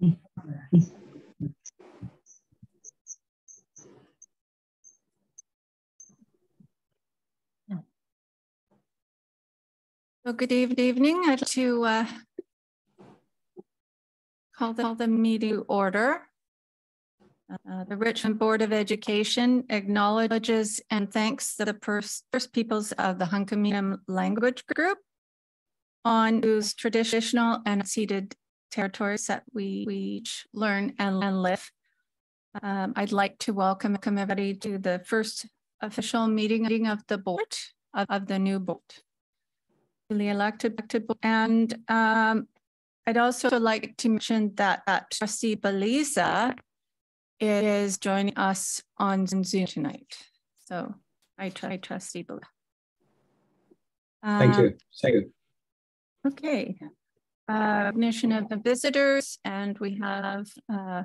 Well, good evening. I'd like to uh, call, the, call the meeting order. Uh, the Richmond Board of Education acknowledges and thanks the First, Peoples of the Hunkaminam language group on whose traditional and ceded territories that we, we each learn and, and live. Um, I'd like to welcome everybody to the first official meeting of the board of, of the new board. Newly elected, elected and um, I'd also like to mention that, that Trustee Belleza is joining us on Zoom tonight. So I, I Trustee Belleza. Um, Thank you. Thank you. Okay. Uh, recognition of the visitors, and we have uh,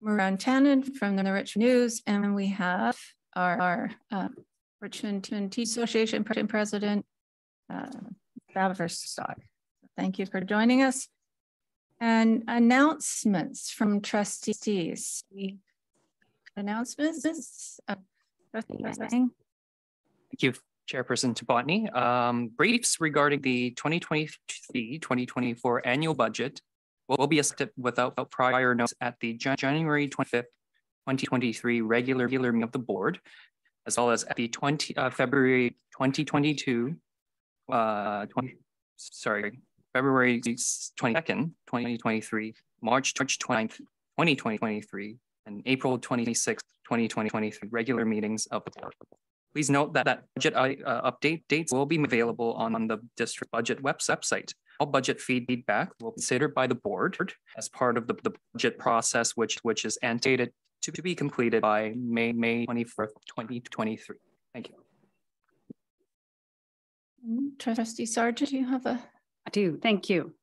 Maria Rantanen from the Richmond News, and we have our, our uh, Richmond Tea Association President, uh, Stock. Thank you for joining us. And announcements from trustees. Announcements? Uh, Thank you, Chairperson Tablotney. Um, briefs regarding the 2023-2024 annual budget will be accepted without prior notice at the January 25th, 2023 regular meeting of the board, as well as at the 20 uh, February 2022, uh, 20, sorry, February 22nd, 2023, March 29th, 2023, and April 26th, 2023 regular meetings of the board. Please note that that budget uh, update dates will be available on, on the district budget website. All budget feedback will be considered by the board as part of the, the budget process, which, which is annotated to, to be completed by May, May 24th, 2023. Thank you. Trustee Sargent, do you have a I do. Thank you.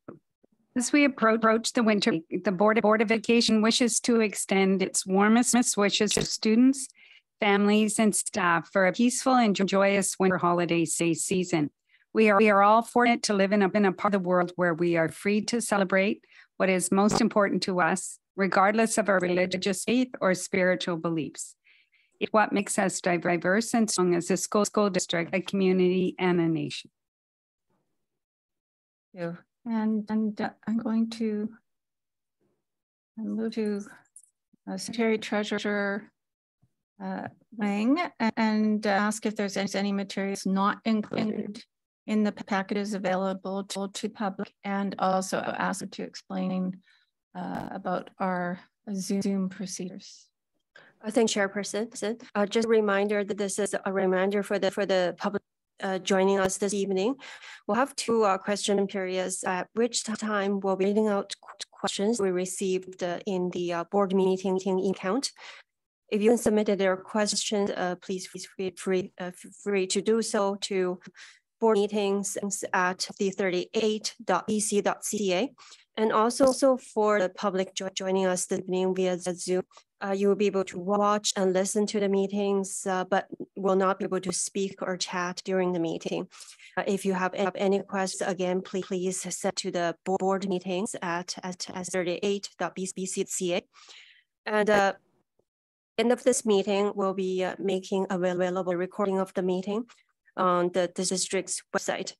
As we approach the winter, the Board of, Board of Education wishes to extend its warmest wishes to students, families, and staff for a peaceful and joyous winter holiday season. We are, we are all fortunate to live in a, in a part of the world where we are free to celebrate what is most important to us, regardless of our religious faith or spiritual beliefs. It's what makes us diverse and strong as a school, school district, a community, and a nation you. And, and uh, I'm going to move to uh, Secretary Treasurer uh, Wang and ask if there's any materials not included in the packages available to, to public and also ask to explain uh, about our Zoom procedures. Thank Chairperson. Uh, just a reminder that this is a reminder for the for the public uh, joining us this evening. We'll have two uh, question periods at which time we'll be reading out questions we received uh, in the uh, board meeting account. If you submitted your questions, uh, please feel free, uh, free to do so to board meetings at sd38.bc.ca. And also, also for the public jo joining us this evening via Zoom, uh, you will be able to watch and listen to the meetings, uh, but will not be able to speak or chat during the meeting. Uh, if you have any questions, again, please, please send to the board meetings at, at sd38.bc.ca. And uh, end of this meeting, we'll be uh, making available recording of the meeting on the, the district's website.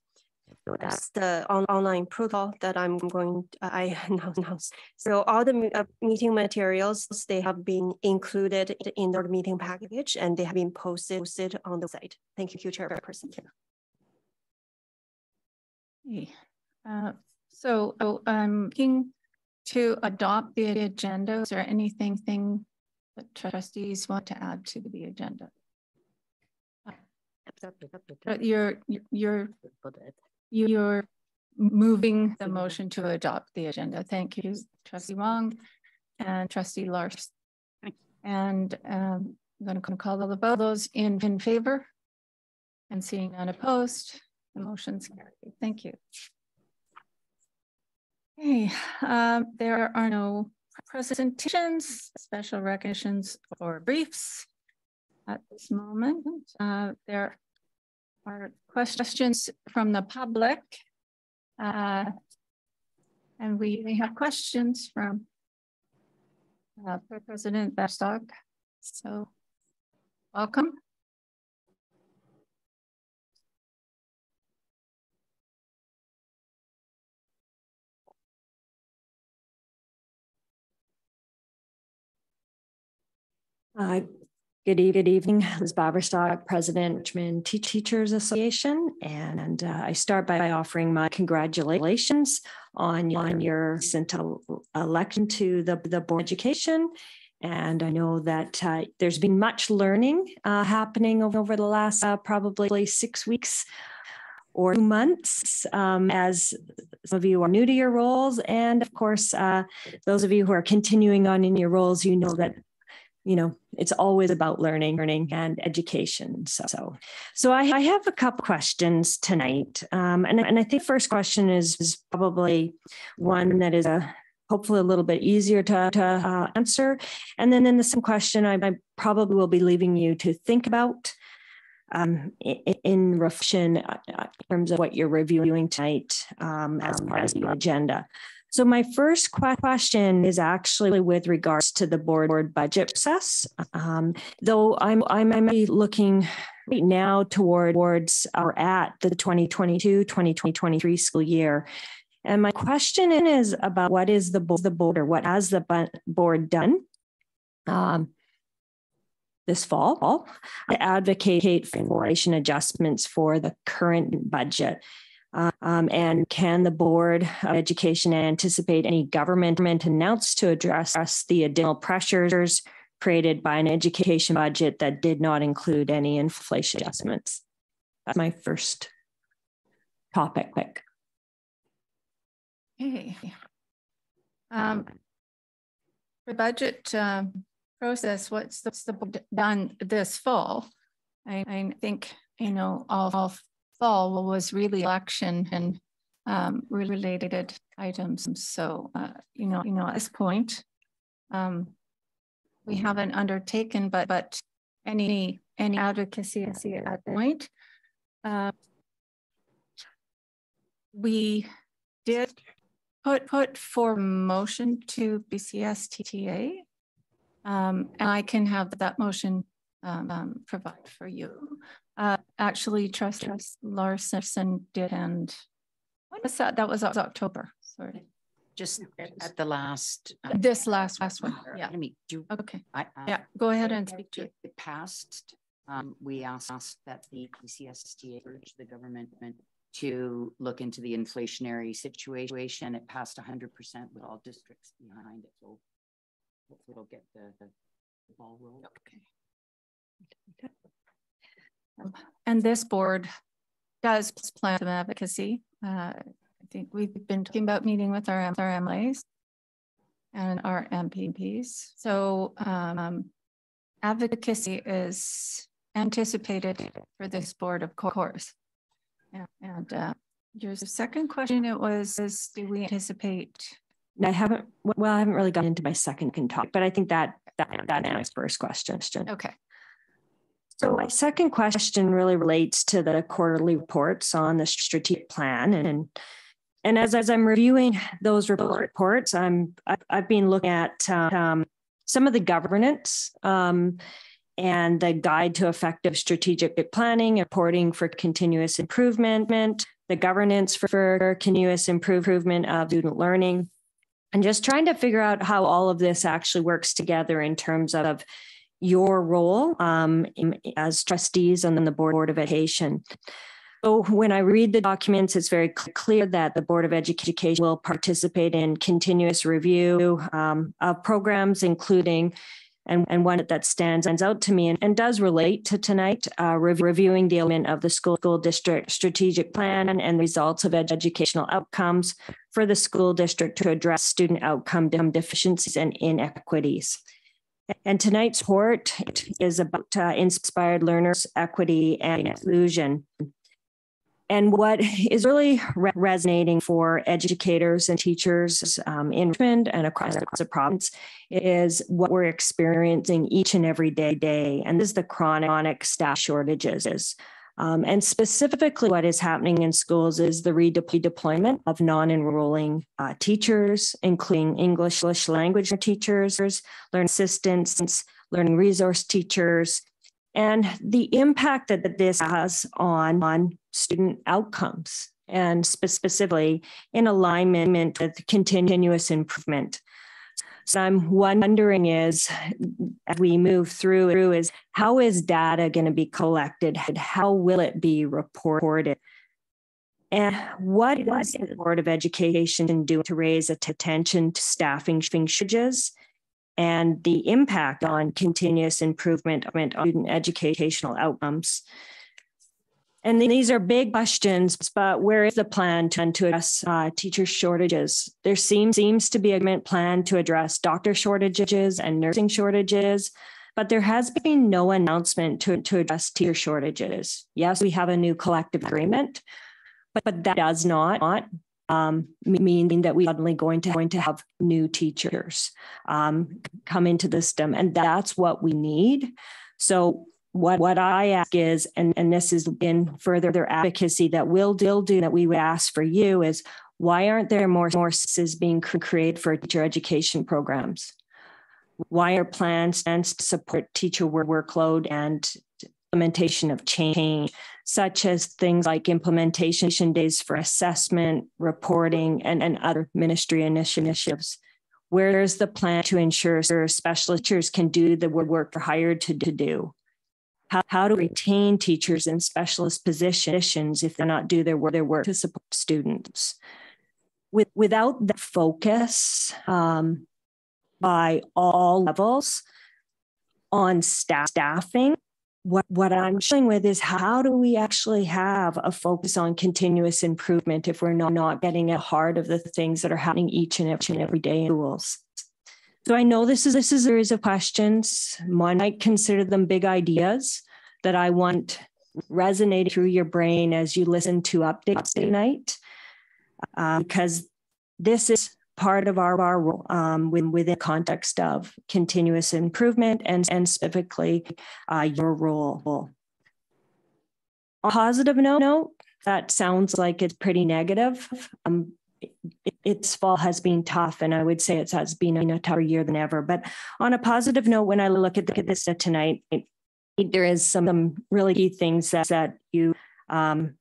So that's the on online protocol that I'm going, I announce. So all the uh, meeting materials, they have been included in the meeting package and they have been posted, posted on the site. Thank you, Chairperson. Okay. Uh, so oh, I'm looking to adopt the agenda. Is there anything thing that trustees want to add to the agenda? You're, you're, you're moving the motion to adopt the agenda. Thank you, Trustee Wong and Trustee Lars. And um, I'm going to call the vote. Those in, in favor and seeing none opposed, the motion's carried. Thank you. Okay, um, there are no presentations, special recognitions, or briefs at this moment. Uh, there are questions from the public. Uh, And we may have questions from uh, President Baverstock. So welcome. Uh, good, e good evening. This is Baverstock, President Richmond Teachers Association. And uh, I start by offering my congratulations on, on your recent election to the, the Board of Education. And I know that uh, there's been much learning uh, happening over, over the last uh, probably six weeks or two months um, as some of you are new to your roles. And of course, uh, those of you who are continuing on in your roles, you know that you know it's always about learning learning and education. So so, so I, I have a couple questions tonight. Um, and, and i think first question is, is probably one that is a hopefully a little bit easier to, to uh, answer. And then then the same question I, I, probably will be leaving you to think about um, in, in reflection uh, in terms of what you're reviewing tonight um, as part of the agenda so my first question is actually with regards to the board, budget process. Um, though I'm I'm looking right now toward, towards or at the 2022-2023 school year. And my question is about what is the board, the board or what has the board done um, this fall to advocate for inflation adjustments for the current budget. Um, and can the Board of Education anticipate any government announced to address the additional pressures created by an education budget that did not include any inflation adjustments? That's my first topic. Okay. Um, the budget uh, process, what's the, what's the done this fall? I, I think, you know, all, all fall was really election and um, related items. So, uh, you know, you know, at this point, um, we haven't undertaken, but but any any advocacy at that point. Uh, we did put put for motion to BCSTA, um, and I can have that motion um, um, provide for you. Uh, actually, Trust Trust Larson did, and when was that? That was October. Sorry. Just at the last. Uh, this last last one. Yeah. I mean, do okay. I, uh, yeah. Go ahead and speak to it. It passed. Um, we asked that the BCSTA urge the government to look into the inflationary situation. It passed 100% with all districts behind it. So hopefully it'll get the, the ball rolling. Okay. And this board does plan some advocacy. Uh, I think we've been talking about meeting with our, our MLAs and our MPPs. So um, advocacy is anticipated for this board, of course. Yeah, and uh, your second question, it was, is, do we anticipate? I haven't, well, I haven't really gotten into my second topic, but I think that that, that answers first question. Okay. So my second question really relates to the quarterly reports on the strategic plan and and as, as I'm reviewing those reports, I'm I've been looking at um, some of the governance um, and the guide to effective strategic planning, reporting for continuous improvement, the governance for continuous improvement of student learning, and just trying to figure out how all of this actually works together in terms of your role um, as trustees on the Board of Education. So when I read the documents, it's very clear that the Board of Education will participate in continuous review um, of programs, including and, and one that stands, out to me and, and does relate to tonight, uh, reviewing the element of the school, school district strategic plan and the results of ed educational outcomes for the school district to address student outcome deficiencies and inequities. And tonight's report is about uh, inspired learners, equity, and inclusion. And what is really re resonating for educators and teachers um, in Richmond and across, across the province is what we're experiencing each and every day. day. And this is the chronic staff shortages. Um, and specifically, what is happening in schools is the redeployment of non enrolling uh, teachers, including English language teachers, learning assistants, learning resource teachers, and the impact that this has on, on student outcomes and specifically in alignment with continuous improvement. So I'm wondering is as we move through is how is data going to be collected? And how will it be reported? And what is the Board of Education doing to raise attention to staffing shortages and the impact on continuous improvement of student educational outcomes? And these are big questions, but where is the plan to, to address uh, teacher shortages? There seems, seems to be a plan to address doctor shortages and nursing shortages, but there has been no announcement to, to address teacher shortages. Yes, we have a new collective agreement, but, but that does not um, mean that we suddenly going to going to have new teachers um, come into the system, and that's what we need. So what what I ask is, and, and this is in further their advocacy that we'll do, do that we would ask for you is why aren't there more services being created for teacher education programs? Why are plans and support teacher workload and implementation of change, such as things like implementation days for assessment, reporting, and, and other ministry initiatives? Where is the plan to ensure special teachers can do the work they're hired to do? How, how to retain teachers in specialist positions if they're not do their work, their work to support students. With, without the focus um, by all levels on staff, staffing, what, what I'm showing with is how do we actually have a focus on continuous improvement if we're not, not getting at heart of the things that are happening each and every, and every day in schools. So I know this is this is a series of questions. One might consider them big ideas that I want resonating through your brain as you listen to updates tonight, uh, because this is part of our, our role um, within the context of continuous improvement and, and specifically uh, your role. On a positive note, that sounds like it's pretty negative. Um, its fall has been tough, and I would say it has been a tougher year than ever. But on a positive note, when I look at, the, this tonight, there is some, some really key things that, that you um,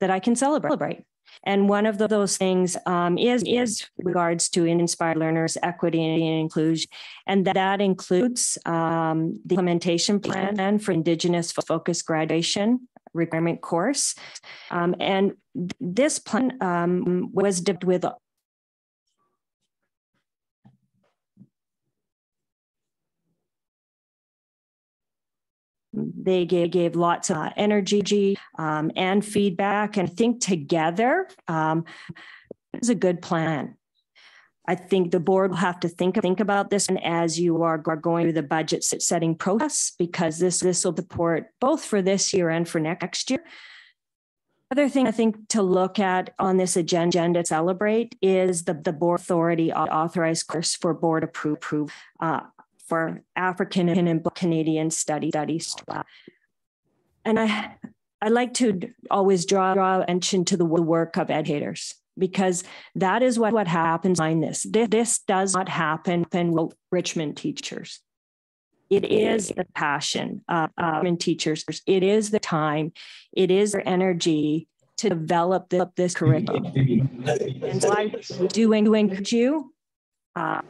that I can celebrate. And one of the, those things um, is is regards to inspired learners, equity and inclusion, and that, that includes um, the implementation plan for Indigenous focused graduation requirement course. Um, and this plan um, was dipped with they gave, gave lots of energy um, and feedback and think together um, is a good plan I think the board will have to think think about this and as you are, going through the budget setting process because this this will support both for this year and for next year. Other thing I think to look at on this agenda to celebrate is the, the board authority authorized course for board approved uh, for African and Canadian study studies. And I I like to always draw, draw attention to the work of educators because that is what, what happens behind this. this. This does not happen in Richmond teachers. It is the passion of Richmond teachers. It is the time. It is their energy to develop this, this curriculum. and so I do encourage you uh,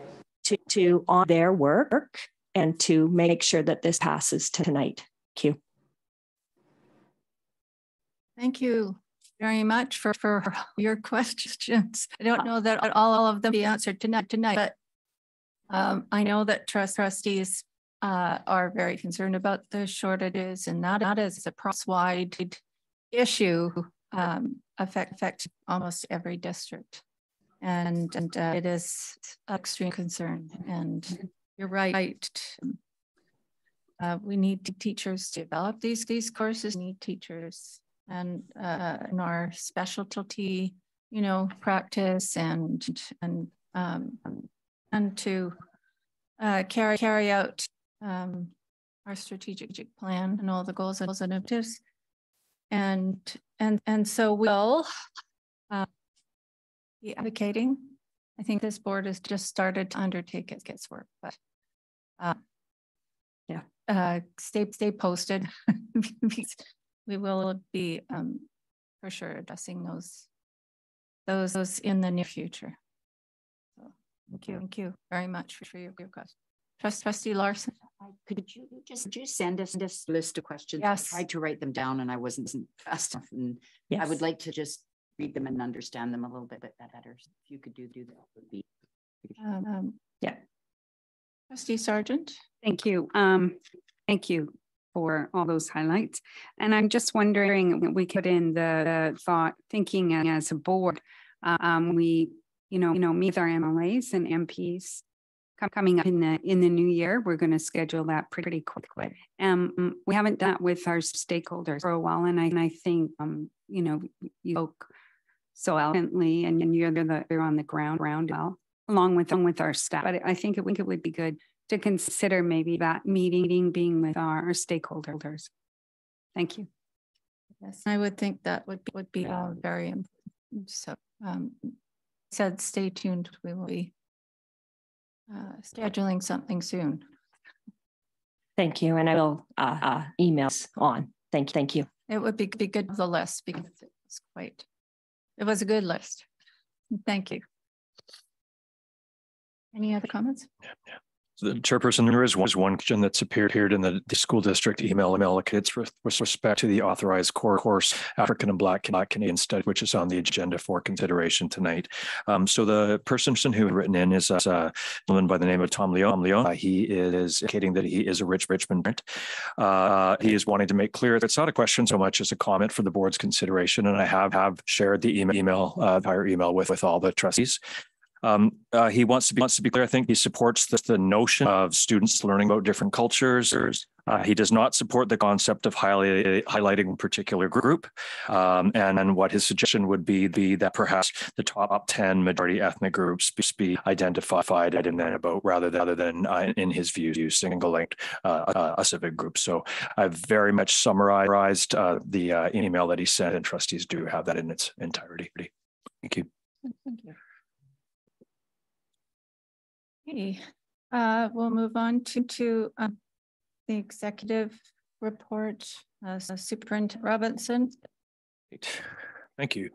to, to on their work and to make sure that this passes to tonight. Thank you. Thank you very much for, for your questions. I don't know that all of them be answered tonight, tonight, but um, I know that trust trustees uh, are very concerned about the shortages and that, that is a cross-wide issue um, affect, affect almost every district. And, and uh, it is extreme concern. And you're right. Uh, we need teachers to develop these, these courses, we need teachers and uh, in our specialty, you know, practice and and um, and to uh, carry carry out um, our strategic plan and all the goals and objectives. and, and, and so we'll uh, be advocating. I think this board has just started to undertake its, work, but uh, Yeah. uh, stay, stay posted. We will be um, for sure addressing those, those, those in the near future. So, Thank you, thank you very much for your, your question. Trust trustee Larson? Could you just, could you send us this list of questions? Yes. I tried to write them down and I wasn't fast enough and I would like to just read them and understand them a little bit better. If you could do, do that would be. Um, um, Yeah. Trustee Sargent? Thank you. Um, thank you for all those highlights. And I'm just wondering, we put in the the thought, thinking as a board, um, we, you know, you know, meet our MLAs and MPs coming up in the, in the new year. We're going to schedule that pretty quickly. Um, we haven't done that with our stakeholders for a while. And I, and I think, um, you know, you spoke so eloquently and and you're the, you're on the ground, ground well, along with, along with our staff. But I think it, think it would be good to consider maybe that meeting being with our stakeholders. Thank you. Yes, I would think that would be, would be uh, very important. So, um, said, stay tuned. We will be uh, scheduling something soon. Thank you. And I will uh, uh, emails on. Thank you. Thank you. It would be, be good, the list, because it was quite, it was a good list. Thank you. Any other comments? So The chairperson, there is one, is one question that's appeared in the, the school district email email. It's with, with respect to the authorized core course African and Black, Black Canadian study, which is on the agenda for consideration tonight. Um, so the person who had written in is uh, a woman by the name of Tom Leon. Leon. Uh, he is indicating that he is a rich Richmond parent. Uh, he is wanting to make clear that it's not a question so much as a comment for the board's consideration. And I have have shared the email, email uh, entire email with with all the trustees. Um, uh, he wants to be wants to be clear. I think he supports the, the notion of students learning about different cultures. Uh, he does not support the concept of highly, highlighting a particular group. Um, and, and what his suggestion would be, be that perhaps the top 10 majority ethnic groups be, identified and then about rather than, rather than uh, in his view, single linked uh, a civic group. So I've very much summarized uh, the uh, email that he sent, and trustees do have that in its entirety. Thank you. Thank you. Okay, uh, we'll move on to, to, um, the executive report, uh, Superintendent Robinson. Thank you.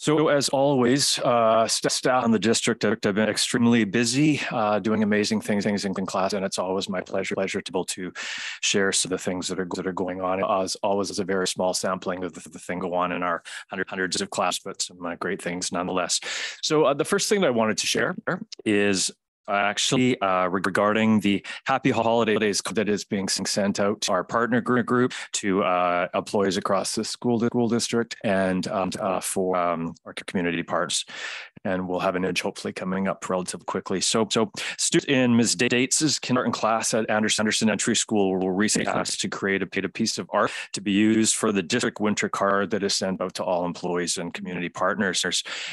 So as always, uh, st- staff in the district have been extremely busy, uh, doing amazing things, things in class, and it's always my pleasure, pleasure to be able to share some of the things that are that are going on. As always, is a very small sampling of the, the thing go on in our hundred, hundreds of class, but some uh, great things nonetheless. So uh, the first thing that I wanted to share is actually uh, regarding the happy holidays that is being sent out to our partner group to uh, employees across the school, school district and um, uh, for um, our community partners. And we'll have an edge hopefully coming up relatively quickly. So, so students in Ms. Dates' kindergarten class at Anderson, Anderson Entry School will recently asked to create a, a piece of art to be used for the district winter card that is sent out to all employees and community partners.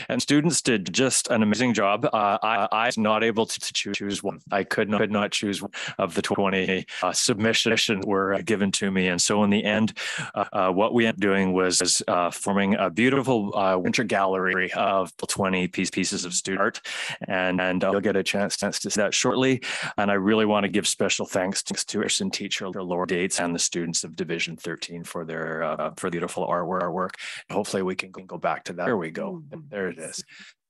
And students did just an amazing job. Uh, I, I was not able to to choose one. I could not, could not choose one of the 20 uh, submissions were uh, given to me. And so in the end, uh, uh what we ended up doing was uh, forming a beautiful winter gallery of 20 piece, pieces of student art. And, and you'll get a chance, chance to see that shortly. And I really want to give special thanks to, Erson teacher Laura Dates and the students of Division 13 for their for beautiful artwork. artwork. Hopefully we can go back to that. There we go. There it is.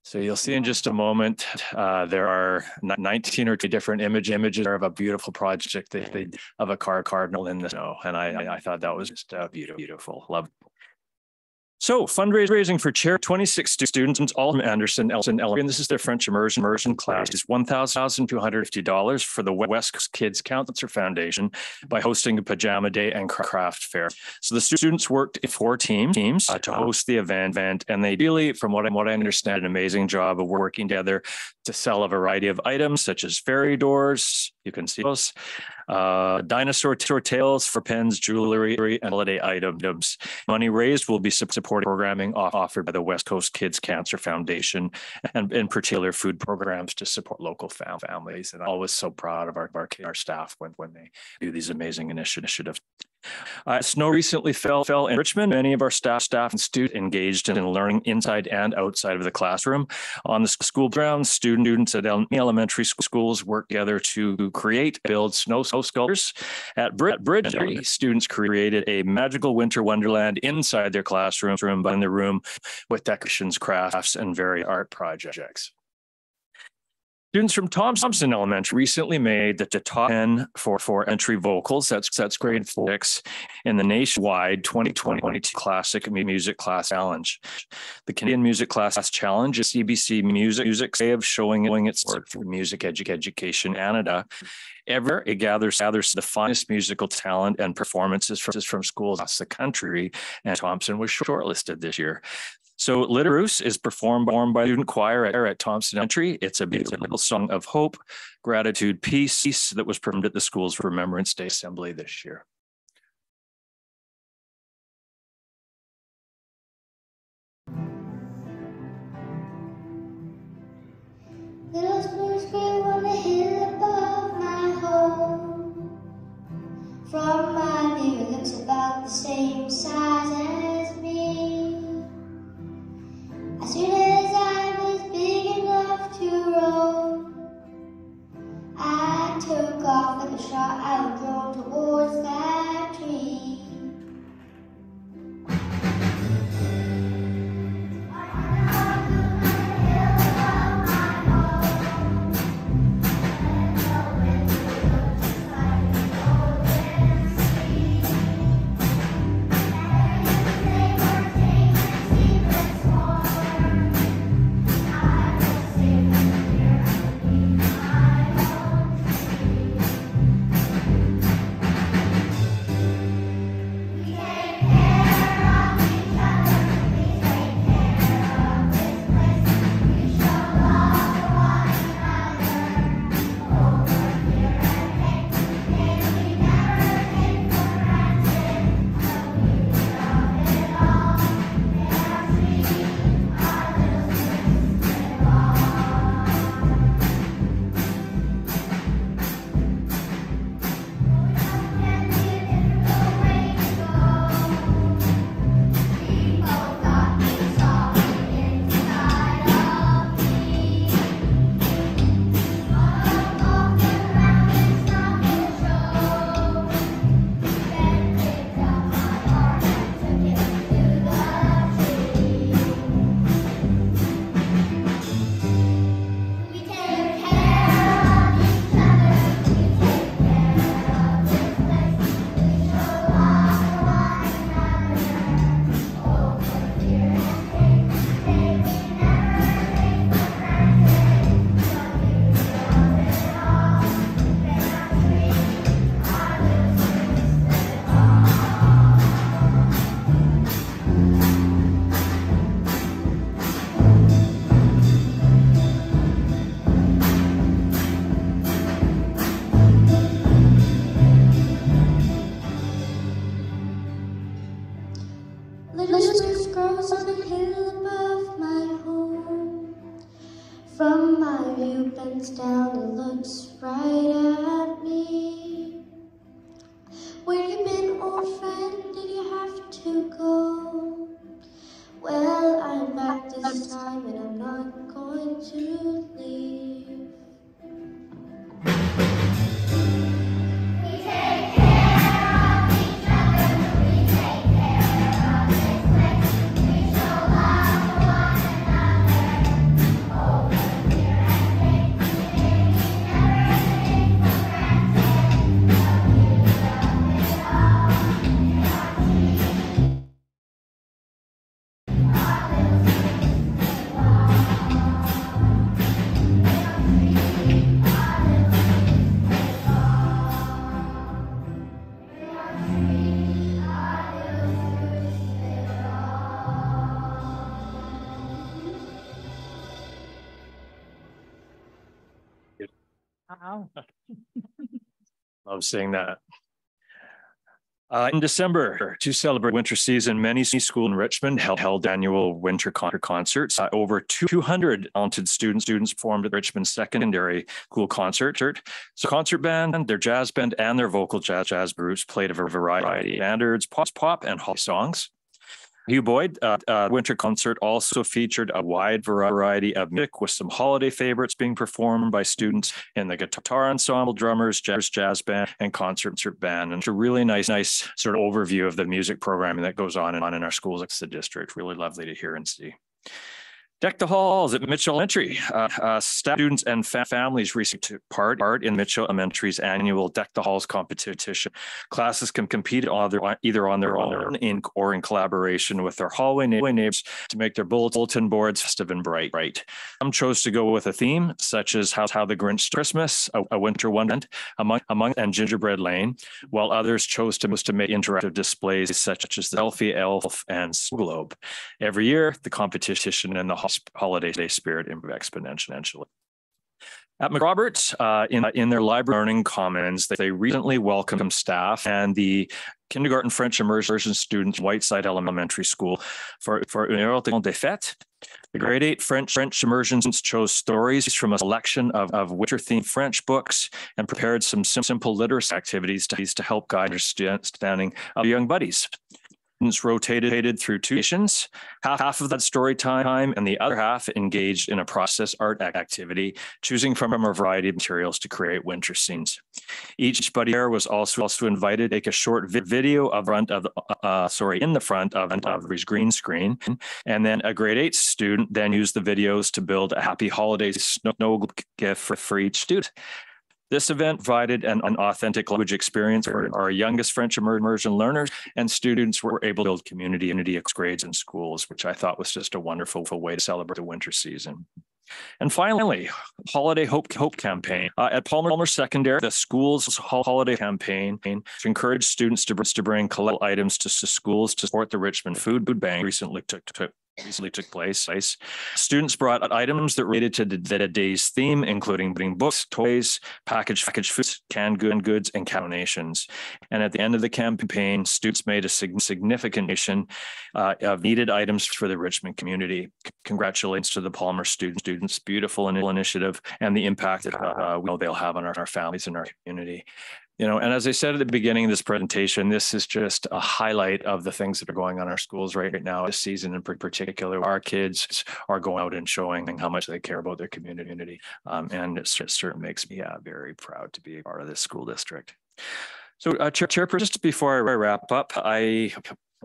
So you'll see in just a moment, uh, there are 19 or two different image images of a beautiful project they, they, of a car cardinal in the snow. And I, I thought that was just uh, beautiful, beautiful. Love. So fundraising for chair, 26 students, all from Anderson, Elson, and this is their French immersion immersion class. Is $1,250 for the West Kids Cancer Foundation by hosting a pajama day and craft fair. So the students worked in four teams, teams uh, to host the event, event, and they really, from what I, what I understand, an amazing job of working together to sell a variety of items such as fairy doors, you can see those, uh, dinosaur tails for pens, jewelry, and holiday items. Money raised will be supporting programming offered by the West Coast Kids Cancer Foundation and in particular food programs to support local families. And I'm always so proud of our, our, our staff when, when they do these amazing initiatives. Uh, snow recently fell fell in Richmond. Many of our staff, staff and students engaged in learning inside and outside of the classroom. On the school grounds, student, students at elementary schools work together to create, build snow, snow sculptures. At, Brid- Bridge, students created a magical winter wonderland inside their classroom, room, but in the room with decorations, crafts, and various art projects. Students from Thompson Elementary recently made the top 10 for, for entry vocals. That's, that's grade six in the nationwide 2022 Classic Music Class Challenge. The Canadian Music Class Challenge is CBC Music Music's way of showing, its support for music edu- education Canada. Ever it gathers gathers the finest musical talent and performances from, from schools across the country, and Thompson was shortlisted this year. So Little Spruce is performed by student choir at, at Thompson Entry. It's a beautiful song of hope, gratitude, peace that was performed at the school's Remembrance Day Assembly this year. Little spruce grew on the hill above my home. From my view, it looks about the same size as me. As soon as I was big enough to roam, I took off like a shot. I was drawn towards that tree. Seeing that. Uh, in December, to celebrate winter season, many schools in Richmond held, held annual winter con concerts. Uh, over 200 talented students students formed the Richmond Secondary School Concert. So concert band, their jazz band, and their vocal jazz jazz groups played a variety of standards, pop, pop, and hot songs. Hugh Boyd uh, uh, Winter Concert also featured a wide variety of music with some holiday favorites being performed by students in the guitar ensemble, drummers, jazz, jazz band, and concert band. And it's a really nice, nice sort of overview of the music programming that goes on and on in our schools. It's the district. Really lovely to hear and see. Deck the halls at Mitchell Elementary. Uh, uh, staff, students, and fa families receive part, part in Mitchell Elementary's annual Deck the Halls competition. Classes can compete either, on their own in, or in collaboration with their hallway neighbors to make their bulletin boards festive and bright. Right. Some chose to go with a theme, such as How, how the Grinch Stole Christmas, a, a Winter Wonderland, among, among and Gingerbread Lane, while others chose to, to make interactive displays such as the Elfie Elf and Snow Globe. Every year, the competition and the holiday spirit exponentially. At McRoberts, uh, in, in their library learning commons, they recently welcomed staff and the kindergarten French immersion students Whiteside Elementary School for, for Une Heure des Fêtes. The grade eight French French immersion chose stories from a selection of, of winter-themed French books and prepared some sim simple literacy activities to, to help guide understanding of young buddies rotated through two nations, half, half of that story time and the other half engaged in a process art activity, choosing from a variety of materials to create winter scenes. Each buddy there was also also invited to take a short vi video of front of uh, uh, sorry in the front of, his green screen, and then a grade eight student then used the videos to build a happy holidays snow gift for, for each student. This event provided an, an, authentic language experience for our youngest French immersion learners, and students were able to build community unity grades in schools, which I thought was just a wonderful way to celebrate the winter season. And finally, Holiday Hope Hope campaign uh, at Palmer, Palmer Secondary. The school's holiday campaign to encourage students to, to bring collectible items to, to schools to support the Richmond Food Bank recently took, took recently took place. Students brought items that related to the, day's theme, including bringing books, toys, packaged packaged foods, canned goods, and donations. And at the end of the campaign, students made a significant donation uh, of needed items for the Richmond community. Congratulations to the Palmer student students. Beautiful initiative and the impact that uh, we know they'll have on our, our families and our community you know and as i said at the beginning of this presentation this is just a highlight of the things that are going on in our schools right now. This season in particular our kids are going out and showing how much they care about their community um, and it certainly makes me uh, very proud to be a part of this school district. So, uh, Chair, Chairperson, just before I wrap up, I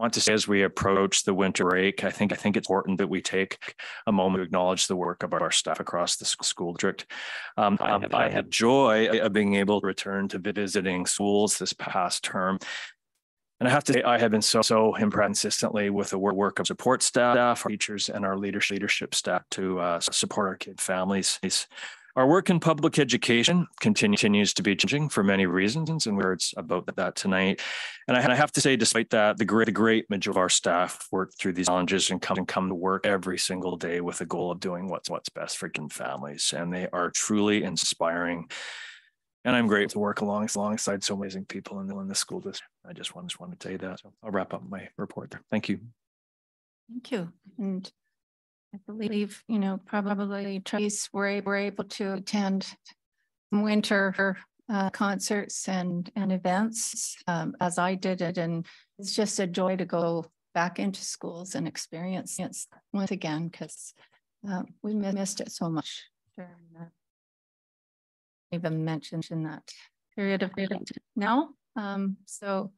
want to say as we approach the winter break, I think I think it's important that we take a moment to acknowledge the work of our staff across the school district. Um, I, have, I had joy of being able to return to visiting schools this past term. And I have to say, I have been so, so impressed consistently with the work of support staff, our teachers, and our leadership, leadership staff to uh, support our kid families. Our work in public education continues to be changing for many reasons, and words about that tonight. And I, have to say, despite that, the great, the great majority of our staff work through these challenges and come and come to work every single day with the goal of doing what's what's best for kids and families, and they are truly inspiring. And I'm grateful to work along, alongside so amazing people in the, in the school district. I just want, just want to you that. So I'll wrap up my report there. Thank you. Thank you. And I believe, you know, probably trustees were able, were able to attend winter uh, concerts and, and events um, as I did it. And it's just a joy to go back into schools and experience it once again because uh, we missed it so much during that. Even mentioned in that period of now. Um, so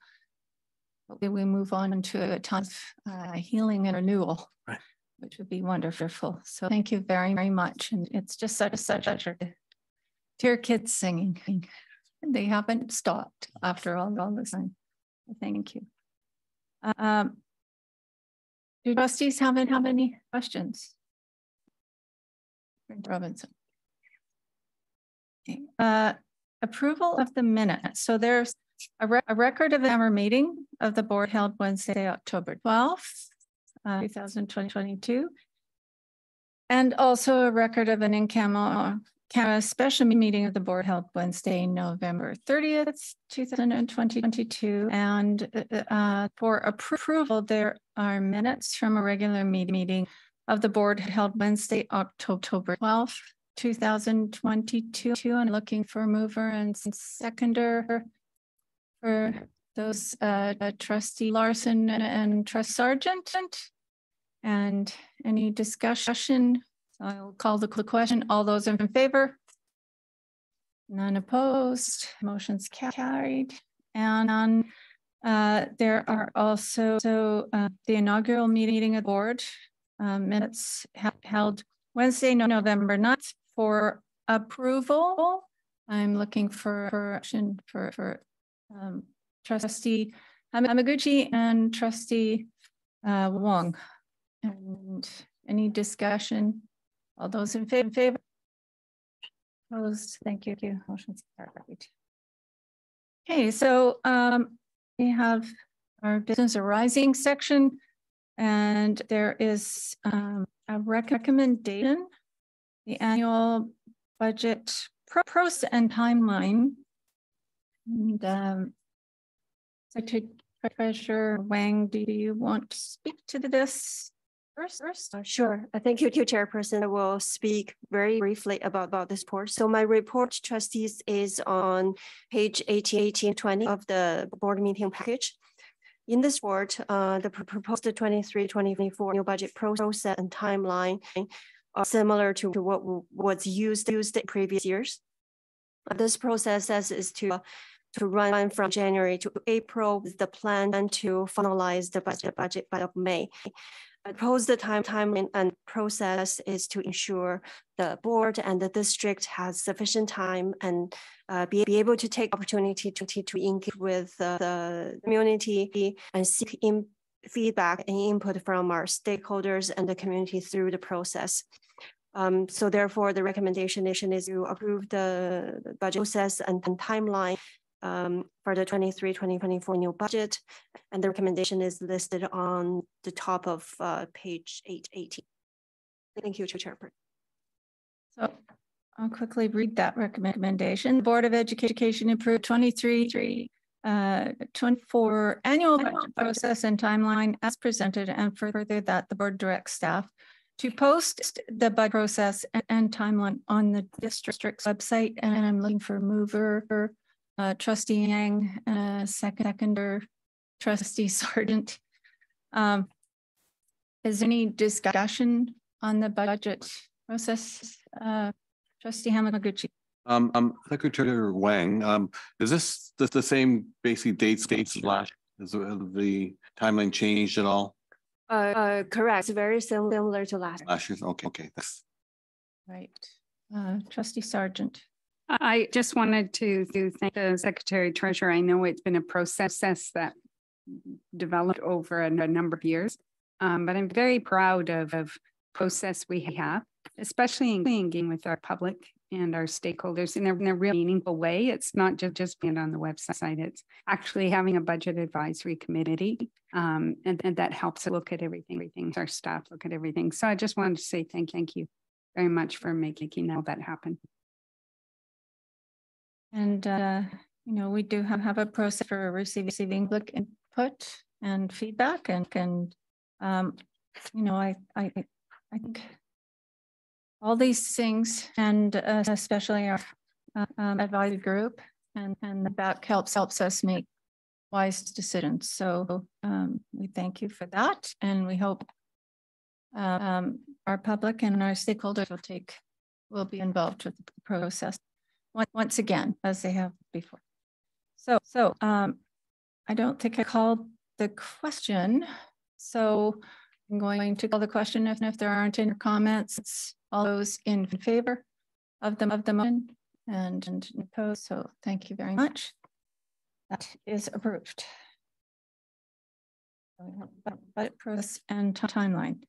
we move on into a time of uh, healing and renewal. Right which would be wonderful. So thank you very, very much. And it's just such a such a pleasure to hear kids singing. They haven't stopped after all, all this time. Thank you. Um, do trustees have, have any questions? Robinson. Uh, approval of the minutes. So there's a, re a record of our meeting of the board held Wednesday, October 12th uh, 2022. And also a record of an in-camera special meeting of the board held Wednesday, November 30th, 2022. And uh, for approval, there are minutes from a regular meeting of the board held Wednesday, October 12th, 2022. And looking for mover and seconder for those uh, trustee Larson and trust Sargent. And any discussion I'll call the question. All those in favor? None opposed. Motion's carried. And uh, there are also so, uh, the inaugural meeting of the board uh, minutes held Wednesday, November 9th for approval. I'm looking for, for action for, for um, trustee Hamaguchi and trustee uh, Wong. And any discussion? All those in favor? Opposed? Thank you. Motion's carried. Okay, so um, we have our business arising section, and there is um, a recommendation, the annual budget process and timeline. And um, Secretary Treasurer Wang, do you want to speak to this? First, first. Uh, sure. Uh, thank you, to Chairperson. I will speak very briefly about, about this report. So my report, trustees, is on page 18, 18 20 of the board meeting package. In this report, uh, the proposed 23-24 new budget process and timeline are similar to, to what was used, used in previous years. Uh, this process is to to run from January to April with the plan and to finalize the budget budget by May proposed the time timeline and process is to ensure the board and the district has sufficient time and uh, be, be able to take opportunity to, to engage with uh, the community and seek in feedback and input from our stakeholders and the community through the process. Um, so therefore, the recommendation is to approve the budget process and, and timeline um, for the 23-2024 new budget. And the recommendation is listed on the top of uh, page 818. Thank you, Chairperson. So I'll quickly read that recommendation. The Board of Education approved 23 uh, 24 annual budget process and timeline as presented and further that the board directs staff to post the budget process and, and timeline on the district's website. And I'm looking for mover uh, trustee Yang, uh, second, seconder, trustee Sargent. Um, is there any discussion on the budget process? Uh, trustee Hamaguchi. Um, um, Secretary Wang, um, is this the, the same basic dates, dates last, is the timeline changed at all? Uh, uh, correct. It's very similar to last. Last year. Okay. Okay. Thanks. Right. Uh, trustee Sargent. I just wanted to, to thank the Secretary Treasurer. I know it's been a process that developed over a, a number of years, um, but I'm very proud of, of process we have, especially engaging with our public and our stakeholders in a, in a real meaningful way. It's not just, just being on the website, it's actually having a budget advisory committee. Um, and, and that helps look at everything, everything, our staff look at everything. So I just wanted to say thank, thank you very much for making all that happen. And, uh, you know, we do have, have a process for receiving public input and feedback and, and um, you know, I, I, I think all these things and uh, especially our uh, um, advisory group and, and the back helps, helps us make wise decisions. So um, we thank you for that. And we hope uh, um, our public and our stakeholders will take, will be involved with the process once again, as they have before. So, so um, I don't think I called the question. So I'm going to call the question if, if there aren't any comments, all those in favor of the, of the motion and, and opposed. So thank you very much. That is approved. Budget process and timeline.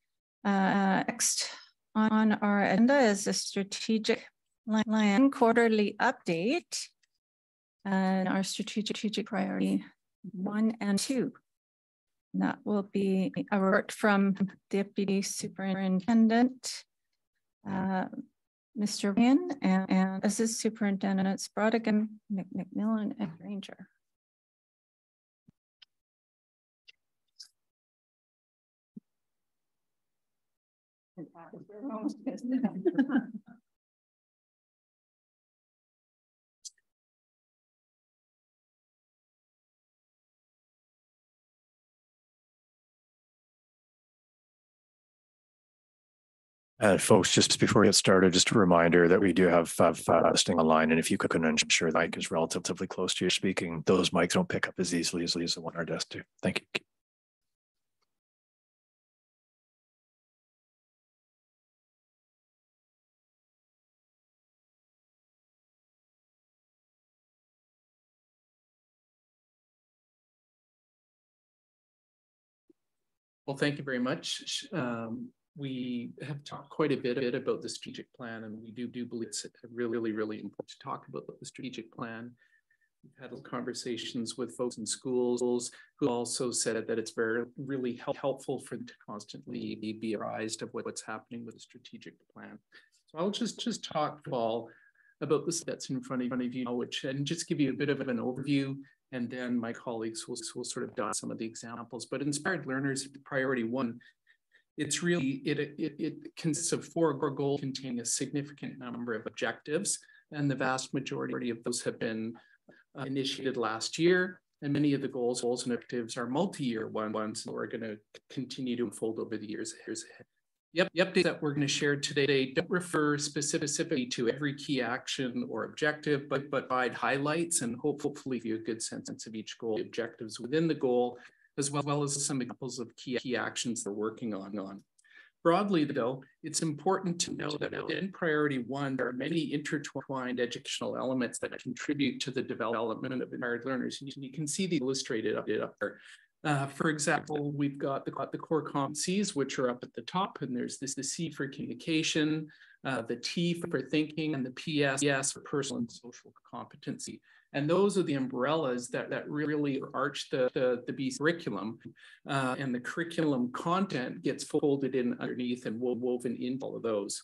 Uh, next on our agenda is the strategic Land quarterly update and our strategic, strategic priority one and two. that will be a report from Deputy Superintendent uh, Mr. Ryan and, and Assistant Superintendents Brodigan, McMillan, and Granger. And folks, just before we get started, just a reminder that we do have uh, listing online, and if you could ensure the mic is relatively close to your speaking, those mics don't pick up as easily as, as the one on our desk do. Thank you. Well, thank you very much. Um, we have talked quite a bit, a bit about the strategic plan, and we do, do believe it's really, really, really important to talk about the strategic plan. We've had conversations with folks in schools who also said that it's very really help, helpful for them to constantly be, be apprised of what, what's happening with the strategic plan. So I'll just just talk, Paul, about this that's in front of you, which and just give you a bit of an overview, and then my colleagues will, will sort of dot some of the examples. But inspired learners, priority one it's really, it, it, it consists of four goals containing a significant number of objectives, and the vast majority of those have been uh, initiated last year. And many of the goals, goals and objectives are multi-year ones that are going to continue to unfold over the years, ahead. Yep, the updates that we're going to share today don't refer specifically to every key action or objective, but, but provide highlights and hopefully give you a good sense of each goal, objectives within the goal, as well as some examples of key, key actions they're working on. on. Broadly, though, it's important to know that within priority one, there are many intertwined educational elements that contribute to the development of inspired learners. And you can see the illustrated up, there. Uh, for example, we've got the, the core competencies, which are up at the top, and there's this the C for communication, uh, the T for thinking, and the PS for personal and social competency. And those are the umbrellas that, that really arch the, the, the BC curriculum. Uh, and the curriculum content gets folded in underneath and woven into all of those.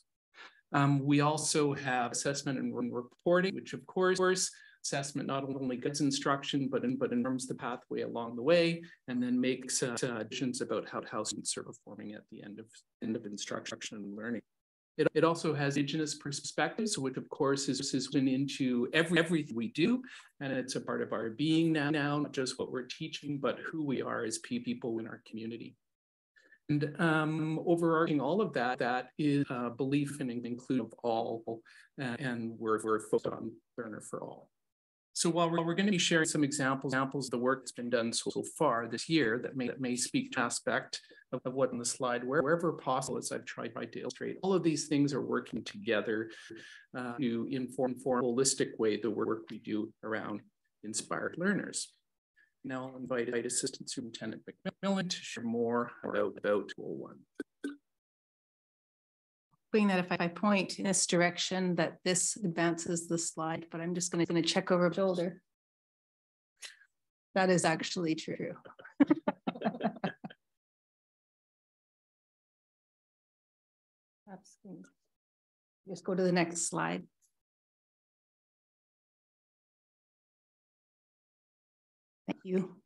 Um, we also have assessment and reporting, which of course, assessment not only guides instruction, but, in, but informs the pathway along the way, and then makes uh, decisions about how, how students are performing at the end of, end of instruction and learning. It, it also has indigenous perspectives, which of course is, is into every, everything we do. And it's a part of our being now, now, not just what we're teaching, but who we are as people in our community. And um, overarching all of that, that is uh, belief in inclusion of all, uh, and we're, we're focused on learner for all. So while we're, we're going to be sharing some examples, examples of the work that's been done so, so far this year that may, that may speak to aspect of, of what in the slide, where, wherever possible, as I've tried, to illustrate, all of these things are working together uh, to inform, inform holistic way the work we do around inspired learners. Now I'll invite Assistant Superintendent McMillan to share more about, about Goal 1 hoping that if I point in this direction that this advances the slide, but I'm just going to check over my shoulder. That is actually true. Just go to the next slide. Thank you.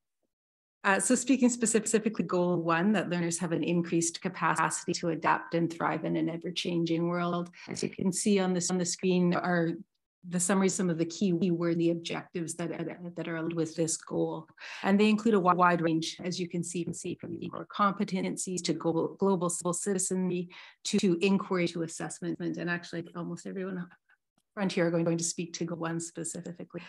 Uh, so speaking specifically goal one, that learners have an increased capacity to adapt and thrive in an ever-changing world. As you can see on this on the screen are the summary, some of the key were the objectives that, that are with this goal. And they include a wide range, as you can see, see from the core competencies to global, global civil citizenry to, to inquiry to assessment. And actually almost everyone front here are going, going to speak to go one specifically.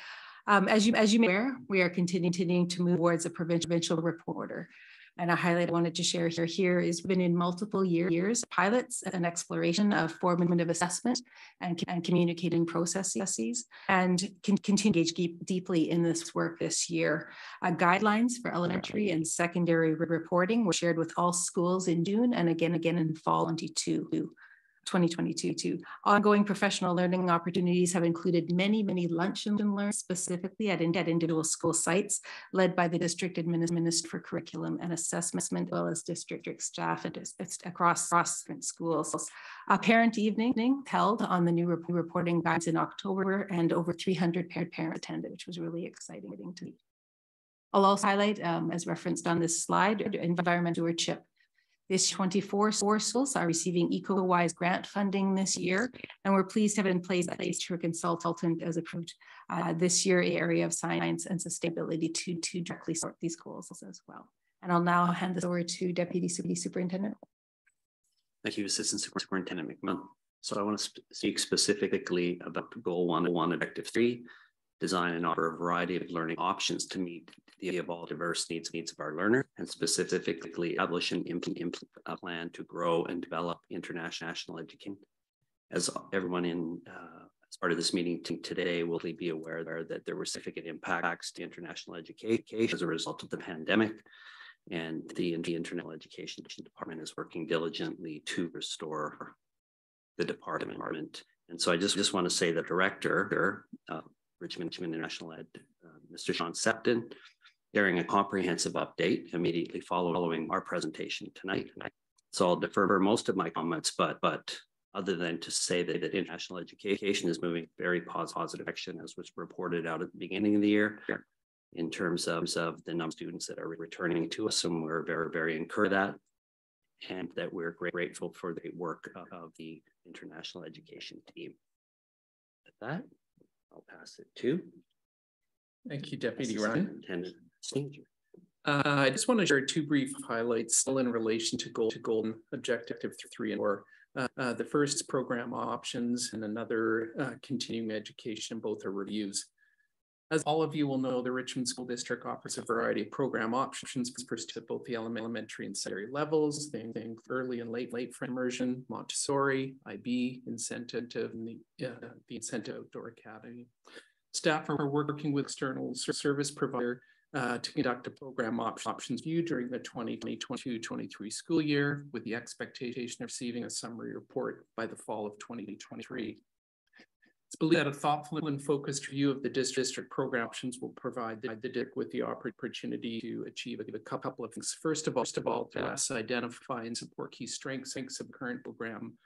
Um, as you as you may aware, we are continuing to move towards a provincial reporter. And a highlight I wanted to share here, here is been in multiple year, years pilots and exploration of formative assessment and, and communicating processes and can continue to engage deep, deeply in this work this year. Uh, guidelines for elementary and secondary reporting were shared with all schools in June and again again in fall 22. 2022. Ongoing professional learning opportunities have included many, many lunch and learn specifically at, at individual school sites led by the district administrator for curriculum and assessment, as well as district staff and across, across schools. A parent evening held on the new reporting guides in October and over 300 parent parents attended, which was really exciting to me. I'll also highlight, um, as referenced on this slide, environmental stewardship this 24 schools are receiving EcoWise grant funding this year, and we're pleased to have in place a to consultant as approved uh, this year area of science and sustainability to, to directly support these goals as well. And I'll now hand this over to Deputy Superintendent. Thank you, Assistant Superintendent McMillan. So I want to speak specifically about Goal 1, 1 Objective 3, design and offer a variety of learning options to meet the evolved diverse needs needs of our learner, and specifically establish and implement a plan to grow and develop international education. As everyone in uh, as part of this meeting today will be aware that there were significant impacts to international education as a result of the pandemic. And the, the International Education Department is working diligently to restore the department. And so I just, just want to say the director, uh, Richmond, International Ed, uh, Mr. Sean Septon, sharing a comprehensive update immediately following our presentation tonight. So I'll defer most of my comments, but but other than to say that, that international education is moving very positive direction, as was reported out at the beginning of the year, in terms of, of the number of students that are returning to us, and we're very, very encouraged that, and that we're grateful for the work of, of the international education team. With that, I'll pass it to. Thank you, Deputy Ryan. Uh, I just want to share two brief highlights still in relation to goal to golden objective three and four. Uh, uh, the first is program options and another uh, continuing education. Both are reviews. As all of you will know, the Richmond School District offers a variety of program options for both the elementary and secondary levels, things early and late late immersion, Montessori, IB, incentive, and the, uh, the Incentive Outdoor Academy. Staff are working with external service provider uh, to conduct a program op options view during the 2022-23 school year with the expectation of receiving a summary report by the fall of 2023. It's believed that a thoughtful and focused review of the district program options will provide the, the DIC with the opportunity to achieve a, a couple of things. First of all, first of all, to us identify and support key strengths of current program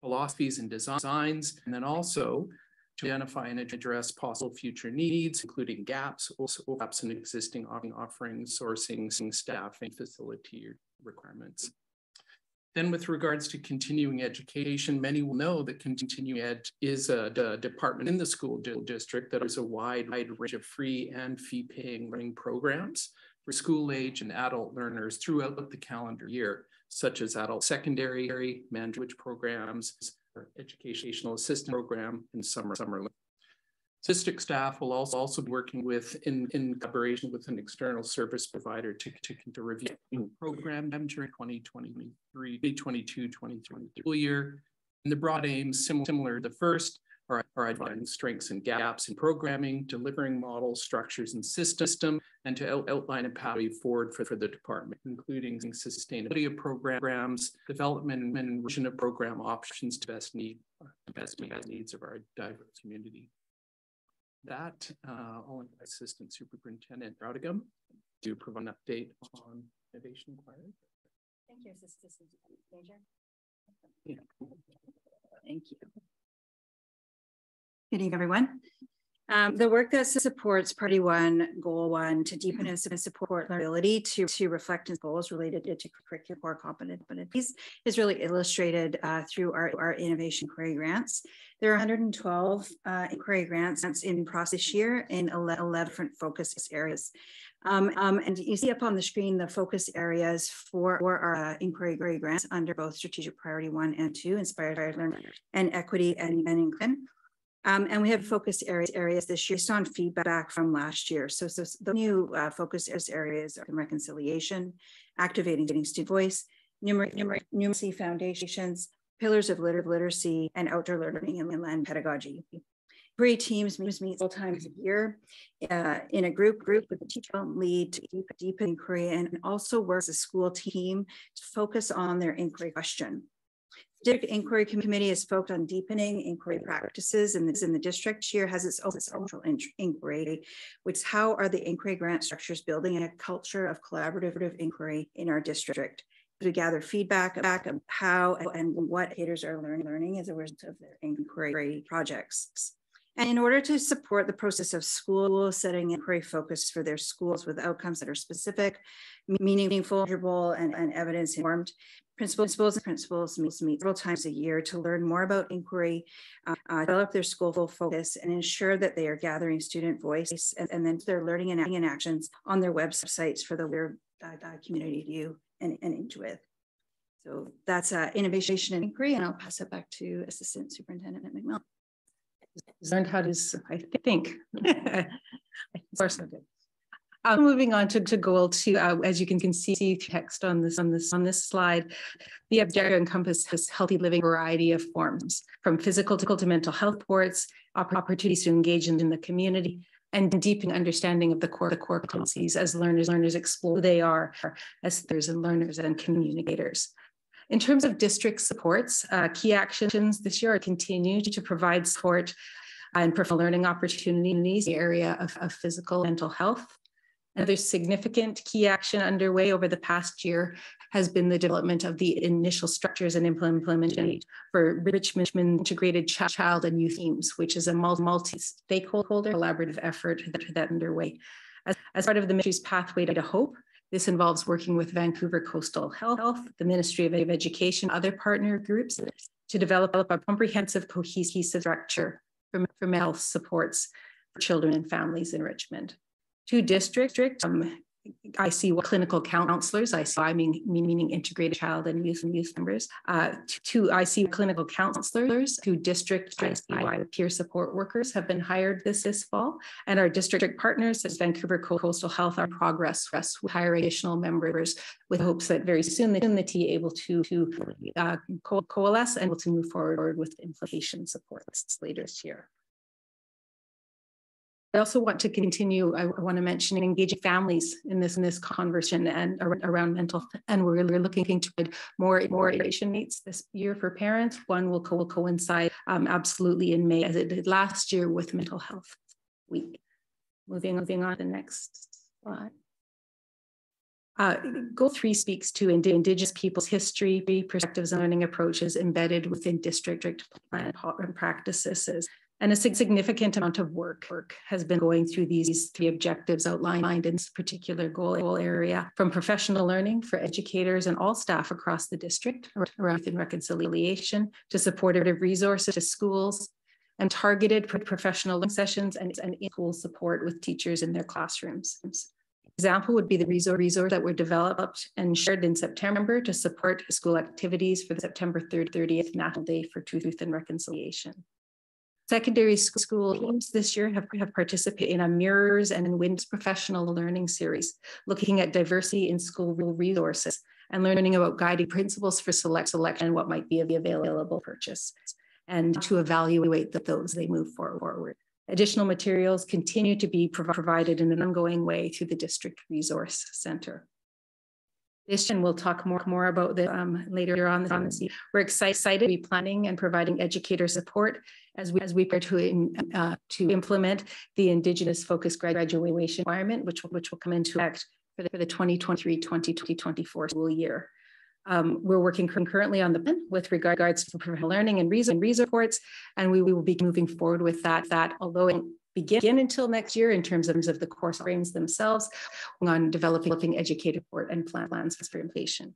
philosophies and designs, and then also to identify and address possible future needs, including gaps, also gaps in existing offerings, sourcing, staffing, facility requirements. Then with regards to continuing education, many will know that continuing ed is a, department in the school district that has a wide, wide range of free and fee-paying learning programs for school age and adult learners throughout the calendar year, such as adult secondary, language programs, educational assistant program, and summer summer. District staff will also, also be working with in, in collaboration with an external service provider to, to, to review program during 2023, 22, 23 school year. And the broad aims similar, similar to the first are, identifying strengths and gaps in programming, delivering models, structures, and system, and to out, outline a pathway forward for, for the department, including sustainability of programs, development and vision of program options to best meet best meet the needs of our diverse community that, uh, I'll invite Assistant Superintendent Rodigan to provide an update on innovation inquiry. Thank you, Assistant Major. Yeah. Thank you. Good evening, everyone. Um, the work that supports Party One, Goal One, to deepen and support ability to, to reflect on goals related to curriculum core competencies is really illustrated uh, through our, our innovation query grants. There are 112 uh, inquiry grants in process year in 11 different focus areas. Um, um, and you see up on the screen the focus areas for, for our uh, inquiry grants under both strategic priority one and two, inspired by learning and equity and, and inclusion. Um, and we have focus areas, areas this year based on feedback from last year. So, so the new uh, focus areas are reconciliation, activating student voice, numer numer numeracy foundations, pillars of liter literacy, and outdoor learning and land pedagogy. Three teams meet several times a year uh, in a group group with the teacher lead to deep, deepen inquiry and also works as a school team to focus on their inquiry question. District Inquiry Committee is focused on deepening inquiry practices in, this, in the district. Here has its own social inquiry, which is how are the inquiry grant structures building a culture of collaborative inquiry in our district to gather feedback back of how and what educators are learning, learning as a result of their inquiry projects. And in order to support the process of school setting inquiry focus for their schools with outcomes that are specific, meaningful, measurable, and, and evidence informed, principals and principals meet, meet several times a year to learn more about inquiry, uh, uh, develop their school focus, and ensure that they are gathering student voice and, and then their learning and, and actions on their websites for the their uh, community view and, and into it. So that's uh, innovation and inquiry, and I'll pass it back to Assistant Superintendent McMillan learned how to, I think. So good. Uh, moving on to, to goal two, uh, as you can, can see text on this on this on this slide, the objective encompasses healthy living variety of forms, from physical to, to mental health supports, opportunities to engage in, in the community, and deepening understanding of the core the core competencies as learners learners explore who they are as learners and learners and communicators. In terms of district supports, uh, key actions this year are continue to provide support and professional learning opportunities in the area of, of physical mental health. Another significant key action underway over the past year has been the development of the initial structures and implementation for Richmond Integrated Child and Youth Teams, which is a multi-stakeholder collaborative effort that, that underway. As, as part of the ministry's pathway to hope, this involves working with Vancouver Coastal Health, the Ministry of Education, other partner groups to develop a comprehensive, cohesive structure for, for health supports for children and families in Richmond. Two districts, um, I see what clinical counselors, I see, I mean, meaning integrated child and youth and youth members. Uh, two, ICY clinical counselors, two district peer support workers have been hired this, this fall. And our district partners, as Vancouver Coastal Health, are progress with hiring additional members with hopes that very soon the, the TA able to, to uh, co coalesce and able to move forward with implementation supports later this year. I also want to continue, I, want to mention engaging families in this in this conversation and around mental and we're, we're looking to more more education needs this year for parents. One will, co will coincide um, absolutely in May as it did last year with mental health week. Moving, moving on to the next slide. Uh, goal three speaks to Indigenous people's history, perspectives, and learning approaches embedded within district plan and practices. And a significant amount of work, work has been going through these three objectives outlined in this particular goal, goal area from professional learning for educators and all staff across the district around reconciliation to supportive resources to schools and targeted professional learning sessions and, and school support with teachers in their classrooms. Example would be the resource, resource that were developed and shared in September to support school activities for the September 3rd, 30th National Day for Truth and Reconciliation. Secondary school teams this year have, have participated in a Mirrors and Windows professional learning series, looking at diversity in school resources and learning about guiding principles for select selection and what might be available purchase and to evaluate that those they move forward. Additional materials continue to be provided in an ongoing way through the District Resource Center. And we'll talk more, more about this um, later on, on this. We're excited to be planning and providing educator support as we, as we prepare to, uh, to implement the Indigenous focused graduation requirement, which, which will come into effect for the, for the 2023-2024 school year. Um, we're working concurrently on the plan with regards to professional learning and reason reports, and we, we will be moving forward with that. That although begin until next year in terms of, of the course offerings themselves on developing, educated support and plan plans for implementation.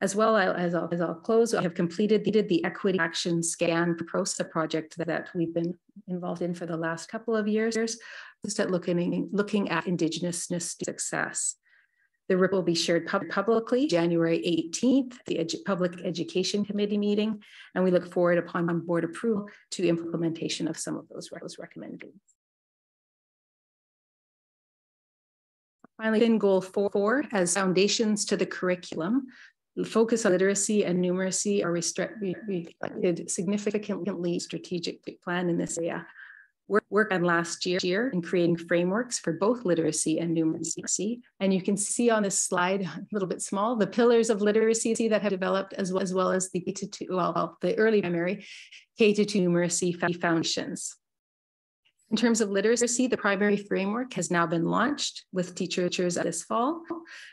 As well as I'll, as I'll close, I have completed the, the Equity Action Scan PROSA project that we've been involved in for the last couple of years, just at looking, looking at Indigenousness success. The report will be shared pub publicly January 18th, the Edu Public Education Committee meeting, and we look forward upon board approval to implementation of some of those, those recommendations. Finally, in goal four, four, as foundations to the curriculum, focus on literacy and numeracy are reflected significantly strategic plan in this area. work, work on last year in creating frameworks for both literacy and numeracy. And you can see on this slide, a little bit small, the pillars of literacy that have developed as well as, well as the well, the early primary K to two numeracy foundations. In terms of literacy, the primary framework has now been launched with teachers this fall.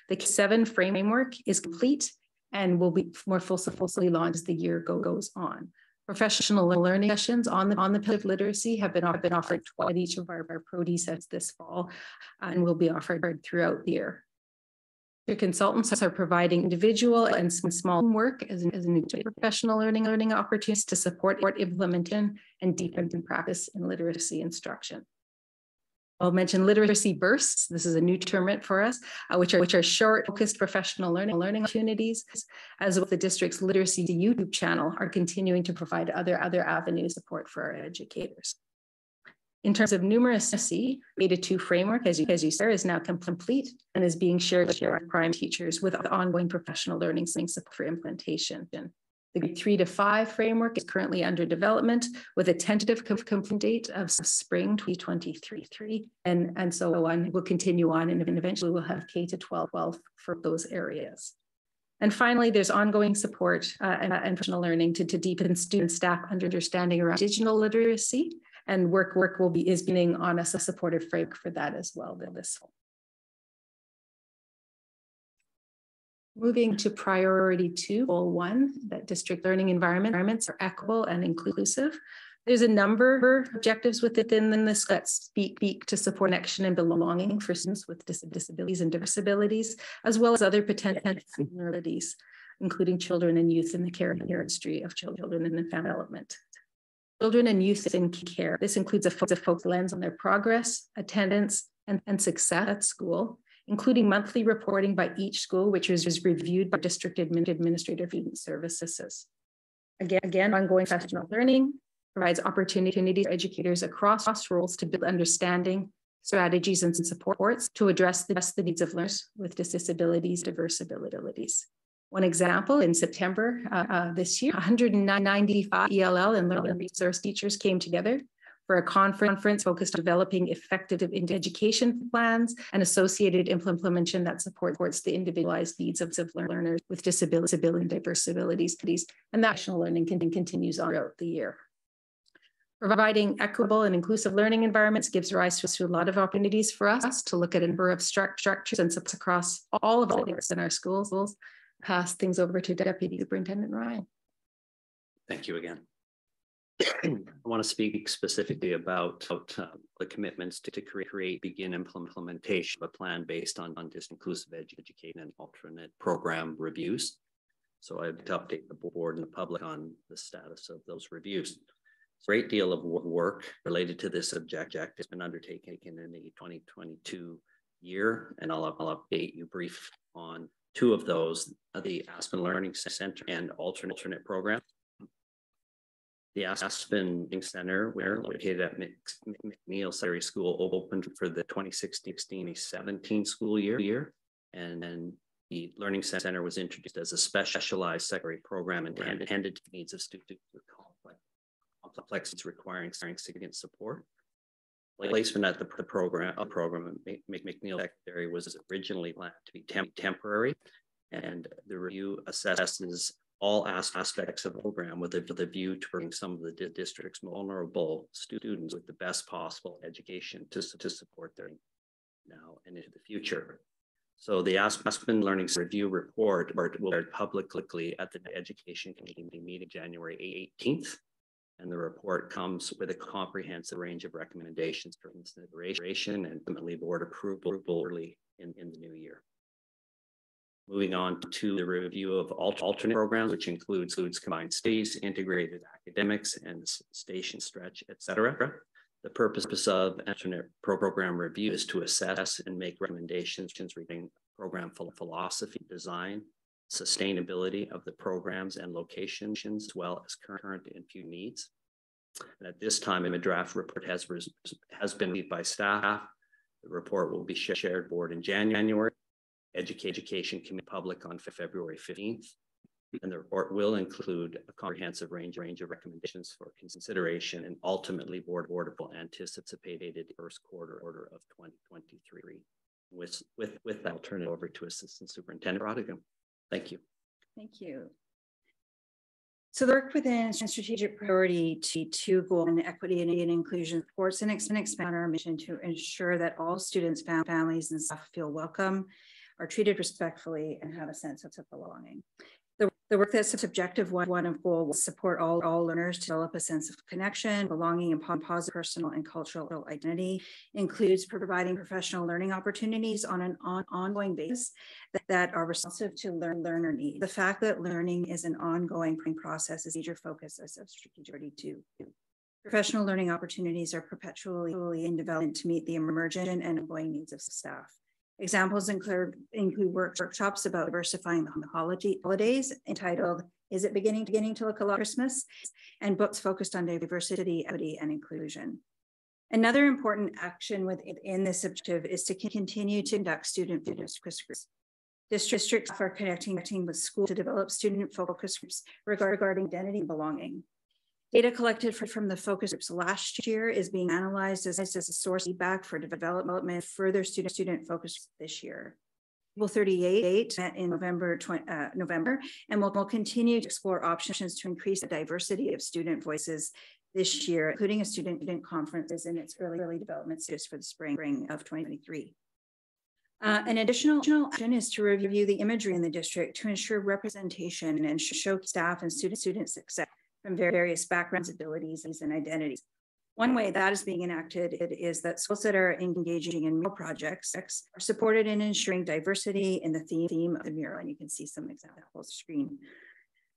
The K7 framework is complete and will be more fully launched as the year go, goes on. Professional learning sessions on the on the pillar of literacy have been, have been offered at each of our, our ProD sets this fall uh, and will be offered throughout the year. The consultants are providing individual and small work as, as a new professional learning learning opportunities to support implementation and deepen practice in literacy instruction. I'll mention literacy bursts. This is a new term for us, uh, which are which are short, focused professional learning learning opportunities, as well the district's literacy YouTube channel are continuing to provide other other avenues support for our educators. In terms of numeracy, Beta 2 framework, as you, as you said, is now complete and is being shared with our prime teachers with ongoing professional learning support for implementation. The three to five framework is currently under development with a tentative complete date of spring 2023. And, and so on We'll continue on and eventually we'll have K to 12, 12 for those areas. And finally, there's ongoing support uh, and, and professional learning to, to deepen student staff understanding around digital literacy and work work will be is being on us a supportive framework for that as well this. Moving to priority two, goal one, that district learning environments are equitable and inclusive. There's a number of objectives within this that speak, speak to support connection and belonging for students with disabilities and disabilities, as well as other potential vulnerabilities, including children and youth in the care history of children and development. Children and youth in care. This includes a focused lens on their progress, attendance, and, and success at school, including monthly reporting by each school, which is reviewed by district administrative student services. Again, again, ongoing professional learning provides opportunities for educators across roles to build understanding, strategies, and supports to address the, the needs of learners with disabilities, diverse abilities. One example, in September uh, uh, this year, 195 ELL and learning resource teachers came together for a conference focused on developing effective education plans and associated implementation that supports the individualized needs of learners with disabilities and diverse abilities. And national learning continues on throughout the year. Providing equitable and inclusive learning environments gives rise to a lot of opportunities for us to look at a number of structures and across all of the in our schools. Pass things over to Deputy Superintendent Ryan. Thank you again. I want to speak specifically about, about uh, the commitments to, to create, begin implementation of a plan based on, on inclusive education and alternate program reviews. So I have to update the board and the public on the status of those reviews. Great deal of work related to this objective has been undertaken in the 2022 year, and I'll, I'll update you brief on two of those, uh, the Aspen Learning Center and alternate, alternate program. The Aspen Learning Center, we're located at MacNeill Secondary School, opened for the 2016-17 school year, year. And then the Learning Center was introduced as a specialized secondary program and intended to the needs of students with complex, complexities requiring significant support. Placement at the, the program, a program at MacNeill Secondary was originally planned to be temp temporary, and the review assesses all aspects of the program with a view to bring some of the di district's vulnerable students with the best possible education to, to support their now and into the future. So the Aspen Learning Review Report will be publicly at the Education Committee meeting January 18th. And the report comes with a comprehensive range of recommendations for consideration and ultimately board approval early in, in the new year. Moving on to the review of alternate programs, which includes, includes combined studies, integrated academics, and station stretch, et cetera. The purpose of alternate program review is to assess and make recommendations regarding program philosophy, design, sustainability of the programs and locations, as well as current and future needs. And at this time, in a draft report has, has been reviewed by staff. The report will be shared board in January Education Committee Public on February 15th. And the report will include a comprehensive range, range of recommendations for consideration and ultimately board board will anticipated first quarter order of 2023. With, with, with that, I'll turn it over to Assistant Superintendent Rodigan. Thank you. Thank you. So the work within strategic priority to, to goal and equity and inclusion supports and expand our mission to ensure that all students, families, and staff feel welcome, are treated respectfully, and have a sense of belonging. The, the work that's subjective one, one of goal will support all, all learners to develop a sense of connection, belonging, and positive personal and cultural identity, includes providing professional learning opportunities on an on, ongoing basis that, that are responsive to learn, learner needs. The fact that learning is an ongoing process is major focus of strategic two. Professional learning opportunities are perpetually in development to meet the emergent and ongoing needs of staff. Examples include, include workshops about diversifying the holiday, holidays entitled, Is It Beginning, Beginning to Look a Lot Christmas? and books focused on diversity, equity, and inclusion. Another important action within this objective is to continue to conduct student focus groups. Districts are connecting with schools to develop student focus groups regarding identity and belonging. Data collected from the focus groups last year is being analyzed as, as a source feedback for development further student student focus this year. Table 38 met in November 20, uh, November, and we'll, we'll continue to explore options to increase the diversity of student voices this year, including a student, student conferences in its early early development stages for the spring, spring of 2023. Uh, an additional action is to review the imagery in the district to ensure representation and show staff and student student success from various backgrounds, abilities, and identities. One way that is being enacted is that schools that are engaging in mural projects are supported in ensuring diversity in the theme of the mural, and you can see some examples screen.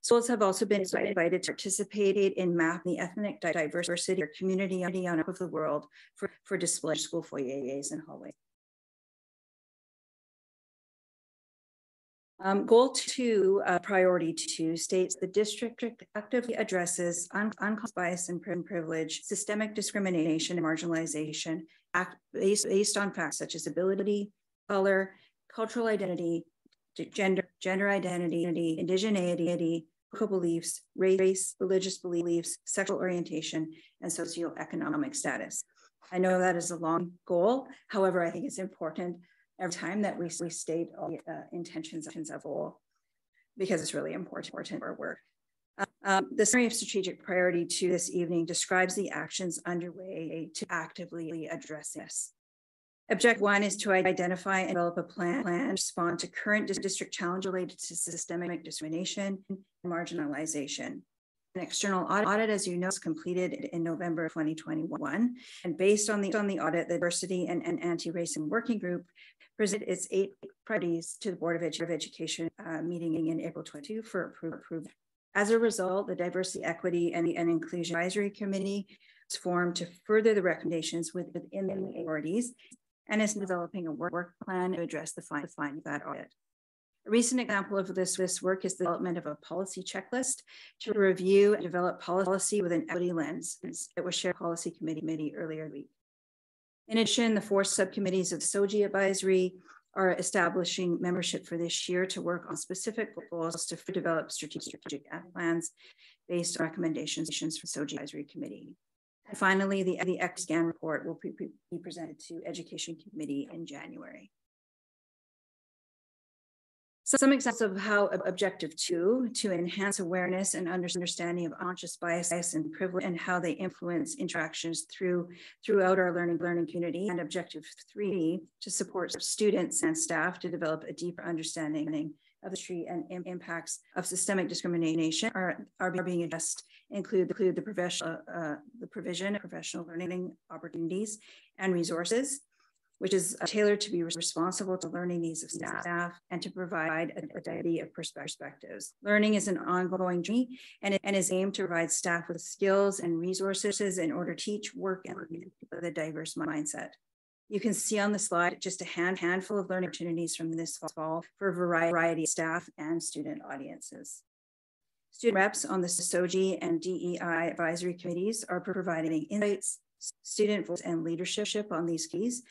Schools have also been invited to participate in mapping the ethnic diversity or community on of the world for, for display school foyers and hallways. Um, goal two, uh, priority two, states the district actively addresses un unconscious bias and privilege, systemic discrimination and marginalization act based, based on facts such as ability, color, cultural identity, gender, gender identity, indigeneity, beliefs, race, religious beliefs, sexual orientation, and socioeconomic status. I know that is a long goal. However, I think it's important every time that we, we state all the uh, intentions of all, because it's really important, important for our work. Um, the summary of strategic priority to this evening describes the actions underway to actively address this. Object one is to identify and develop a plan, plan to respond to current district challenge related to systemic discrimination and marginalization. An external audit, as you know, was completed in November of 2021. And based on the, on the audit, the Diversity and, and Anti-Racism Working Group presented its eight priorities to the Board of, of Education uh, meeting in April 22 for approval. As a result, the Diversity, Equity, and, and Inclusion Advisory Committee was formed to further the recommendations within the priorities and is developing a work, work plan to address the findings of that audit. A recent example of this, this work is the development of a policy checklist to review and develop policy with an equity lens that was shared policy committee, committee earlier week. In addition, the four subcommittees of SOGI advisory are establishing membership for this year to work on specific goals to develop strategic, plans based on recommendations from SOGI advisory committee. And finally, the, the X-SCAN report will be presented to education committee in January. Some examples of how objective two, to enhance awareness and understanding of unconscious bias and privilege and how they influence interactions through throughout our learning learning community. And objective three, to support students and staff to develop a deeper understanding of the tree and impacts of systemic discrimination are, are being addressed include, include the professional uh, the provision of professional learning opportunities and resources which is uh, tailored to be responsible to learning needs of staff and to provide a, variety of perspectives. Learning is an ongoing journey and, and is aimed to provide staff with skills and resources in order to teach, work, and with a diverse mindset. You can see on the slide just a hand, handful of learning opportunities from this fall for a variety of staff and student audiences. Student reps on the SOGI and DEI advisory committees are providing insights, student voice, and leadership on these keys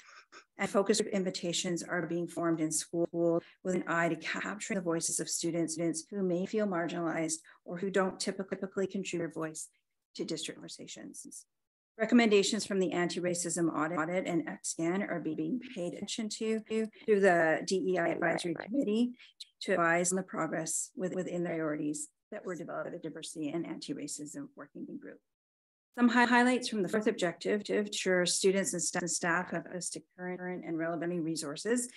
and focus group invitations are being formed in school with an eye to capturing the voices of students, students who may feel marginalized or who don't typically contribute their voice to district conversations. Recommendations from the anti-racism audit, audit and XSCAN are being paid attention to through the DEI advisory committee to advise on the progress with, within the priorities that were developed at the diversity and anti-racism working group. Some high highlights from the fourth objective to ensure students and staff, and staff have access to current and relevant resources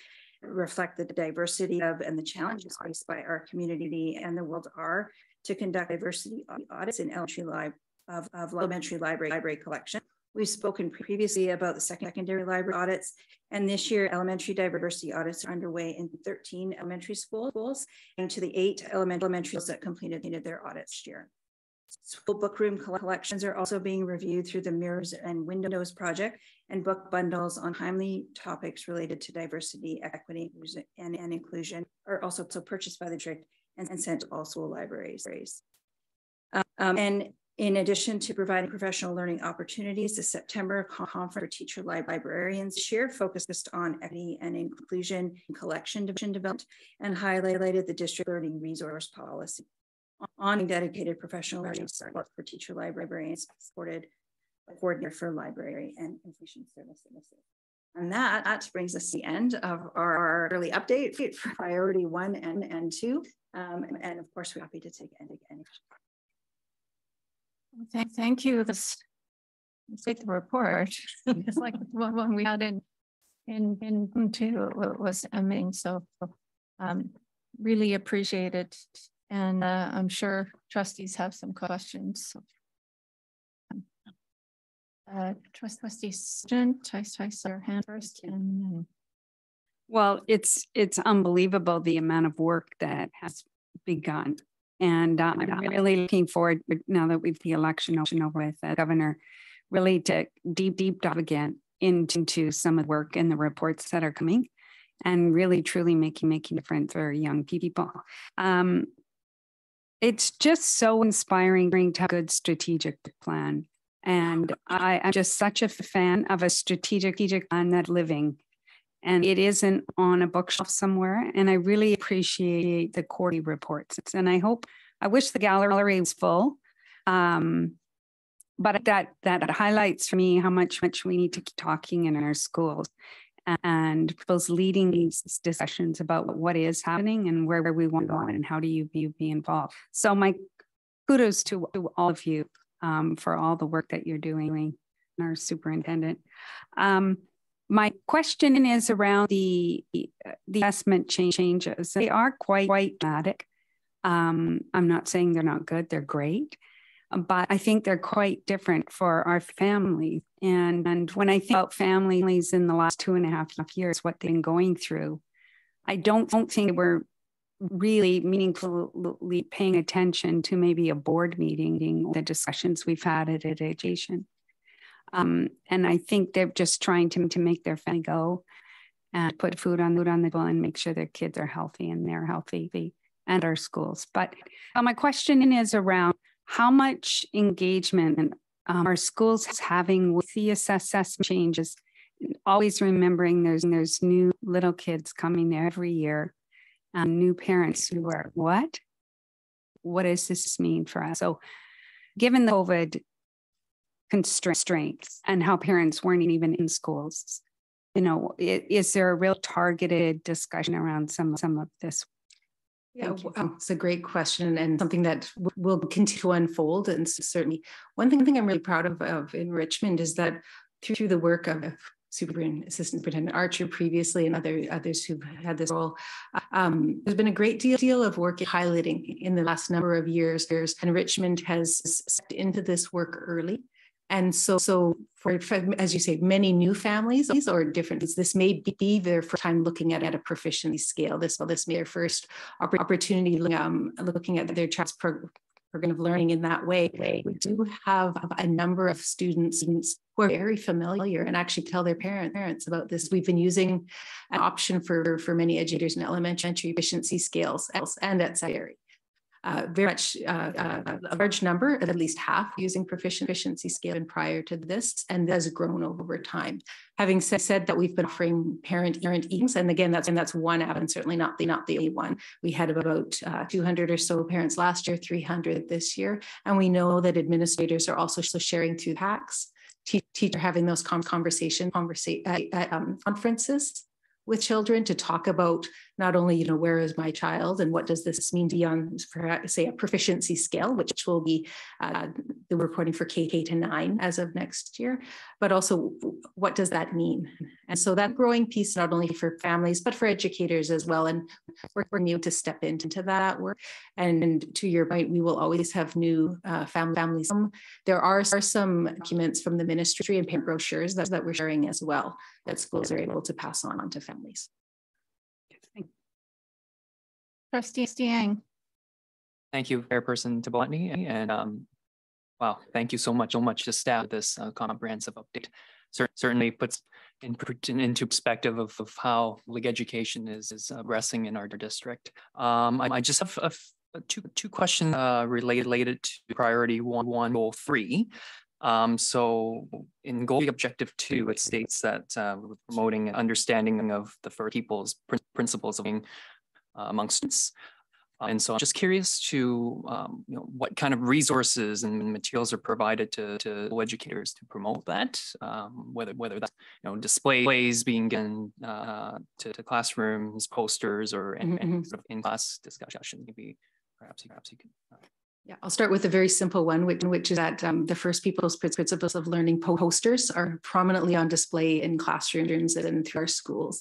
reflect the diversity of and the challenges faced by our community and the world are to conduct diversity audits in elementary library of, of elementary library, library collection. We've spoken previously about the secondary library audits, and this year elementary diversity audits are underway in 13 elementary schools and to the eight elementary schools that completed their audits this year. School book room collections are also being reviewed through the Mirrors and Windows project, and book bundles on timely topics related to diversity, equity, and, and inclusion are also, also purchased by the district and, and sent to all school libraries. Um, and in addition to providing professional learning opportunities, the September conference for teacher librarians shared focused on equity and inclusion in collection development and highlighted the district learning resource policy on dedicated professional learning support for teacher librarians supported coordinator for library and information services. And that, that brings us to the end of our early update for priority one and, and two. Um, and of course, we're happy to take any, any Thank, thank you. This take the report. it's like the one we had in in in two was amazing. So um, really appreciate it, and uh, I'm sure trustees have some questions. So, uh, trust trustee Sargent, I, saw your hand first, and. Well, it's it's unbelievable the amount of work that has begun and uh, I'm really looking forward now that we've the election over with the governor, really to deep, deep dive again into some of the work and the reports that are coming and really truly making making a difference for young people. Um, it's just so inspiring to have a good strategic plan. And I, am just such a fan of a strategic, plan that living and it isn't on a bookshelf somewhere. And I really appreciate the quarterly reports. And I hope, I wish the gallery was full. Um, but that that highlights for me how much much we need to keep talking in our schools and people's leading these discussions about what is happening and where we want to go and how do you be, be involved. So my kudos to, to all of you um, for all the work that you're doing, our superintendent. Um, my question is around the the investment changes. They are quite quite dramatic. Um, I'm not saying they're not good; they're great, but I think they're quite different for our family. And and when I think about families in the last two and a half years, what they've been going through, I don't don't think we're really meaningfully paying attention to maybe a board meeting, the discussions we've had at education. Um, and I think they're just trying to, to make their family go and put food on, food on the table and make sure their kids are healthy and they're healthy and our schools. But uh, my question is around how much engagement um, our schools having with the assessment changes, always remembering there's, there's new little kids coming there every year, um, new parents who are, what? What does this mean for us? So given the COVID constraints and how parents weren't even in schools. You know, is there a real targeted discussion around some some of this? Yeah, um, it's a great question and something that will continue to unfold. And certainly, one thing, thing I'm really proud of, of in Richmond is that through the work of Superintendent Assistant Superintendent Archer previously and other others who've had this role. Um, there's been a great deal, deal of work highlighting in the last number of years, and Richmond has stepped into this work early and so, so for, as you say, many new families or different, this may be their first time looking at, at a proficiency scale. This, well, this may be their first opportunity um, looking at their child's program of learning in that way. We do have a number of students who are very familiar and actually tell their parent, parents about this. We've been using an option for, for many educators in elementary efficiency scales and at secondary. Uh, very much uh, uh, a large number, at least half, using proficiency scale and prior to this, and has grown over time. Having said that, we've been offering parent parent evenings, and again, that's and that's one app, and certainly not the not the only one. We had about uh, 200 or so parents last year, 300 this year, and we know that administrators are also sharing through hacks. Teacher having those conversation conversa- uh, um, conferences with children to talk about not only, you know, where is my child and what does this mean beyond, say, a proficiency scale, which will be uh, the reporting for K, K to nine as of next year, but also what does that mean? And so that growing piece, not only for families, but for educators as well. And we're, new to step into that work. And, to your point, we will always have new uh, families. There are, are some documents from the ministry and parent brochures that, that we're sharing as well that schools are able to pass on to families. Trustee Yang. Thank you, Chairperson Tablotney, and um, wow, thank you so much, so much to staff this uh, comprehensive update. Cer certainly puts in, into perspective of, of how league education is is progressing in our district. Um, I, I, just have a, two two questions uh, related related to priority one one goal three. Um, so in goal objective two, it states that uh, promoting understanding of the first people's principles of uh, among students. Uh, and so I'm just curious to um, you know what kind of resources and materials are provided to, to educators to promote that, um, whether whether that's you know displays being given uh, to, to, classrooms, posters, or mm-hmm. any sort of in-class discussion. Maybe perhaps perhaps you could. Uh, yeah, I'll start with a very simple one, which, which is that um, the first people's principles of learning posters are prominently on display in classrooms and through our schools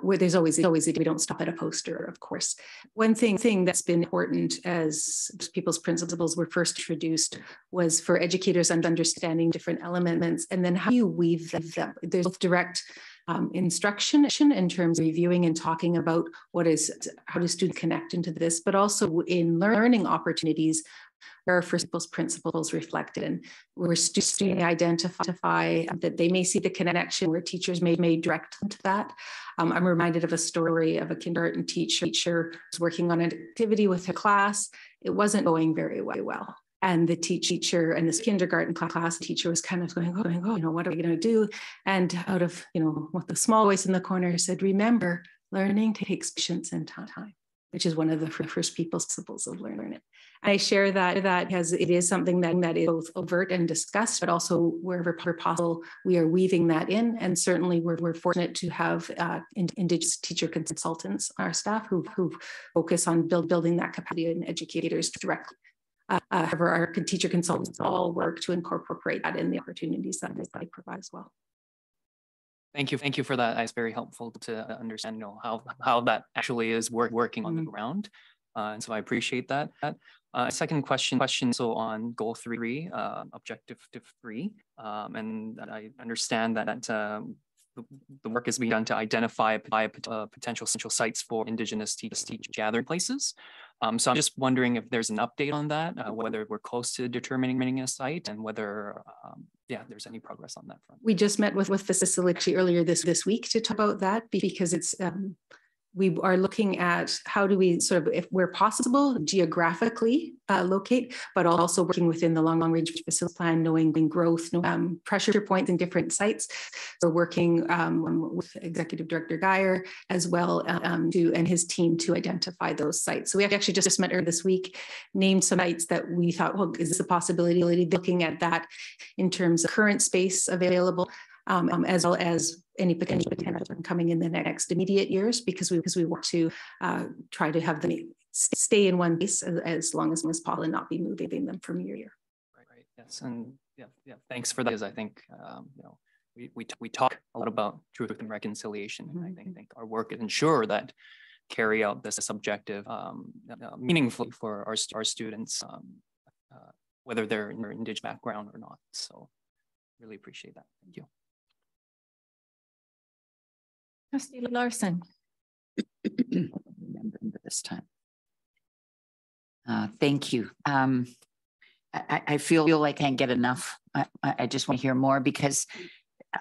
where there's always always we don't stop at a poster of course. One thing thing that's been important as people's principles were first introduced was for educators and understanding different elements and then how you weave them. There's both direct um, instruction in terms of reviewing and talking about what is how do students connect into this but also in learning opportunities where are first principles reflected and where students identify that they may see the connection where teachers may, may direct them to that. Um, I'm reminded of a story of a kindergarten teacher, teacher working on an activity with her class. It wasn't going very well. And the teacher and this kindergarten class teacher was kind of going, oh, going, oh, you know, what are we going to do? And out of, you know, what the small voice in the corner said, remember, learning takes patience and time which is one of the first principles of learning. I share that that because it is something that, that is both overt and discussed, but also wherever possible, we are weaving that in. And certainly we're, we're fortunate to have uh, Indigenous teacher consultants, our staff who, who focus on build, building that capacity in educators directly. Uh, however, our teacher consultants all work to incorporate that in the opportunities that they provide as well. Thank you. Thank you for that. It's very helpful to understand you know, how, how that actually is work, working on mm -hmm. the mm-hmm. ground. Uh, and so I appreciate that. Uh, second question, question so on goal three, uh, objective three. Um, and I understand that um, the work is being done to identify uh, potential central sites for Indigenous teach, teach gathering places. Um, so I'm just wondering if there's an update on that, uh, whether we're close to determining a site and whether, um, yeah, there's any progress on that front. We just met with, with the facility earlier this, this week to talk about that because it's, um, we are looking at how do we sort of, if where possible, geographically uh, locate, but also working within the long, long range facility plan, knowing growth, um, pressure points in different sites. So working um, with Executive Director Geyer as well um, to and his team to identify those sites. So we actually just, just met earlier this week, named some sites that we thought, well, is this a possibility? Looking at that in terms of current space available, um, um, as well as any potential potential coming in the next immediate years because we because we want to uh, try to have them stay in one place as, as long as possible and not be moving them from year to year. Right, right. Yes, and yeah, yeah. Thanks for that. Because I think um, you know we we we talk a lot about truth and reconciliation, and mm -hmm. I think, mm-hmm. think our work is ensure that carry out this subjective um, uh, meaningfully for our our students, um, uh, whether they're in their indigenous background or not. So really appreciate that. Thank you. Trustee Larson. remember this time. Uh, thank you. Um, I, I, feel, like I can't get enough. I, I just want to hear more because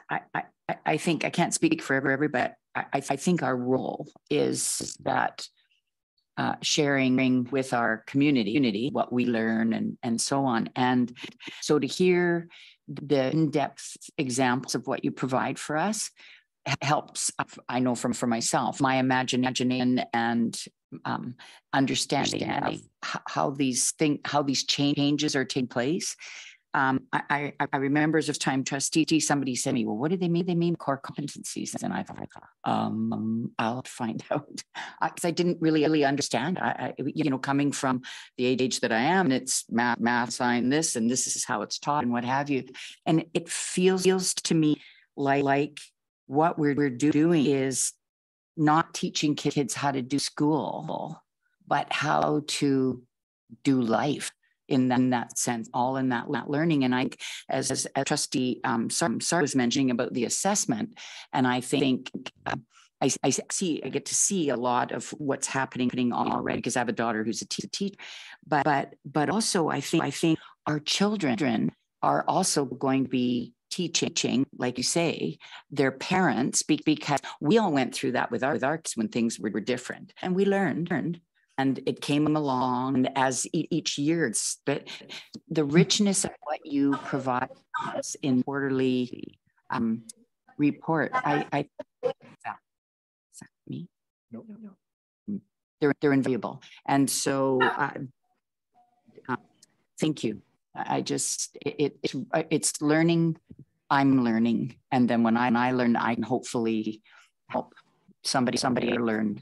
I, I, I think I can't speak for everybody, but I, I think our role is that uh, sharing with our community what we learn and and so on and so to hear the in-depth examples of what you provide for us helps i know from for myself my imagination and um, understanding of how these things how these changes are taking place um, I, I, I remember as of time trustee, somebody said to me, well, what do they mean? They mean core competencies. And I thought, um, I'll find out because I, I, didn't really, really understand. I, you know, coming from the age that I am, it's math, math, science, this, and this is how it's taught and what have you. And it feels, feels to me like, like what we're, we're doing is not teaching kids how to do school, but how to do life in that, in that sense, all in that, that learning. And I, as, as, trustee um, Sar, was mentioning about the assessment, and I think uh, I, I, see, I get to see a lot of what's happening already because I have a daughter who's a teacher, but, but, but also I think, I think our children are also going to be teaching, like you say, their parents, because we all went through that with our, with our kids when things were, were different. And we learned, learned and it came along as each year it's but the richness of what you provide us in quarterly um, report i i that me no no no. Mm, they're they're invaluable. And so uh, uh, thank you i just it, it it's learning i'm learning and then when i, when I learn i can hopefully help somebody somebody learn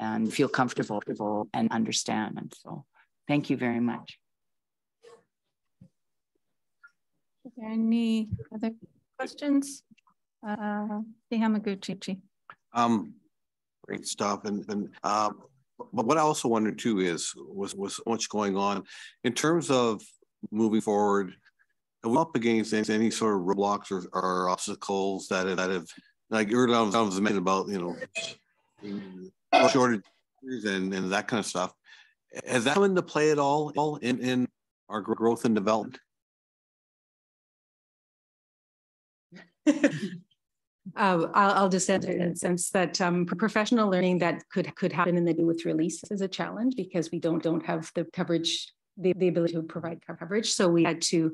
and feel comfortable and understand. And so thank you very much. Is there any other questions? Uh, Hamaguchi. Um, great stuff. And, and uh, but what I also wondered too is, was, was much going on in terms of moving forward, are we up against any sort of roadblocks or, or obstacles that, that have, like earlier I was mentioning about, you know, shortages and, and that kind of stuff. Has that come into play at all, all in, in our growth and development? Uh, I'll, I'll, just answer in the sense that um, professional learning that could could happen in the do with release is a challenge because we don't don't have the coverage the, the ability to provide coverage. So we had to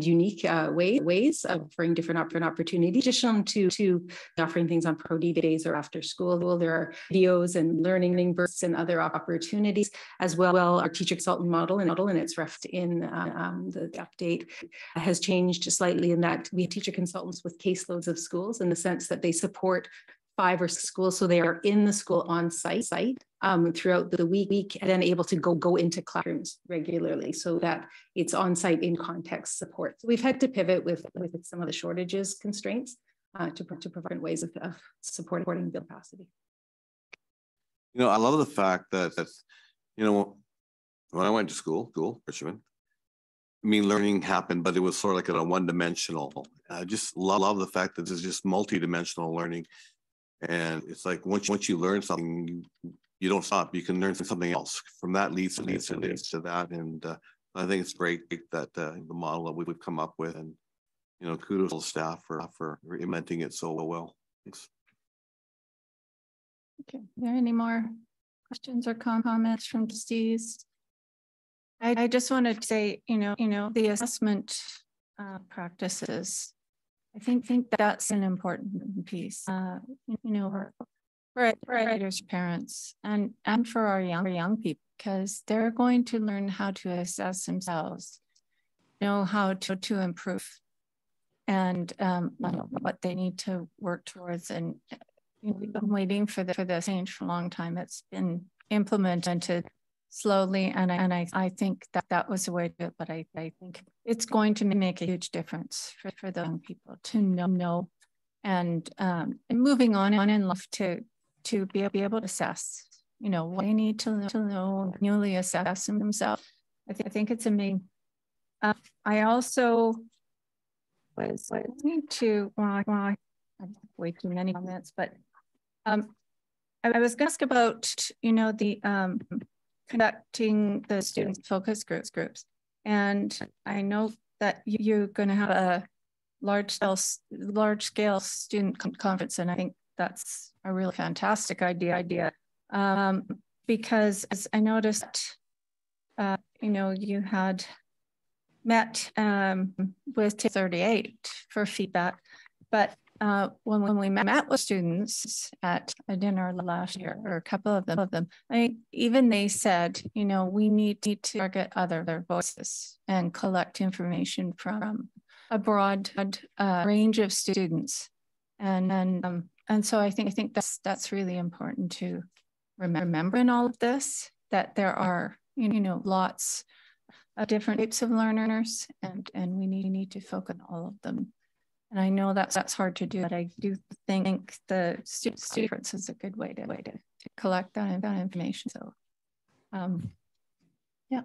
unique uh, way, ways of offering different, different opportunities, addition to, to offering things on Pro days or after school. Well, there are videos and learning bursts and other opportunities as well. well our teacher consultant model and model, and it's refed in uh, um, the, the update has changed slightly in that we have teacher consultants with caseloads of schools in the sense that they support five or six schools. So they are in the school on site, site um, throughout the week, week, and then able to go go into classrooms regularly so that it's on site in context support. So we've had to pivot with, with some of the shortages constraints uh, to, to provide ways of, of supporting build capacity. You know, I love the fact that, that you know, when I went to school, school, Richmond, I mean, learning happened, but it was sort of like a one-dimensional. I just love, love the fact that it's just multi-dimensional learning. And it's like once once you learn something, you, you don't stop. You can learn something else. From that leads leads to leads to that. And uh, I think it's great that uh, the model that we've come up with, and you know, kudos to the staff for for implementing it so well. Thanks. Okay. Are there any more questions or comments from trustees? I, I just wanted to say, you know, you know, the assessment uh, practices I think think that's an important piece. Uh, you know, for, for educators, parents, and and for our young young people, because they're going to learn how to assess themselves, know how to to improve, and um, what they need to work towards. And you know, we've been waiting for the for the change for a long time. It's been implemented slowly. And I, and I, I think that that was the way to do it. But I, I think it's going to make a huge difference for, for the young people to know, know and, um, and moving on, on in life to, to be, be able to assess, you know, what they need to, know, to know, newly assess themselves. I, th I think it's amazing. Uh, I also was need to, well, well, way too many comments, but um, I, I was going to ask about, you know, the um, conducting the student focus groups groups. And I know that you're going to have a large scale, large scale student conference. And I think that's a really fantastic idea. idea. Um, because as I noticed, uh, you know, you had met um, with 38 for feedback, but uh, when, when we met with students at a dinner last year, or a couple of them, of them, I, even they said, you know, we need, to target other their voices and collect information from a broad uh, range of students, and and um, and so I think I think that's that's really important to remember in all of this that there are you know lots of different types of learners, and and we need need to focus on all of them. And I know that's that's hard to do, but I do think the student students is a good way to way to, to collect that, that information. So, um, yeah.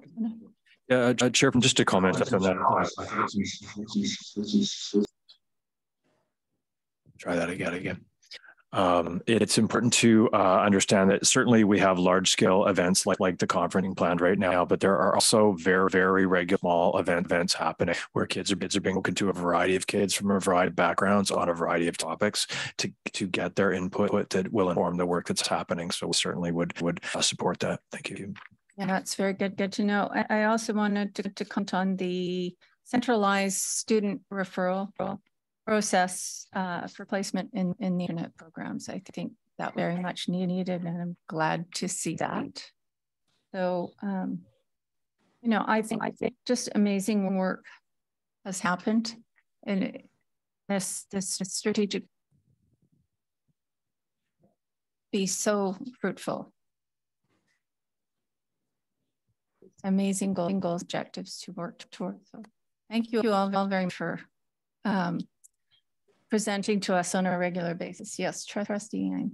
Yeah, uh, Chair, just to comment on that. Try that again. Again. Um, it's important to uh, understand that certainly we have large scale events like, like the conferencing planned right now, but there are also very, very regular small event, events happening where kids are, kids are being spoken to a variety of kids from a variety of backgrounds on a variety of topics to, to get their input that will inform the work that's happening. So we certainly would, would uh, support that. Thank you. Yeah, that's very good. Good to know. I, I also wanted to, to comment on the centralized student referral process uh, for placement in, in the internet programs. I think that very much needed, and I'm glad to see that. So, um, you know, I think I think just amazing work has happened, and this this strategic be so fruitful amazing goals, objectives to work towards. So thank you all, all very much for um, presenting to us on a regular basis. Yes, Trustee Yang.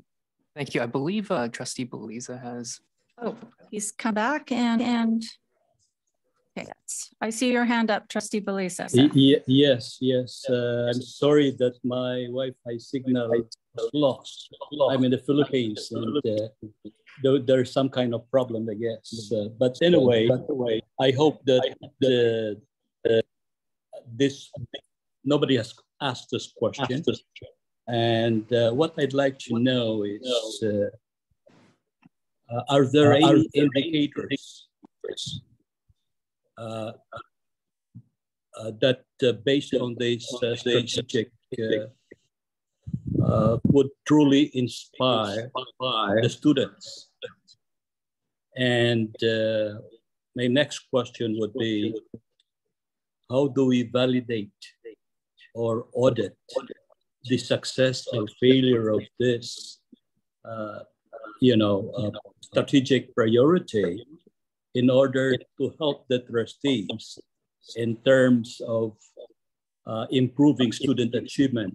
Thank you. I believe uh, Trustee Belleza has. Oh, he's come back and and. Okay, I see your hand up, Trustee Belleza. yes, yes. Uh, I'm sorry that my Wi-Fi signal was lost. I'm in the Philippines and uh, there's some kind of problem, I guess. Uh, but anyway, I hope that the, the, this nobody has asked this question. And uh, what I'd like to know is, uh, uh are there uh, any indicators uh, that based on this uh, would truly inspire the students. And uh, my next question would be, how do we validate or audit the success or failure of this, uh, you know, uh, strategic priority in order to help the trustees in terms of uh, improving student achievement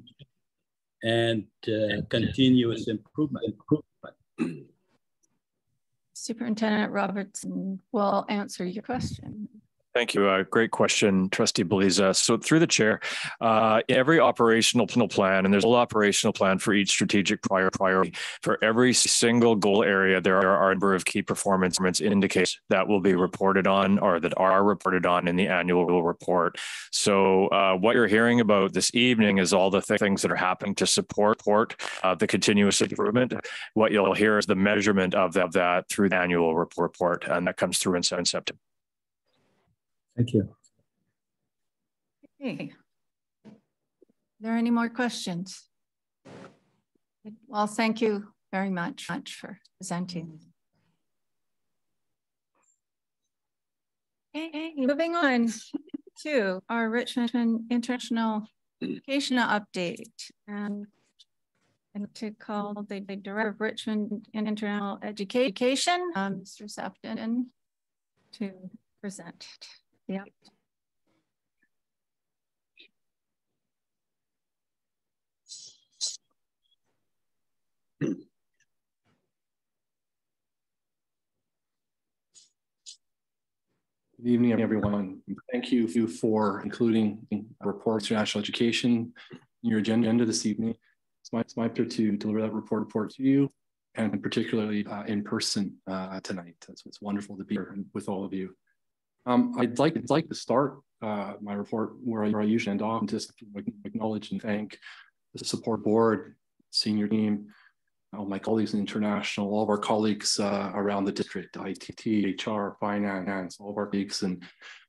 and uh, continuous improvement. Superintendent Robinson will answer your question. Thank you. Uh, great question, Trustee Belleza. So through the chair, uh, every operational plan, and there's a operational plan for each strategic prior priority. For every single goal area, there are a number of key performance indicators that will be reported on or that are reported on in the annual report. So uh, what you're hearing about this evening is all the th things that are happening to support, support uh, the continuous improvement. What you'll hear is the measurement of that, of that through the annual report, and that comes through in September. Thank you. Okay. Are there any more questions? Well, thank you very much, much for presenting. Okay, moving on to our Richmond International Education Update. Um, and to call the, the Director of Richmond International Education, um, Mr. Sefton, to present. Good evening, everyone. Thank you for including reports to national education in your agenda this evening. It's my, it's my pleasure to deliver that report report to you, and particularly uh, in person uh, tonight. It's, it's wonderful to be here with all of you. Um, I'd like I'd like to start uh, my report where I, where I usually end off and just acknowledge and thank the support board, senior team, all my colleagues in international, all of our colleagues uh, around the district, ITT, HR, finance, all of our colleagues and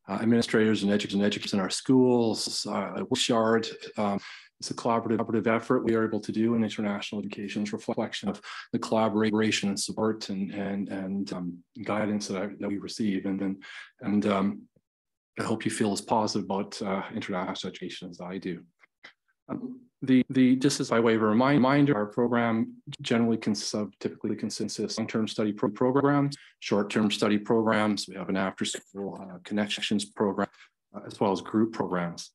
uh, administrators and educators and educators in our schools, uh, Wishard. Um, it's a collaborative, collaborative effort we are able to do in international education's reflection of the collaboration and support and and and um, guidance that, I, that we receive. And and, and um, I hope you feel as positive about uh, international education as I do. Um, the, the just as by way of a reminder, our program generally consists of typically consists of long-term study pro programs, short-term study programs. We have an after-school uh, connections program, uh, as well as group programs,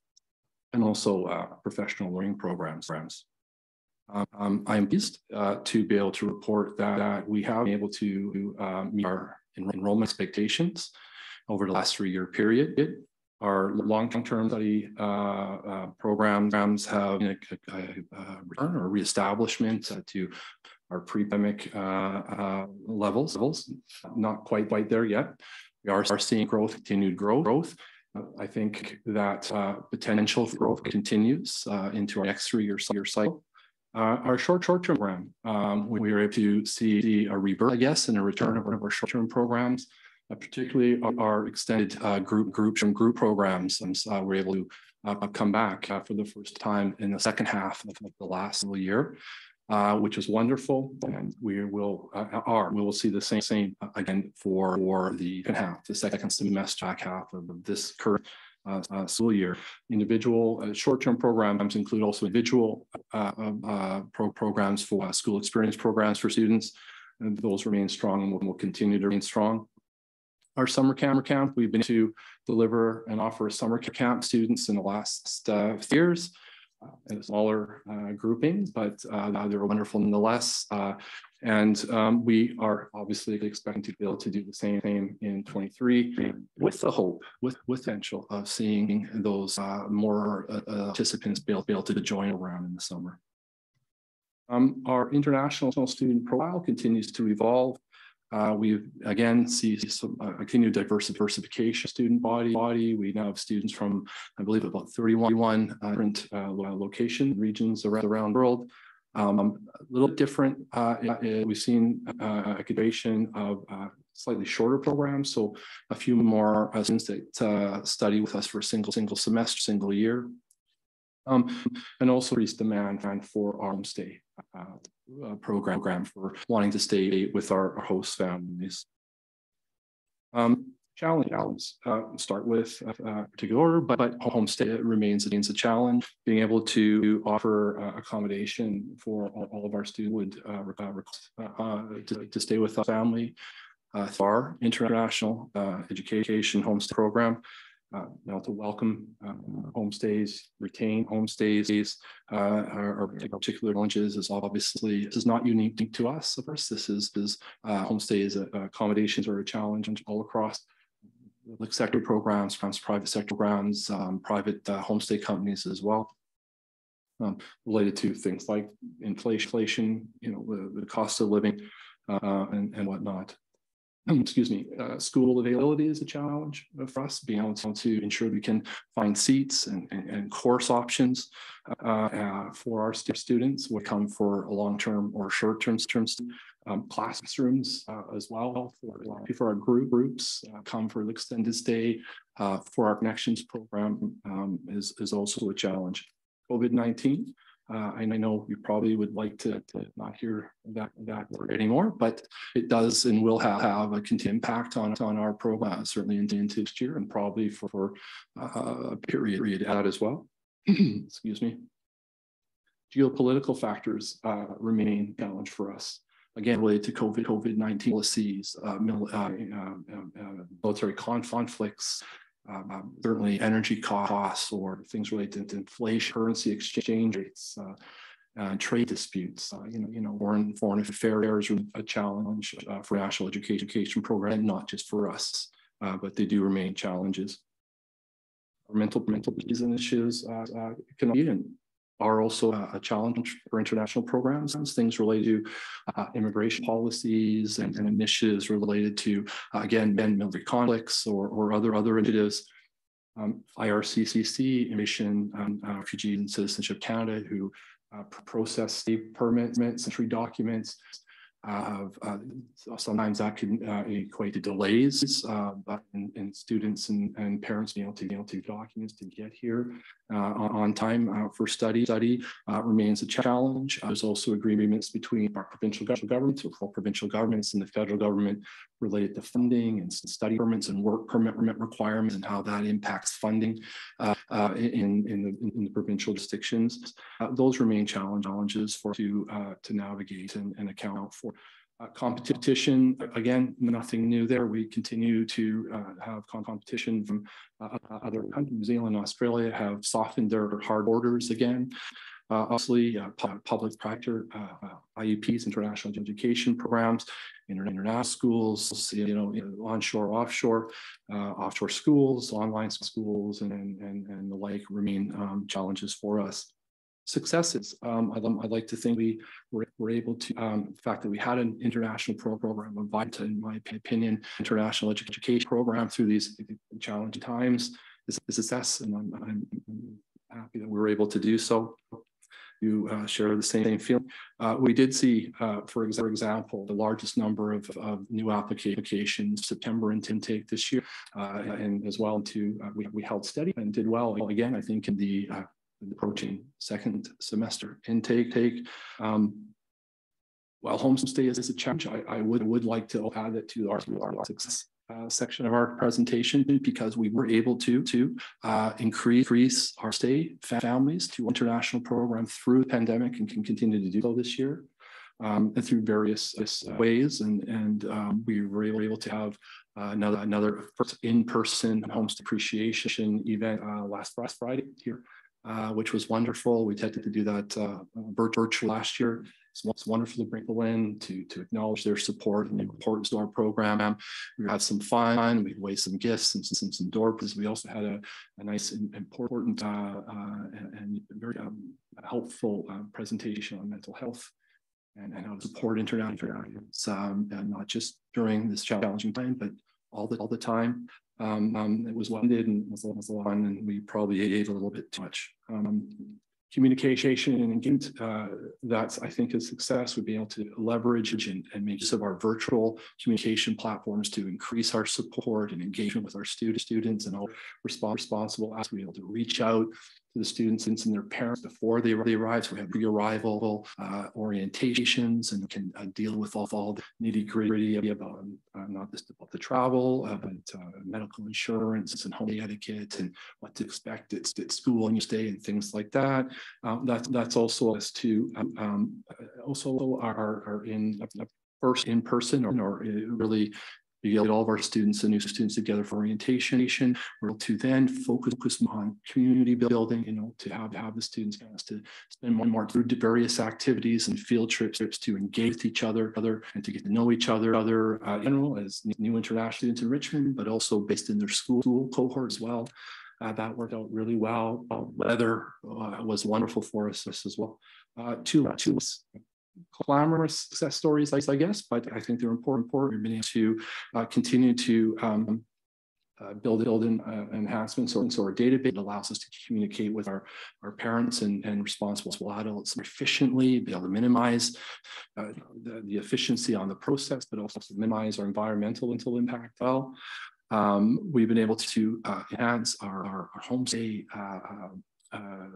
and also uh, professional learning programs. Um, I'm pleased uh, to be able to report that, that we have been able to uh, meet our enrollment expectations over the last three-year period. Our long-term study uh, uh, programs have know, a, a, return or reestablishment to our pre-pandemic uh, uh, levels, levels. Not quite quite there yet. We are, are seeing growth, continued growth. growth. I think that uh, potential for growth continues uh, into our next three-year year cycle. Uh, our short short-term program, um, we were able to see a rebirth, I guess, and a return of one of our short-term programs uh, particularly our extended uh, group groups and group programs and uh, we're able to uh, come back uh, for the first time in the second half of the last year, uh, which is wonderful. And we will are we will see the same same again for for the second half, the second semester back half of this current uh, uh, school year. Individual uh, short-term programs include also individual pro programs for school experience programs for students. And those remain strong and will continue to remain strong our summer camp camp. We've been to deliver and offer a summer camp students in the last uh, years uh, in a smaller uh, grouping, but uh, they were wonderful nonetheless. Uh, and um, we are obviously expecting to be able to do the same thing in 23 with the hope, with, with potential of seeing those uh, more participants be able, be able to join around in the summer. Um, our international student profile continues to evolve. Uh, we again see some uh, continued diversification student body. Body. We now have students from, I believe, about 31 uh, different uh, location regions around, around the world. Um, a little different. Uh, we've seen uh, a of uh, slightly shorter programs, so a few more students that study with us for a single single semester, single year, um, and also increased demand for our homestay uh, program for wanting to stay with our, host families. Um, challenge, challenge uh, start with a, particular order, but, but homestay remains, remains a challenge. Being able to offer uh, accommodation for all, all, of our students would uh, uh, uh, to, to, stay with our family. Uh, our international education homestay program uh, now to welcome uh, homestays, retain homestays. Uh, our, particular challenges is obviously this is not unique to us. Of course, this is is uh, homestays uh, accommodations are a challenge all across public sector programs, from private sector programs, um, private uh, homestay companies as well. Um, related to things like inflation, you know, the, the cost of living uh, and, and whatnot. Excuse me, uh, school availability is a challenge for us, being able to ensure we can find seats and, and, and course options uh, uh, for our students would come for a long-term or short-term terms, um, classrooms uh, as well for, for our group groups uh, come for the extended stay uh, for our connections program um, is, is also a challenge. COVID-19 uh, and I know you probably would like to, to, not hear that, that word anymore, but it does and will have, have a continued impact on, on our program, certainly into, into next year and probably for, for uh, a period, out as well. Excuse me. Geopolitical factors uh, remain a challenge for us. Again, related to COVID, COVID-19 policies, uh, mil, uh, uh, military conflicts, um, um, certainly energy costs or things related to inflation, currency exchange rates, uh, uh, trade disputes. Uh, you know, you know, foreign foreign affairs are a challenge uh, for national education, education program, and not just for us, uh, but they do remain challenges. Mental mental peace initiatives uh, can be are also a challenge for international programs, things related to uh, immigration policies and, and, initiatives related to, uh, again, military conflicts or, or other, other initiatives. Um, IRCC, Immigration, um, uh, Refugee and Citizenship Canada, who uh, process permits, entry documents, uh, uh, sometimes that can uh, equate to delays in, in, students and, and parents being able to, be able to documents to get here on time for study. Study remains a challenge. there's also agreements between our provincial governments, or provincial governments and the federal government related to funding and study permits and work permit requirements and how that impacts funding in, in, the, in the provincial jurisdictions. those remain challenges for to, to navigate and, and account for. Uh, competition, again, nothing new there. We continue to uh, have competition from uh, other countries. New Zealand, Australia have softened their hard orders again. Uh, obviously, uh, public practice, uh, IEPs, international education programs, international schools, you know, onshore, offshore, offshore schools, online schools, and, and, and the like remain um, challenges for us successes. Um, I'd, I'd, like to think we were, were able to, um, the fact that we had an international pro program, a vital, in my opinion, international education program through these challenging times is a success. And I'm, I'm, happy that we were able to do so. You uh, share the same feeling. Uh, we did see, uh, for example, the largest number of, of new applications September and intake this year, uh, and as well to uh, we, we held steady and did well again. I think in the uh, approaching second semester intake. Take, um, while homestay is, is a challenge, I, I, would would like to add it to our, our success uh, section of our presentation because we were able to to uh, increase our stay families to international program through the pandemic and can continue to do so this year. Um, and through various ways, and and um, we were able to have uh, another another in-person homestay appreciation event uh, last last Friday here uh, which was wonderful. We tended to do that virtual last year. It's, wonderful to bring people in to, to acknowledge their support and the importance to our program. We had some fun. We away some gifts and some, some door prizes. We also had a, a nice and important uh, uh, and, very um, helpful uh, presentation on mental health and, and how to support international um, not just during this challenging time, but all the all the time. Um, um, it was blended and was, was a lot, and we probably ate a little bit too much. Um, communication and engagement, uh, that's, I think, a success. We'd be able to leverage and, and make use of our virtual communication platforms to increase our support and engagement with our student, students and all responsible as we able to reach out to the students and their parents before they, they arrive. So we have pre-arrival uh, orientations and can uh, deal with all, all the nitty gritty about uh, not just about the travel, uh, but uh, medical insurance and home etiquette and what to expect at, at school and your stay and things like that. Um, that's that's also as to um, um also are, are in first in person or, or really we get all of our students and new students together for orientation. We're able to then focus, on community building, you know, to have, have the students to spend more and more through various activities and field trips, trips to engage with each other, other and to get to know each other, other uh, in general as new international students in Richmond, but also based in their school, school cohort as well. Uh, that worked out really well. Uh, weather uh, was wonderful for us as well. Uh, two, two glamorous success stories, I guess, but I think they're important, important to uh, continue to um, uh, build build in uh, enhancements so our database allows us to communicate with our, our parents and, and responsible adults efficiently, be able to minimize uh, the, the, efficiency on the process, but also to minimize our environmental impact well. Um, we've been able to uh, enhance our, our, our homestay uh, uh,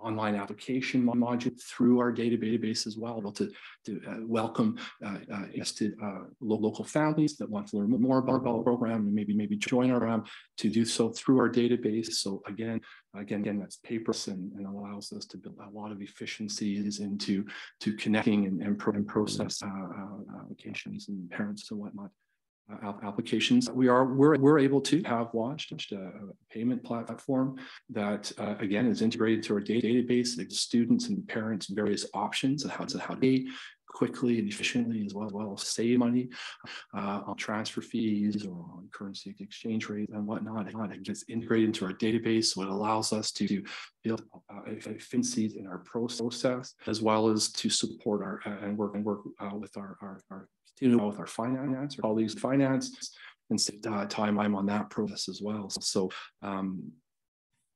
online application module through our data database as well, able to, to uh, welcome uh, uh, to, uh, local families that want to learn more about our program and maybe maybe join our program to do so through our database. So again, again, again, that's paperless and, and allows us to build a lot of efficiencies into to connecting and, and, pro and process uh, uh, applications and parents and whatnot uh, applications. We are we're, we're able to have launched a, payment platform that uh, again is integrated to our data database. That students and parents various options and how to how to pay quickly and efficiently as well as well save money uh, on transfer fees or on currency exchange rates and whatnot. It gets integrated into our database, so it allows us to, to build uh, efficiencies in our process as well as to support our uh, and work and work uh, with our, our, our continue with our finance, our colleagues in finance, and save uh, time I'm on that process as well. So um,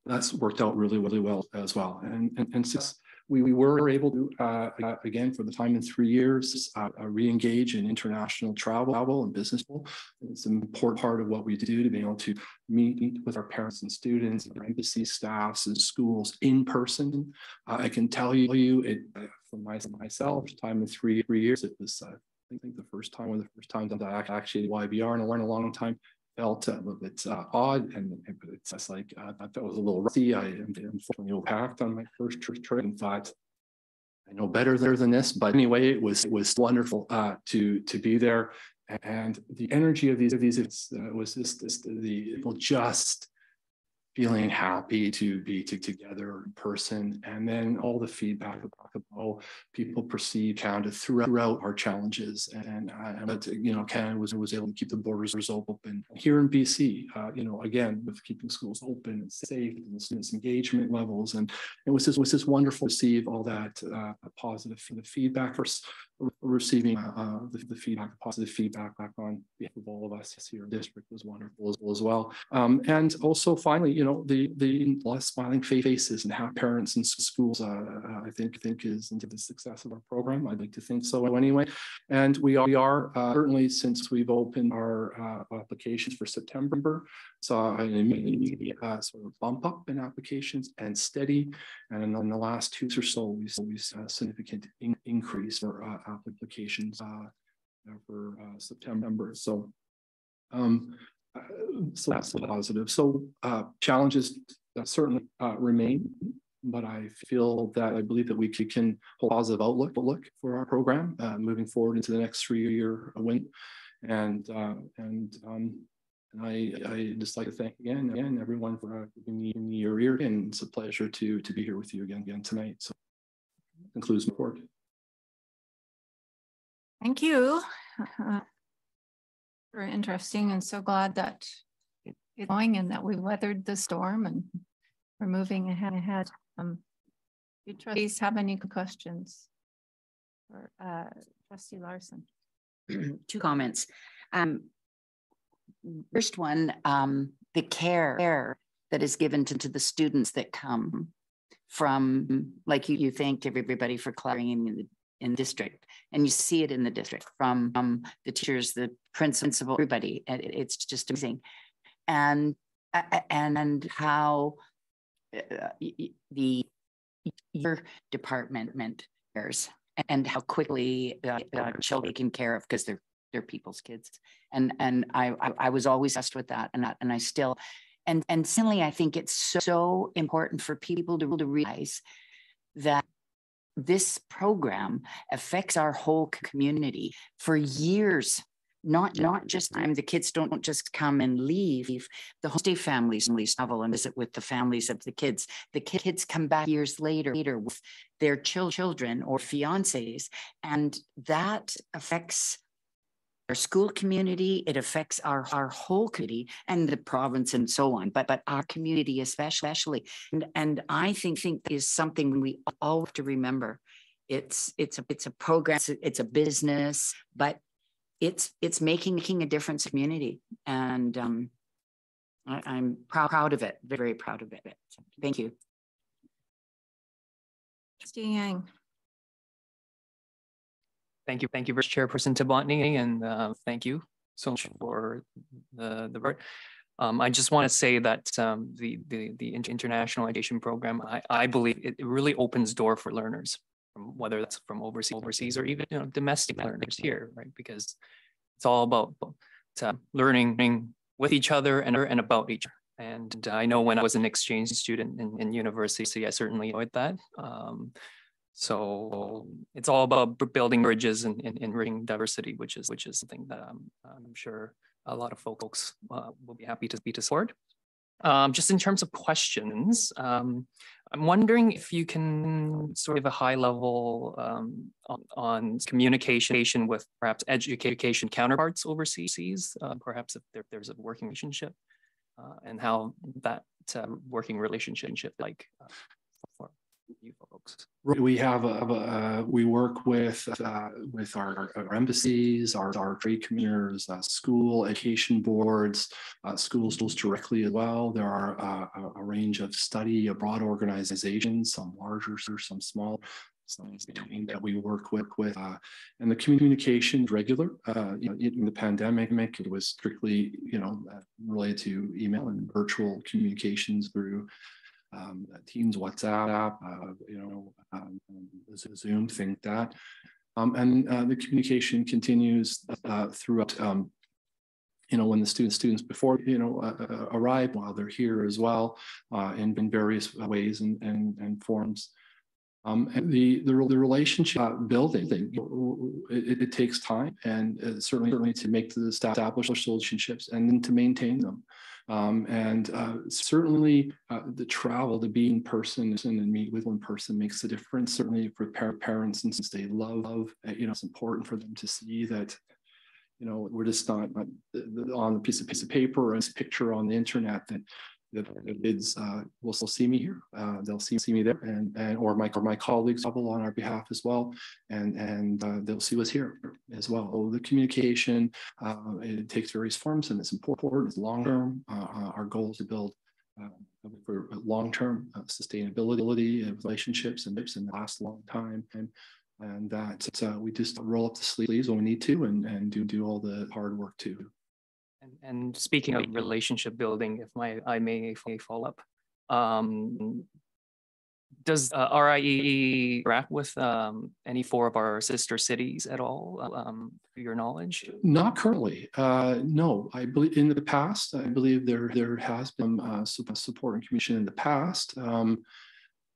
that's worked out really, really well as well. And, and, and since we, we were able to, uh, uh, again, for the time in three years, uh, uh, re-engage in international travel, and business. It's an important part of what we do to be able to meet with our parents and students, our embassy staffs and schools in person. Uh, I can tell you, it for my, myself, time in three, three years, it was, I think the first time, of the first times I actually YBR in a long time, felt a little bit uh, odd and it's just like uh, I it was a little rusty. I am unfortunately packed on my first trip and thought I know better there than this, but anyway, it was it was wonderful uh, to to be there, and the energy of these of these uh, was just this the people just feeling happy to be together in person. And then all the feedback about how people perceive Canada throughout our challenges. And, uh, you know, Canada was, was able to keep the borders open. Here in BC, uh, you know, again, with keeping schools open and safe and students engagement levels. And it was just, was just wonderful to receive all that uh, positive feedback for receiving uh, the, the, feedback, positive feedback back on behalf of all of us here. District was wonderful as, as well. Um, and also finally, you know, the the smiling faces and happy parents and schools, uh, uh, I think think is into the success of our program. I'd like to think so anyway. And we are, we are uh, certainly since we've opened our uh, applications for September, saw an immediate uh, sort of bump up in applications and steady. And in the last two or so, we saw a significant in increase for uh, applications for September. So, um, so that's positive. So uh, challenges uh, certainly uh, remain, but I feel that I believe that we can hold positive outlook, outlook for our program uh, moving forward into the next three-year win. And and um, and I, I just like to thank again, again, everyone for giving me, giving me your ear. And it's a pleasure to, to be here with you again, again tonight. So concludes my report. Thank you. Very interesting and so glad that it's going and that we weathered the storm and we're moving ahead. ahead. Um, do trustees have any questions for uh, Trustee Larson? Two comments. Um, First one, um, the care that is given to, to the students that come from, like you, you thanked everybody for in the in district, and you see it in the district from um, the teachers, the principal, everybody. It, it's just amazing, and and and how uh, the your department cares and how quickly uh, uh, children taken care of because they're they're people's kids. And and I I, I was always blessed with that, and I, and I still, and and similarly, I think it's so, so important for people to, to realize this program affects our whole community for years. Not not just time. The kids don't just come and leave. The homestay families and least travel and visit with the families of the kids. The kids come back years later later with their children or fiancés and that affects our school community, it affects our, our whole community and the province and so on, but but our community especially. And, and I think, think is something we all have to remember. It's it's a it's a program, it's a, business, but it's it's making making a difference community. And um, I, am proud, proud of it, very, very proud of it. Thank you. Trustee Yang. Thank you, thank you, Vice Chairperson Tablotney, and uh, thank you so much for the the word. Um, I just want to say that um, the, the the international education program, I, I believe it, it really opens door for learners, from whether that's from overseas, overseas or even you know domestic learners here, right? Because it's all about uh, learning with each other and and about each other. And I know when I was an exchange student in, in university, I certainly enjoyed that. Um, so it's all about building bridges and, and, and bringing diversity, which is which is something that I'm, I'm sure a lot of folks uh, will be happy to be to support. Um, just in terms of questions, um, I'm wondering if you can sort of a high level um, on, on, communication with perhaps education counterparts overseas, uh, perhaps if there, there's a working relationship uh, and how that uh, working relationship like uh, you folks? We have a, a uh, we work with uh, with our, our, embassies, our, our trade commissioners, uh, school education boards, uh, schools, schools directly as well. There are uh, a, range of study abroad organizations, some larger, some small, between that we work with, with uh, and the communication regular. Uh, you know, in the pandemic, it was strictly, you know, related to email and virtual communications through um, Teams, WhatsApp, uh, you know, um, Zoom, things like that. Um, and uh, the communication continues uh, throughout um, you know, when the students students before, you know, uh, uh arrive while they're here as well uh, in, in various ways and, and, and forms. Um, and the, the, the relationship building it, it, takes time and uh, certainly, certainly to make the staff establish those relationships and then to maintain them. Um, and uh, certainly uh, the travel, to be in person and meet with one person makes a difference. Certainly for parents, and since they love, love, uh, you know, it's important for them to see that, you know, we're just not, not on a piece of piece of paper or a picture on the internet that the, the kids uh, will still see me here. Uh, they'll see, see me there, and, and or my or my colleagues travel on our behalf as well, and and uh, they'll see us here as well. So the communication uh, it takes various forms, and it's important. It's long term. Uh, uh, our goal is to build. for long-term sustainability of relationships and and last long time and and that we just roll up the sleeves when we need to and, and do do all the hard work too. And, and speaking of relationship building, if my I may follow up, um, does uh, RIE interact with um, any four of our sister cities at all, um, to your knowledge? Not currently. Uh, no, I believe in the past. I believe there there has been uh, support and commission in the past, um,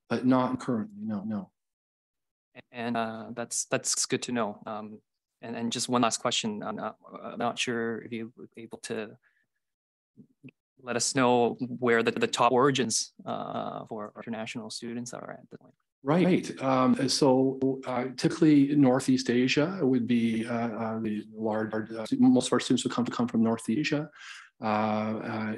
but not currently. No, no. And uh, that's that's good to know. Um, and, and just one last question. I'm not, I'm not sure if you were able to let us know where the, the top origins uh, for international students are at the point. Right. Um, so uh, typically Northeast Asia would be uh, uh the large, uh, most of our students would come to come from Northeast Asia. Uh, uh,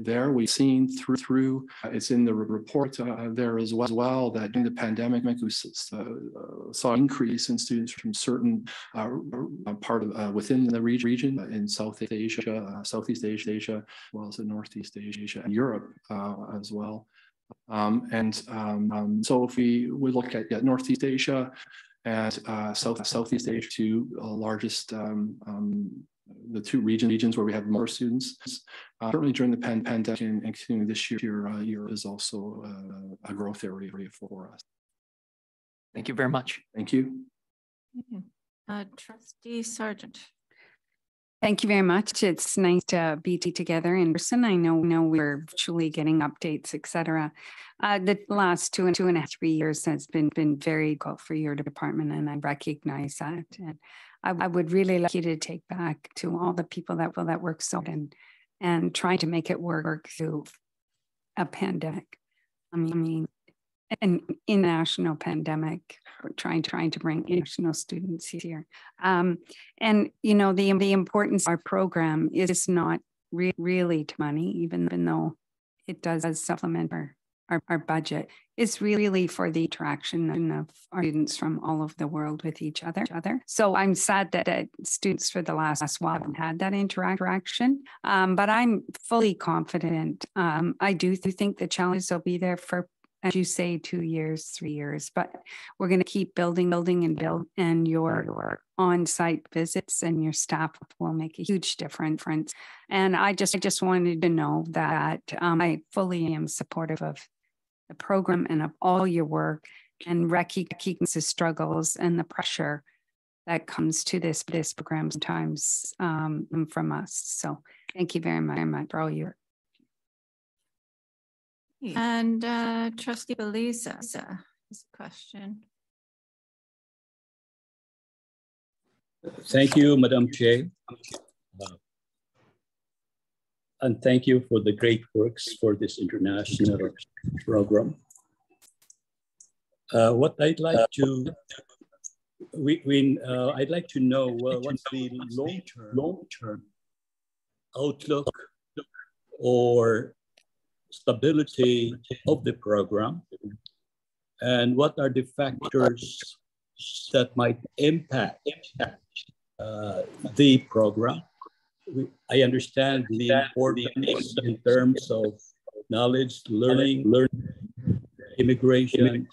there. We've seen through through uh, it's in the report there as well, as well, that during the pandemic we saw increase in students from certain part of within the region in South Asia, Southeast Asia, Asia, as well as in Northeast Asia and Europe as well. Um, and um, um, so if we would look at Northeast Asia and uh, South Southeast Asia, two largest um, um, the two region, regions where we have more students. Uh, certainly during the pan pandemic and, and continuing this year, uh, Europe is also uh, a growth area for us. Thank you very much. Thank you. Uh, Trustee Sargent. Thank you very much. It's nice to be together in person. I know, know we're virtually getting updates, etc. Uh, the last two and two and a half, three years has been been very difficult for your department, and I recognize that. And I, I would really like you to take back to all the people that will that work so and and trying to make it work through a pandemic. I mean, an international pandemic, trying trying to bring international students here. Um, and you know, the the importance of our program is not re- really to money, even, even though it does supplement our our, our budget is really for the interaction of our students from all over the world with each other. So I'm sad that, students for the last, last while haven't had that interaction, um, but I'm fully confident. Um, I do think the challenges will be there for as you say, two years, three years, but we're going to keep building, building, and build. And your, your on-site visits and your staff will make a huge difference. And I just, I just wanted to know that um, I fully am supportive of the program and of all your work and recognize the struggles and the pressure that comes to this this program sometimes um, from us. So thank you very much, very much for all your. And uh, Trustee Belleza has a question. Thank you, Madam Chair. And thank you for the great works for this international program. Uh, what I'd like to, we, we uh, I'd like to know uh, what's the long-term long-term outlook or stability of the program, And what are the factors that might impact uh, the program? I understand the importance in terms of knowledge, learning, learning, immigration,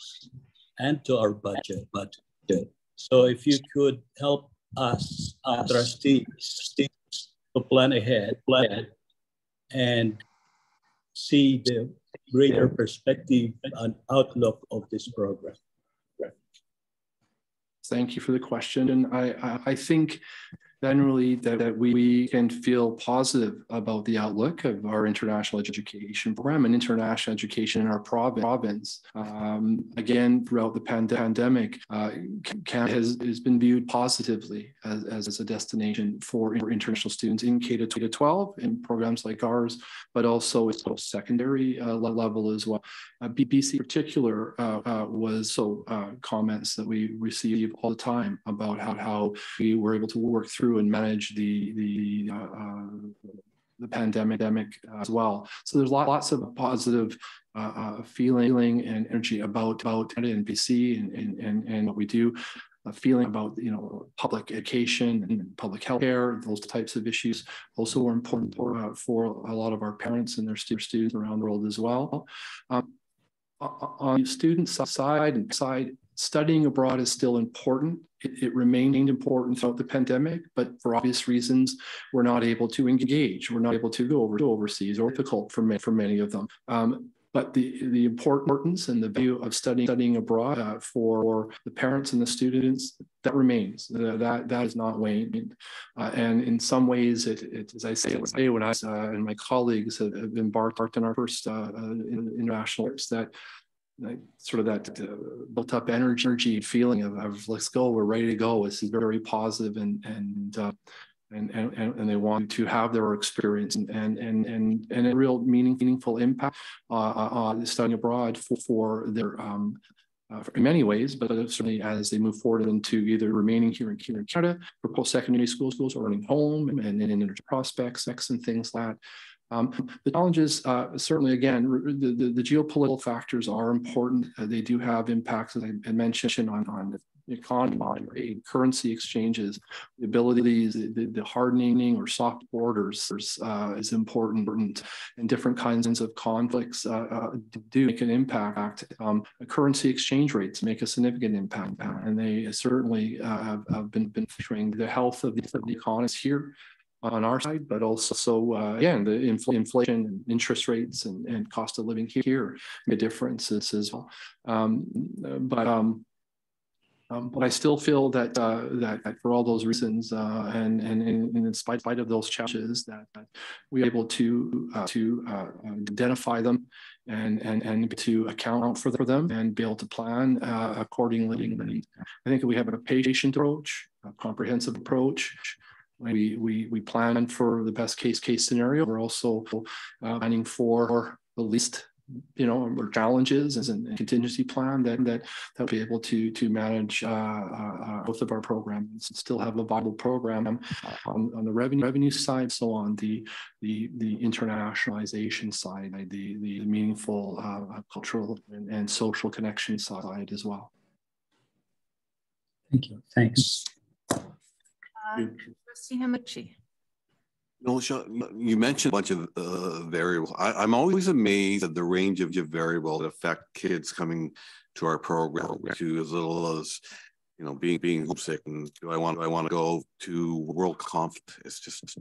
and to our budget. budget. So if you could help us, trustees, to plan ahead, plan and see the greater perspective and outlook of this program. Thank you for the question. And I, I, I think generally that, that we can feel positive about the outlook of our international education program and international education in our province. Um, again, throughout the pand pandemic, uh, Canada has, has been viewed positively as, as a destination for international students in K to 12 in programs like ours, but also at post-secondary uh, level as well. Uh, BC in particular uh, uh, was so uh, comments that we receive all the time about how, how we were able to work through through and manage the the uh, uh, the pandemic as well. So there's lots of positive uh, uh, feeling and energy about about NBC and, and, and, and what we do. A feeling about you know public education and public health care, those types of issues also are important for, uh, for a lot of our parents and their students around the world as well. Um, on the student side and side, studying abroad is still important. It, it, remained important throughout the pandemic, but for obvious reasons, we're not able to engage. We're not able to go over to overseas or difficult for, for many of them. Um, but the, the importance and the value of studying, studying abroad uh, for the parents and the students, that remains. Uh, that, that is not waned. Uh, and in some ways, it, it, as I say, when I uh, and my colleagues have, have embarked on our first uh, uh, international trips, that sort of that uh, built up energy feeling of, of, let's go, we're ready to go. This is very positive and and uh, and, and and they want to have their experience and and and and, and a real meaning, meaningful impact uh, on studying abroad for, for their um, uh, in many ways, but certainly as they move forward into either remaining here in, here in Canada for post-secondary school schools or running home and, and, and prospects, sex and things like that. Um, the challenges, uh, certainly, again, the, the, the, geopolitical factors are important. Uh, they do have impacts, as I mentioned, on, on the economy, on currency exchanges, the abilities, the, the hardening or soft borders uh, is important, and different kinds of conflicts uh, uh, do make an impact. Um, currency exchange rates make a significant impact, and they certainly uh, have, have, been, been featuring the health of the, of the economies here on our side, but also, uh, again, the infl inflation and interest rates and, and cost of living here, the differences as well. Um, but um, um, but I still feel that, uh, that, that for all those reasons, uh, and, and, and in spite, spite of those challenges, that, that we're able to uh, to uh, identify them and and and to account for them and be able to plan uh, accordingly. I think we have a patient approach, a comprehensive approach, we we we plan for the best case case scenario. We're also uh, planning for the least you know challenges as a contingency plan that that that will be able to to manage uh, uh, uh, both of our programs and still have a viable program on, on the revenue revenue side so on the the the internationalization side the the meaningful uh, cultural and, and social connection side as well. Thank you. Thanks Trustee Hamaguchi. No, you mentioned a bunch of uh, variables. I, am always amazed at the range of variables that affect kids coming to our program. To as little as you know, being being homesick, and do I want do I want to go to World Conf? It's just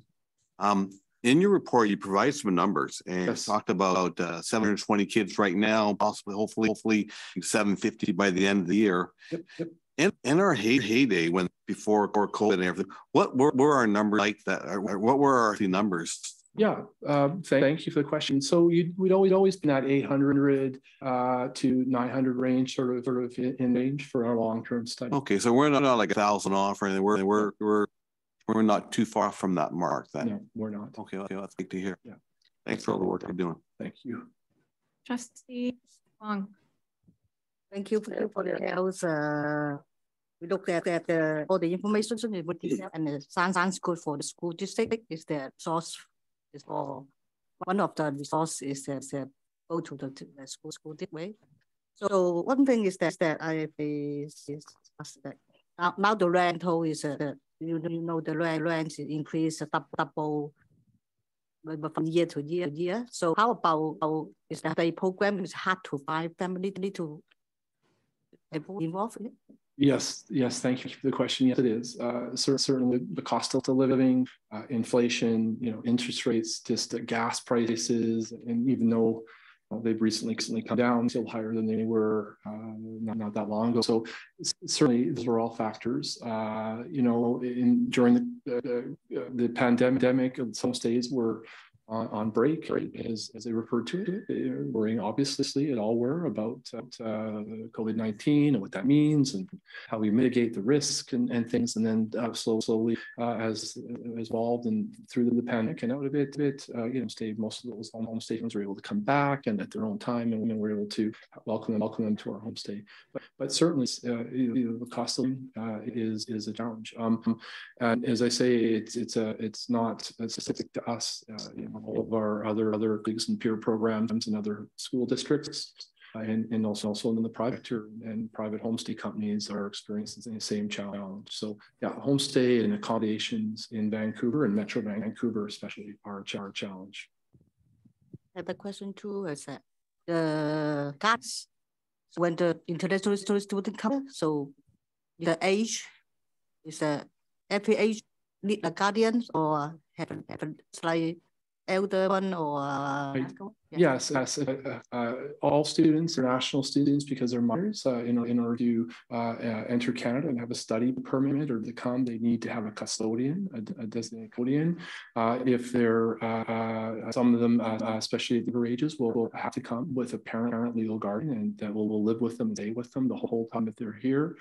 um, in your report, you provide some numbers and yes. talked about uh, 720 kids right now, possibly, hopefully, hopefully 750 by the end of the year. Yep, yep in, in our hey, heyday when before or COVID and everything, what were, were our numbers like that? What were our numbers? Yeah, uh, thank, thank you for the question. So you, we'd always always been at 800 uh, to 900 range, sort of sort of in range for our long term study. Okay, so we're not, not like a thousand off or anything. We're we're we're we're not too far from that mark then. No, we're not. Okay, okay, that's good to hear. Yeah. Thanks for all the work you're doing. Thank you. Trustee Wong. Thank you for, for the health uh, we look at, at the, all the information and the sounds good for the school district is the source is for one of the resource is, uh, go to the, the school school way. So one thing is that that I is, is that now, now the rental is uh, you, you know the rent rent increase double but from year to year to year. So how about how is that a program is hard to find family to involve in it? Yes, yes, thank you for the question. Yes, it is. Uh, certainly, the cost of living, uh, inflation, you know, interest rates, just uh, gas prices, and even though uh, they've recently recently come down, still higher than they were uh, not, not that long ago. So certainly, those are all factors. Uh, you know, in during the the pandemic, some states were on, on break, right, as, as they referred to it, worrying obviously it all were about uh, COVID-19 and what that means and how we mitigate the risk and, and things. And then uh, slowly, slowly uh, as, as evolved and through the pandemic and out of it, it uh, you know, most of those home stations were able to come back and at their own time and we were able to welcome them, welcome them to our homestay. But, but certainly uh, you know, the cost of living uh, is, is a challenge. Um, and as I say, it's, it's, a, it's not specific to us, you know, all of our other other leagues and peer programs and other school districts. And, and also, also in the private and private homestay companies are experiencing the same challenge. So yeah, homestay and accommodations in Vancouver and Metro Vancouver especially are our challenge. I have a question too is that the guards when the international student come, so the age is that every age need a guardian or have, have a slight elder one or uh, yeah. yes, yes. Uh, uh, uh, all students, international students, because they're minors, uh, in, in order to uh, enter Canada and have a study permit or to come, they need to have a custodian, a, a designated custodian. if they're some of them, especially at the ages, will, will have to come with a parent, parent legal guardian, and that will, will live with them, stay with them the whole time that they're here.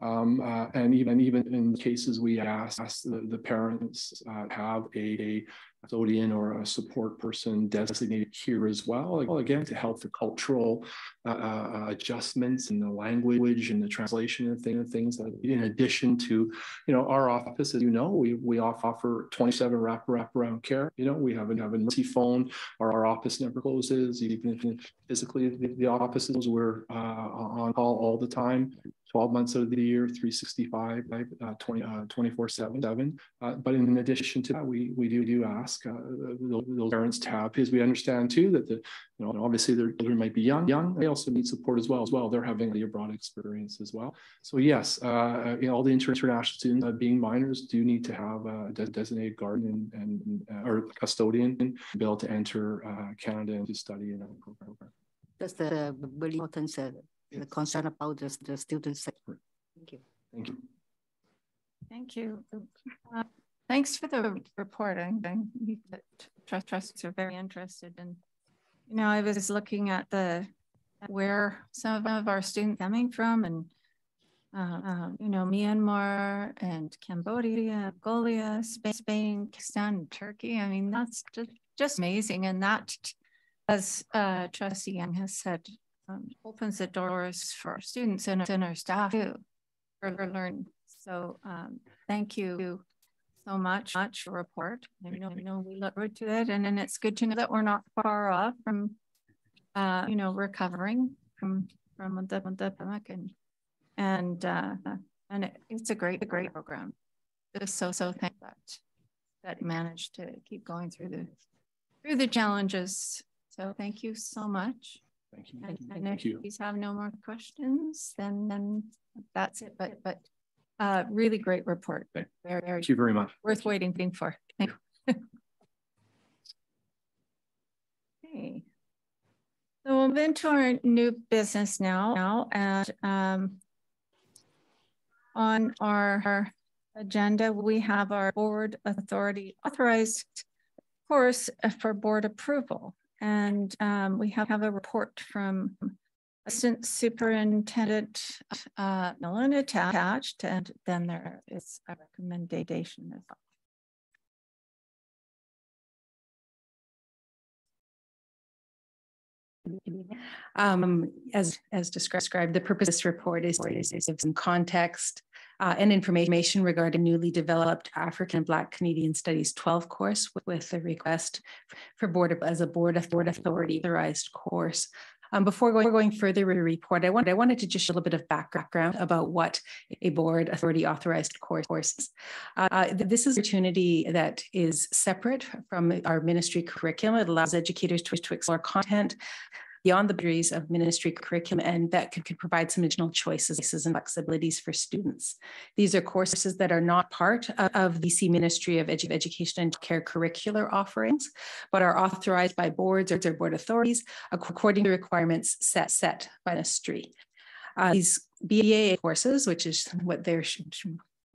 Um, uh, and even even in cases we ask, ask the, the, parents uh, have a, a custodian or a support person designated here as well. well again, to help the cultural uh, uh, adjustments and the language and the translation and thing, things that in addition to, you know, our office, as you know, we, we offer 27 wrap, wraparound care. You know, we have, an emergency phone, our, our office never closes, even if physically the, the offices, we're uh, on call all the time. 12 months of the year, 365, uh, 20, uh, 24 7, 7. Uh, but in addition to that, we, we do, do ask uh, those parents to have, because we understand too that the, you know, obviously their children might be young, young, they also need support as well, as well. They're having the abroad experience as well. So yes, uh, you know, all the international students uh, being minors do need to have a designated guardian and, and or custodian be able to enter Canada and to study in our program. That's the really important the concern about the, the students. Thank you. Thank you. Thank you. Uh, thanks for the reporting. Trust trusts are very interested in. You know, I was looking at the where some of our students coming from, and uh, uh, you know, Myanmar and Cambodia, Mongolia, Spain, Spain, Pakistan, Turkey. I mean, that's just just amazing, and that, as uh, Trustee Young has said, um, opens the doors for our students and, and our staff for learn. So um, thank you so much, much for report. I know, I know we look forward to it, and, and it's good to know that we're not far off from, uh, you know, recovering from from the, the pandemic, and and uh, and it, it's a great, a great program. Just so so thank that that managed to keep going through the through the challenges. So thank you so much. Thank you. And, and if you. please have no more questions, then then that's it. But but uh, really great report. Okay. Very, very Thank you very much. Worth waiting for. Thank you. okay. So we'll move into our new business now. Now and um, on our, our agenda, we have our board authority authorized course for board approval. And um, we have, have a report from Assistant Superintendent uh, Nolan attached, and then there is a recommendation as well. Um, as as described, the purpose of this report is to give some context uh, and information regarding newly developed African and Black Canadian Studies 12 course with, a request for board as a board of board authority authorized course. Um, before going, going further with the report, I, wanted, I wanted to just a little bit of background about what a board authority authorized course is. Uh, this is an opportunity that is separate from our ministry curriculum. It allows educators to, to explore content beyond the boundaries of ministry curriculum and that could, could provide some additional choices and flexibilities for students. These are courses that are not part of, the BC Ministry of Edu Education and Care curricular offerings, but are authorized by boards or board authorities according to requirements set, set by the ministry. Uh, these BA courses, which is what they're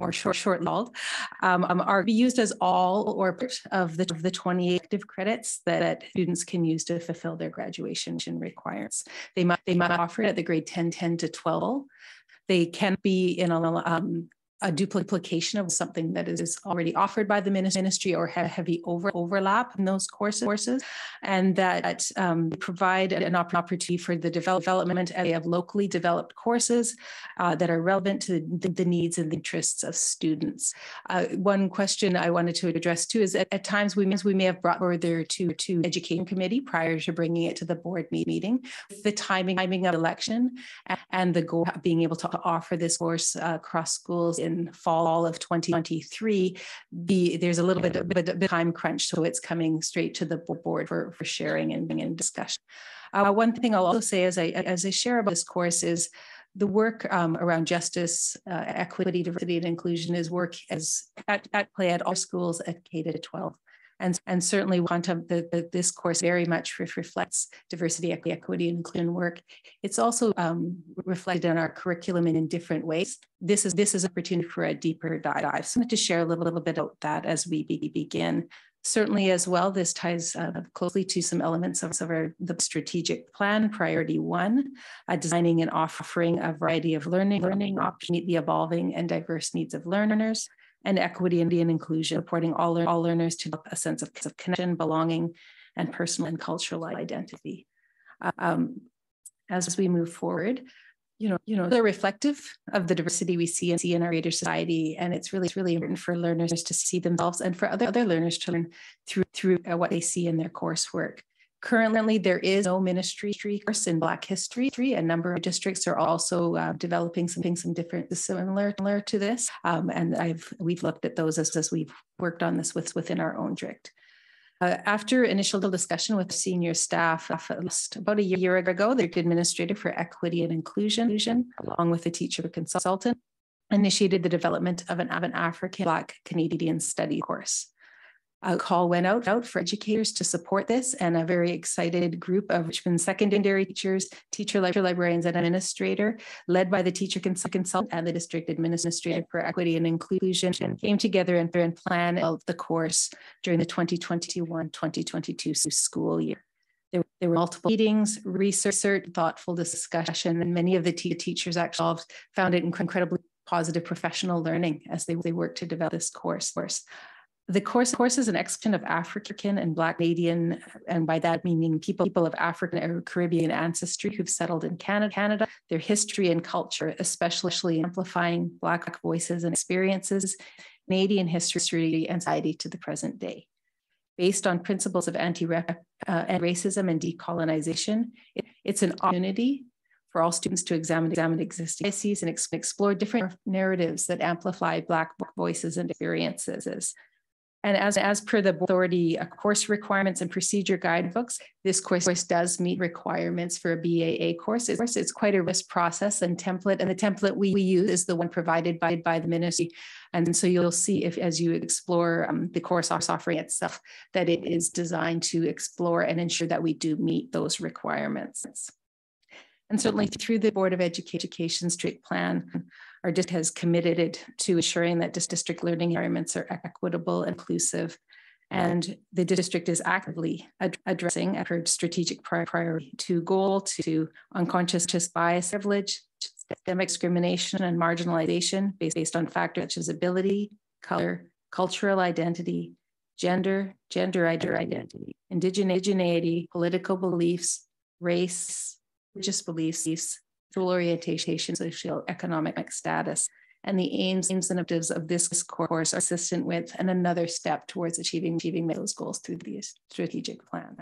or short short called, um, um, are used as all or part of the, of the 20 active credits that, that, students can use to fulfill their graduation requirements. They might they might offer it at the grade 10, 10 to 12. They can be in a um, a duplication of something that is already offered by the ministry or have heavy over, overlap in those courses, and that um, provide an opportunity for the development of locally developed courses uh, that are relevant to the, the, needs and the interests of students. Uh, one question I wanted to address too is at, at times we may, we may have brought further to, to education committee prior to bringing it to the board meeting. The timing, timing of election and the goal of being able to offer this course uh, across schools in in fall of 2023, the, there's a little bit of, bit of time crunch, so it's coming straight to the board for, for sharing and, and discussion. Uh, one thing I'll also say as I, as I share about this course is the work um, around justice, uh, equity, diversity, and inclusion is work as at, at play at all schools at K to 12. And, and certainly quantum, the, the, this course very much reflects diversity, equity, and inclusion work. It's also um, reflected in our curriculum in, in different ways. This is this is an opportunity for a deeper dive. So I'm going to share a little, little bit about that as we be, begin. Certainly as well, this ties uh, closely to some elements of, of our, the strategic plan, priority one, uh, designing and offering a variety of learning, learning options meet the evolving and diverse needs of learners and equity and inclusion, supporting all, all learners to develop a sense of, of connection, belonging, and personal and cultural identity. Um, as we move forward, you know, you know, they're reflective of the diversity we see and see in our greater society, and it's really, it's really important for learners to see themselves and for other other learners to learn through through uh, what they see in their coursework. Currently, there is no ministry course in Black history. A number of districts are also uh, developing something some different, similar, similar to this. Um, and I've we've looked at those as, as we've worked on this with, within our own district. Uh, after initial discussion with senior staff about a year ago, the administrator for equity and inclusion, along with the teacher consultant, initiated the development of an, of an African Black Canadian study course. A call went out, out for educators to support this, and a very excited group of Richmond secondary teachers, teacher, librarians, and administrator, led by the teacher consultant and the district administrator for equity and inclusion, came together and, and planned the course during the 2021-2022 school year. There, there, were multiple meetings, research, thoughtful discussion, and many of the teachers actually found it incredibly positive professional learning as they, they worked to develop this course. The course, course is an expression of African and Black Canadian, and by that meaning people, people of African or Caribbean ancestry who've settled in Canada, Canada, their history and culture, especially amplifying Black voices and experiences, Canadian history and society to the present day. Based on principles of anti-racism uh, and decolonization, it, it's an opportunity for all students to examine, examine existing biases and explore different narratives that amplify Black voices and experiences. And as, as per the authority uh, course requirements and procedure guidebooks, this course does meet requirements for a BAA course. It's, it's quite a risk process and template. And the template we, we use is the one provided by, by the ministry. And so you'll see if as you explore um, the course offering itself, that it is designed to explore and ensure that we do meet those requirements. And certainly through the Board of Education Strict Plan, our district has committed to ensuring that district learning environments are equitable, inclusive, and the district is actively ad addressing her strategic priority to goal to unconscious bias, privilege, systemic discrimination, and marginalization based, based on factors such as ability, color, cultural identity, gender, gender identity, indigeneity, political beliefs, race, religious beliefs, sexual orientation, social economic status. And the aims, aims and objectives of this course are consistent with and another step towards achieving, achieving those goals through the strategic plan.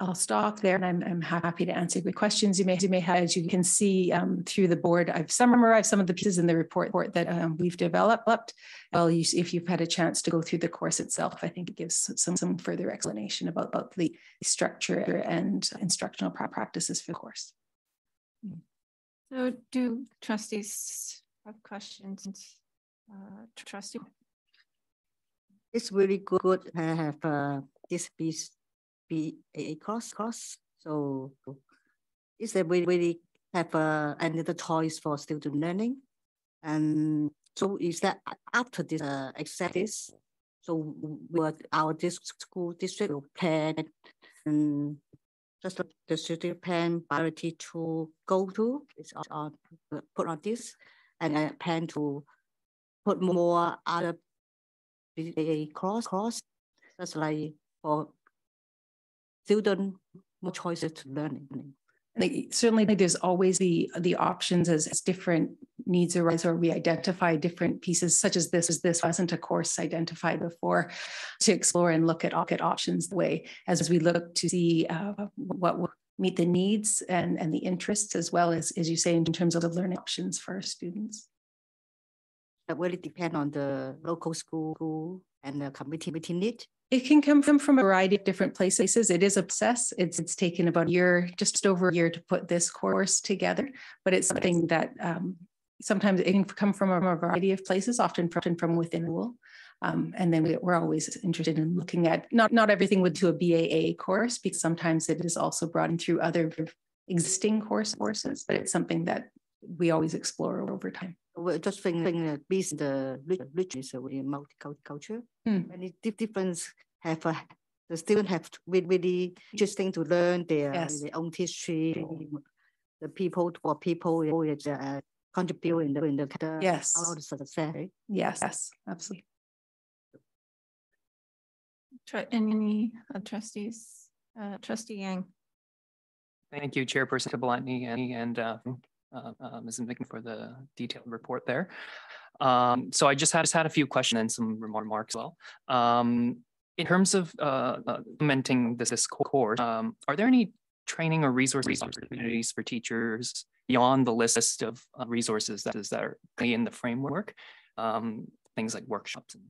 I'll stop there and I'm, I'm happy to answer good questions you may, you may have. As you can see um, through the board, I've summarized some of the pieces in the report, report that um, we've developed. Well, you, if you've had a chance to go through the course itself, I think it gives some, some further explanation about, about the structure and instructional practices for the course. So do trustees have questions? Uh, trustee? It's really good to have uh, this piece be a course course. So is that we really have uh, another choice for student learning? And so is that after this uh, this, so what our district school district will plan and just the student plan priority to go to is on put on this and I plan to put more other cross cross just like for student more choices to learning. Like, certainly there's always the the options as, as different needs arise or we identify different pieces such as this as this wasn't a course identified before to explore and look at, at options the way as we look to see uh, what will meet the needs and, and the interests as well as as you say in terms of the learning options for our students. That really depend on the local school and the community need. It can come from, from a variety of different places. It is process. It's it's taken about a year, just over a year to put this course together, but it's something that um, sometimes it can come from a, variety of places, often from, from within school. Um, and then we, are always interested in looking at not, not everything would do a BAA course, because sometimes it is also brought in through other existing course courses, but it's something that we always explore over time. We're just thinking that based the literature is really multicultural. Culture. Hmm. Many different have a, the student have really, really interesting to learn their, Yes. their own history, the people for people who is, uh, contribute in the in the, the Yes. how the success. right? Yes, yes, absolutely. Tr- Any uh, trustees? Uh, Trustee Yang? Thank you, Chairperson Tablotney and, and uh, uh, uh, Ms. For the detailed report there. Um, so I just had, just had a few questions and some remarks as well. Um, in terms of uh, uh, implementing this, this course, um, are there any training or resource opportunities for teachers beyond the list of uh, resources that is that are in the framework? Um, things like workshops and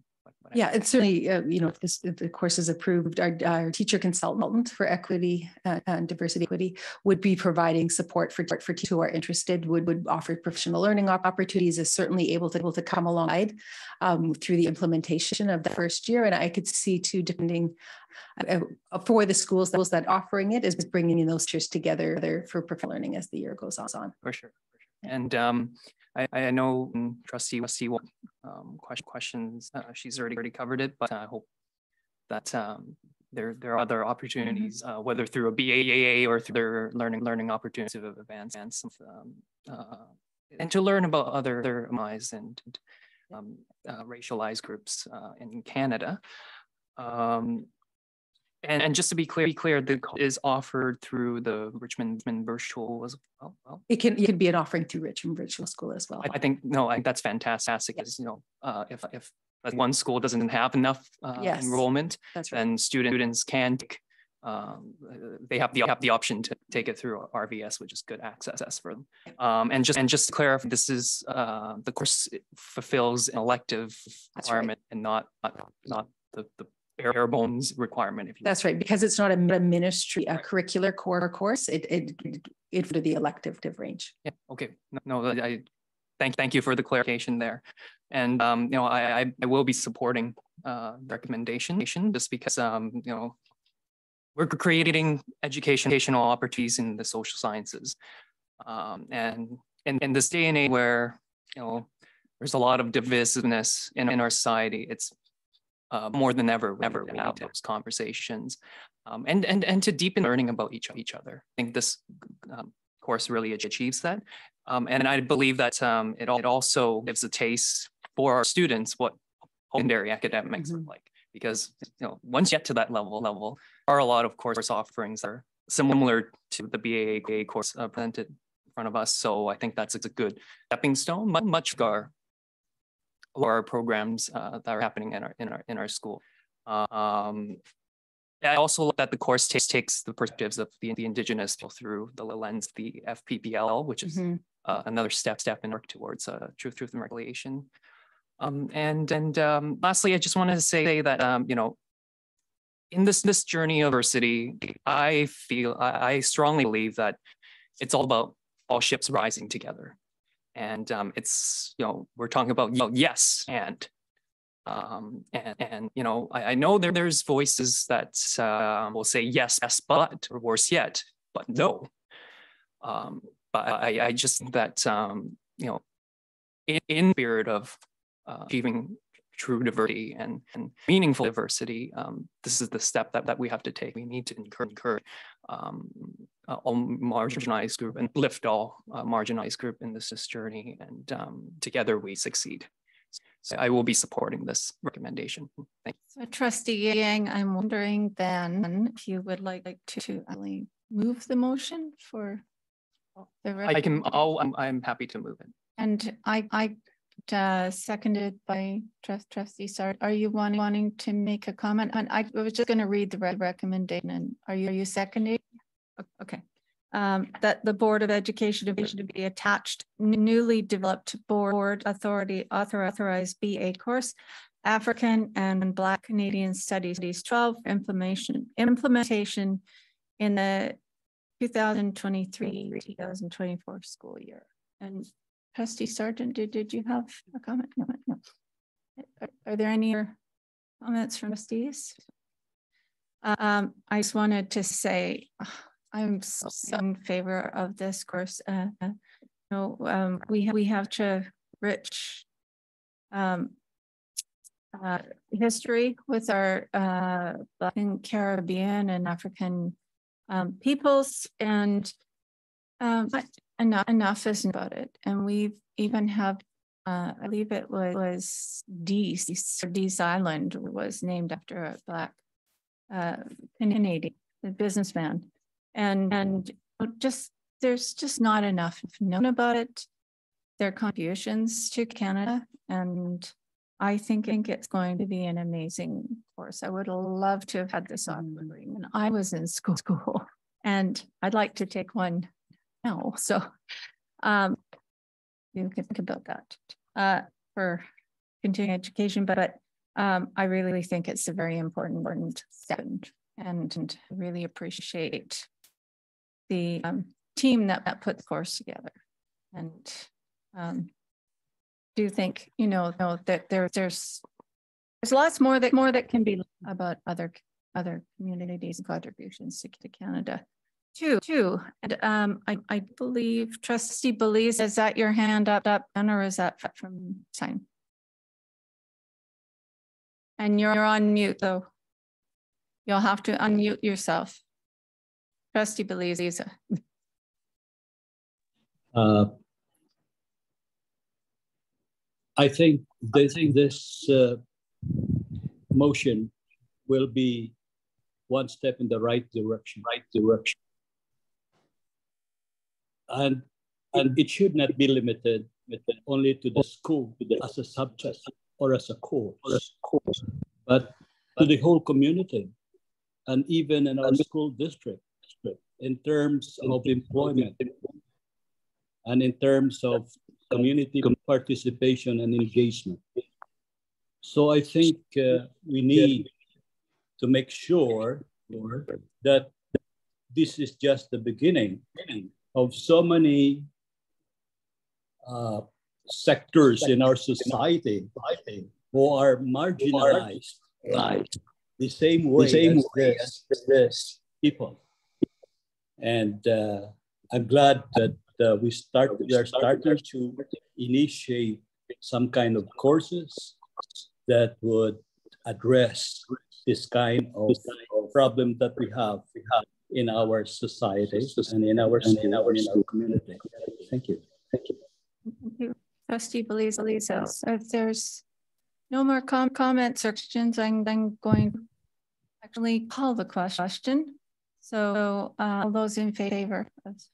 Yeah, it's certainly, uh, you know, if this, if the course is approved, our, our teacher consultant for equity uh, and diversity equity would be providing support for, for teachers who are interested, would, would offer professional learning opportunities, is certainly able to, able to come alongside um, through the implementation of the first year. And I could see too, depending uh, uh, for the schools, those that offering it is bringing in those teachers together for professional learning as the year goes on. For sure. And um, I, I know Trustee Trustee um, question, questions. Uh, she's already already covered it, but I hope that um, there there are other opportunities, uh, whether through a BAA or through their learning learning opportunities of advance and some, um, uh, and to learn about other other MIs and um, uh, racialized groups uh, in Canada. Um, and, and just to be clear, be clear, the is offered through the Richmond, Richmond Virtual as well. well. It can, it can be an offering through Richmond Virtual School as well. I, I think no, I think that's fantastic. Because you know, uh, if if one school doesn't have enough uh, Yes, enrollment, that's right. then student, students can take, um, they have the have the option to take it through RVS, which is good access for them. Um, and just and just to clarify, this is uh, the course fulfills an elective That's right. requirement and not not, not the the bare bones requirement. If you That's right, because it's not a mi- a ministry, a curricular core course, it, it, it for the elective range. Yeah, okay. No, no, I thank thank you for the clarification there. And um, you know, I I, I will be supporting uh recommendation just because um, you know, we're creating educational opportunities in the social sciences. Um, and in, in this day and age where, you know, there's a lot of divisiveness in, in our society, it's uh, more than ever, ever we have those conversations, um, and and and to deepen learning about each each other. I think this um, course really achieves that, um, and I believe that um, it it also gives a taste for our students what secondary academics look like. Because you know, once you get to that level, level, there are a lot of course offerings that are similar to the BAA course uh, presented in front of us. So I think that's a good stepping stone, much much of our our programs uh, that are happening in our in our in our school. Um, I also love that the course takes takes the perspectives of the, the indigenous through the lens of the FPPL, which is mm -hmm. uh, another step step in work towards uh, truth, truth, and reconciliation. Um, and and um, lastly, I just wanted to say that um, you know, in this this journey of diversity, I feel I, I strongly believe that it's all about all ships rising together, and um, it's you know we're talking about you know, yes and um, and, and, you know, I, I, know there, there's voices that uh, will say yes, yes, but, or worse yet, but no. Um, but I, I just that, um, you know, in, in spirit of uh, achieving true diversity and, and meaningful diversity, um, this is the step that, that we have to take. We need to encourage, um, all marginalized group and lift all uh, marginalized group in this, this journey, and um, together we succeed. So I will be supporting this recommendation. Thank you. So Trustee Yang, I'm wondering then if you would like to, to really move the motion for the I can, oh, I'm, I'm happy to move it. And I, I uh, seconded by trust, trustee Sart. Are you wanting, wanting to make a comment? And I was just going to read the recommendation. And are you, are you seconding? Okay um, that the Board of Education to be attached newly developed board authority author authorized BA course, African and Black Canadian Studies 12 implementation, implementation in the 2023-2024 school year. And Trustee Sargent, did, did you have a comment? No, no. Are, are there any comments from trustees? Um, I just wanted to say, I'm so, in favor of this course. Uh, you know, um, we have, we have to rich um, uh, history with our uh, Latin Caribbean and African um, peoples, and um, enough enough is about it. And we even have, uh, I believe it was, was Deas, Deas Island was named after a black uh, Canadian businessman. And and just there's just not enough known about it their contributions to canada. And i think, think it's going to be an amazing course. I would love to have had this on when i was in school school. And i'd like to take one now so um you can think about that uh for continuing education but, um, I really think it's a very important, important step and, and really appreciate the um, team that, that put the course together. And um, do think, you know, know that there, there's there's lots more that more that can be about other other communities and contributions to Canada. Two, two, and um, I, I believe Trustee Belleza, is that your hand up, up, or is that from sign? And you're on mute though. You'll have to unmute yourself. Trustee Belleza. Uh, I think this, this uh, motion will be one step in the right direction. Right direction. And, and it should not be limited, only to the school as a subject or as a course, but to the whole community and even in our school district in terms of employment and in terms of community participation and engagement. So I think uh, we need to make sure that this is just the beginning of so many uh, sectors in our society who are marginalized. The same way, the same as, way this, as this people. And uh, I'm glad that uh, we start we are starting to initiate some kind of courses that would address this kind of problem that we have in our society and in our and in our, in our community. Thank you. Thank you. Thank you. Trustee Belleza, So if there's no more com comments or questions, I'm then going to actually call the question. So uh, all those in favor? That's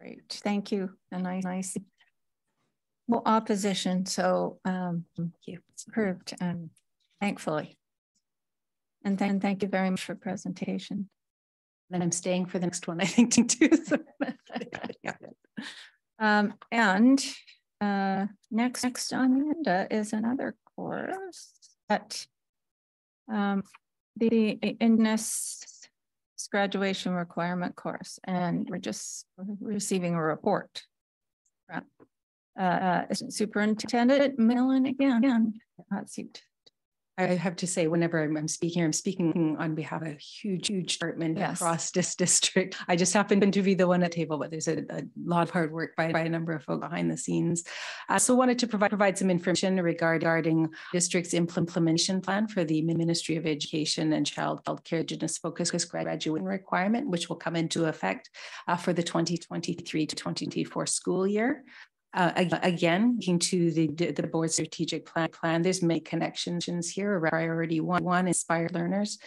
great. Thank you. And I, I see no opposition. So um, thank you. it's approved, um, thankfully. And then thank you very much for presentation. Then I'm staying for the next one, I think, too. So. um, and uh, next, next on the agenda is another course that um, the Indigenous graduation requirement course, and we're just receiving a report. Uh, uh, Superintendent Millen again, again, hot seat. I have to say, whenever I'm, I'm, speaking, I'm speaking on behalf of a huge, huge department yes. across this district. I just happen to be the one at the table, but there's a, a, lot of hard work by, by a number of folks behind the scenes. I also wanted to provide, provide some information regarding district's implementation plan for the Ministry of Education and Child Health Care Indigenous Focus graduating requirement, which will come into effect uh, for the 2023 to 2024 school year. Uh, again, looking to the, the board strategic plan, plan, there's many connections here. Priority one, one inspired learners.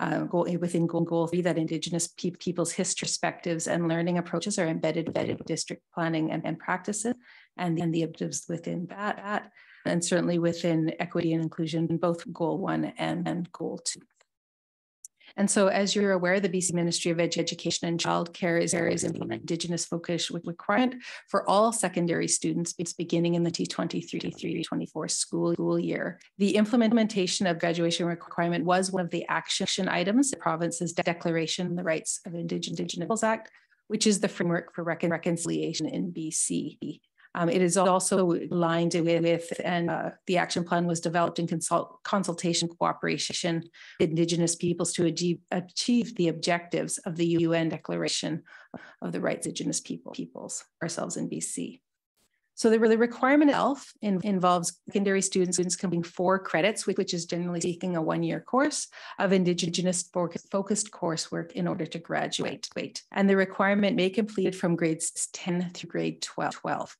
Uh, goal, within goal, goal three, that Indigenous pe people's history perspectives and learning approaches are embedded, embedded district planning and, and practices, and, and the objectives within that, that, and certainly within equity and inclusion, both goal one and, and goal two. And so, as you're aware, the BC Ministry of Education and Childcare is areas implement Indigenous focus requirement for all secondary students beginning in the T23-24 school, school year. The implementation of graduation requirement was one of the action items, the province's declaration on the rights of Indigenous Peoples Act, which is the framework for recon reconciliation in BC. Um, it is also aligned with, and uh, the action plan was developed in consult, consultation cooperation with Indigenous peoples to achieve, achieve the objectives of the UN Declaration of the Rights of Indigenous people, Peoples, ourselves in BC. So the, the requirement itself in, involves secondary students, students completing four credits, which is generally speaking a one-year course of Indigenous focused coursework in order to graduate. Wait. And the requirement may be completed from grades 10 through grade 12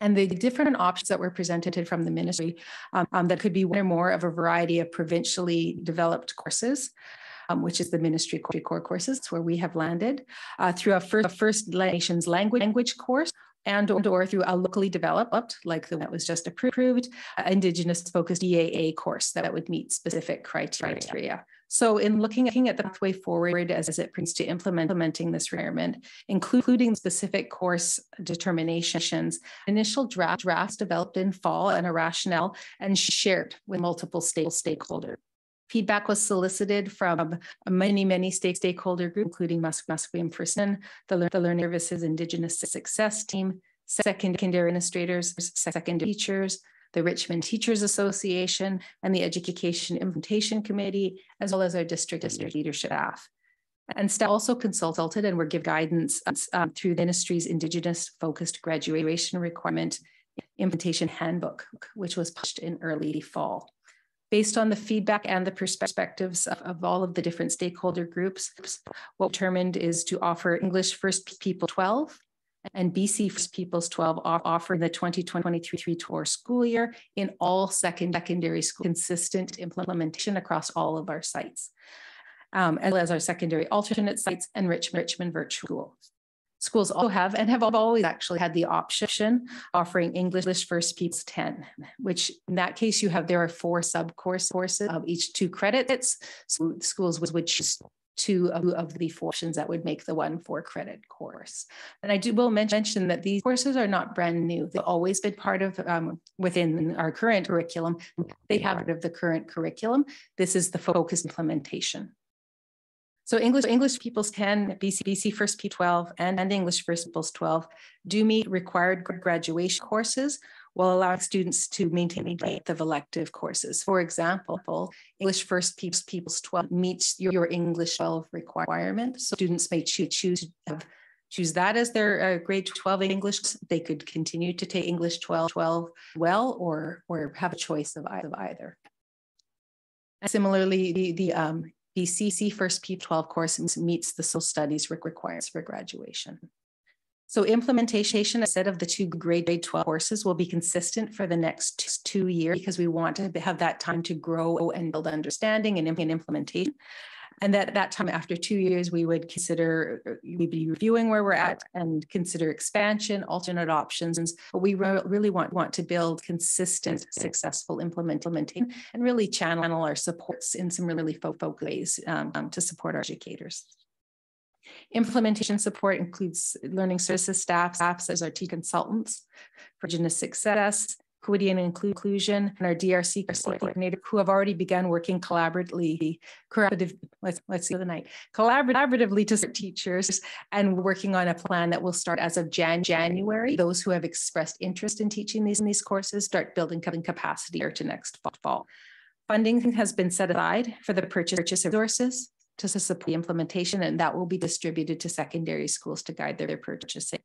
and the different options that were presented from the ministry um, um, that could be one or more of a variety of provincially developed courses. Um, which is the ministry core courses where we have landed uh, through a first, a first nations language, language course and or through a locally developed, like the one that was just approved, uh, Indigenous focused BAA course that would meet specific criteria. So in looking, at the pathway forward as, it pertains to implementing this requirement, including specific course determinations, initial draft drafts developed in fall and a rationale and shared with multiple state, stakeholders. Feedback was solicited from many, many stake stakeholder groups, including Musqueam First the, the Learning Services Indigenous Success Team, secondary administrators, secondary teachers, the Richmond Teachers Association, and the Education Implementation Committee, as well as our district district leadership staff. And staff also consulted and were given guidance um, through the ministry's Indigenous focused graduation requirement implementation handbook, which was published in early fall. Based on the feedback and the perspectives of, of all of the different stakeholder groups, what determined is to offer English First People 12 and BC First Peoples 12 offer the 2023 tour school year in all second, secondary school consistent implementation across all of our sites, um, as well as our secondary alternate sites and Richmond, Richmond virtual. Schools Schools also have and have always actually had the option offering English First Peoples 10, which in that case you have there are four sub course courses of each two credits. So schools would choose two of, of the four that would make the one four credit course. And I do will mention that these courses are not brand new. They've always been part of um, within our current curriculum. They have part of the current curriculum. This is the focus implementation. So English English Peoples 10, BC, BC First P12, and, and English First Peoples 12 do meet required graduation courses will allow students to maintain the breadth of elective courses. For example, English First Peoples 12 meets your English 12 requirement. So students may choose, choose choose that as their uh, grade 12 English. They could continue to take English 12, 12 well or, or have a choice of either. And similarly, the, the um, BCC First P12 course meets the social studies requirements for graduation. So implementation instead of the two grade, grade 12 courses will be consistent for the next two years because we want to have that time to grow and build understanding and implementation. And that that time after two years, we would consider, uh, we'd be reviewing where we're at and consider expansion, alternate options. But we re really want, want to build consistent, successful implementation and really channel our supports in some really focused ways um, um, to support our educators. Implementation support includes learning services staff, staffs as our T consultants for Indigenous success, equity and inclusion, and our DRC coordinator who have already begun working collaboratively, collaborative, let's, let's see the night, collaboratively to teachers and working on a plan that will start as of Jan January. Those who have expressed interest in teaching these, in these courses start building capacity to next fall. Funding has been set aside for the purchase of resources to support the implementation, and that will be distributed to secondary schools to guide their purchasing.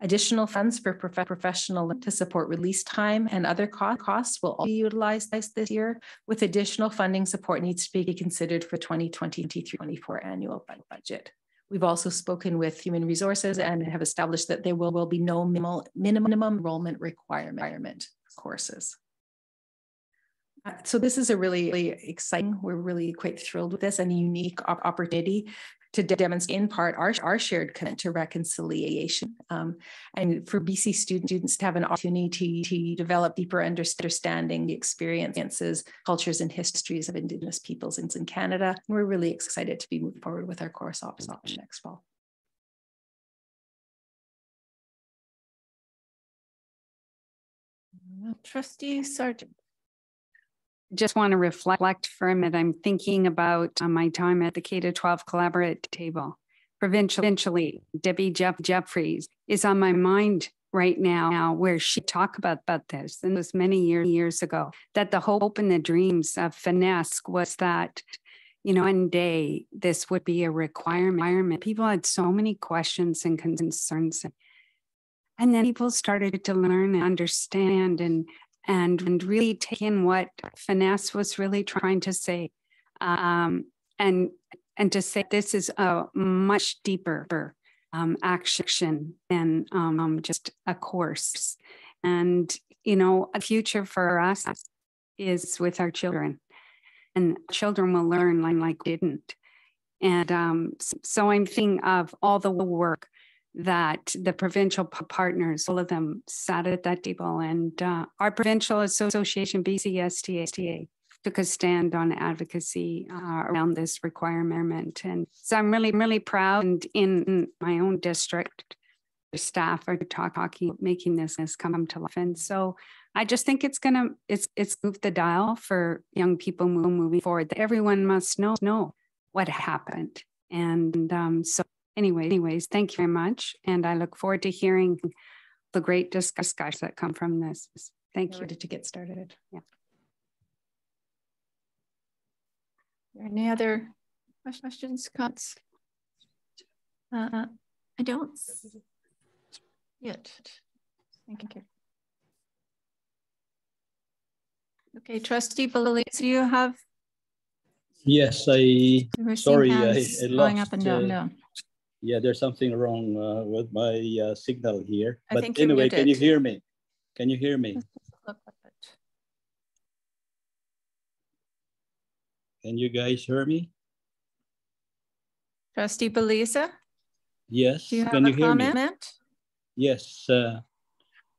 Additional funds for prof professional to support release time and other co costs will be utilized this year, with additional funding support needs to be considered for 2023-24 annual budget. We've also spoken with human resources and have established that there will, will be no minimal, minimum enrollment requirement courses. So this is a really, really exciting, we're really quite thrilled with this and a unique opportunity to demonstrate in part our, our shared commitment to reconciliation um, and for BC student, students to have an opportunity to develop deeper understanding the experiences, cultures, and histories of Indigenous peoples in, Canada. And we're really excited to be moving forward with our course ops option next fall. Trustee Sargent just want to reflect for a minute. I'm thinking about uh, my time at the K to 12 collaborate table. Provincially, Debbie Jeff Jeffries is on my mind right now, now where she talked about, about this. And it was many years, years ago that the hope and the dreams of FNESC was that, you know, one day this would be a requirement. People had so many questions and concerns. And then people started to learn and understand and and, and really take in what FNESC was really trying to say. Um, and, and to say this is a much deeper um, action than um, just a course. And, you know, a future for us is with our children. And children will learn like, like didn't. And um, so I'm thinking of all the work that the provincial partners, all of them sat at that table. And uh, our provincial association, BCSTA, took a stand on advocacy uh, around this requirement. And so I'm really, really proud. And in my own district, staff are talking, making this, come to life. And so I just think it's gonna, it's it's moved the dial for young people moving forward. Everyone must know know what happened. And um, so anyway, anyways, thank you very much. And I look forward to hearing the great discussions that come from this. Thank you. To get started. Yeah. Any other questions, comments? Uh, I don't yet. Thank you. Okay, Trustee Belleza, do you have? Yes, I, sorry, I, I lost, up and down, uh, yeah, there's something wrong uh, with my uh, signal here. I but think anyway, can you hear me? Can you hear me? Can you guys hear me? Trustee Belleza? Yes. Do you have can a you hear comment? me? Yes. Uh,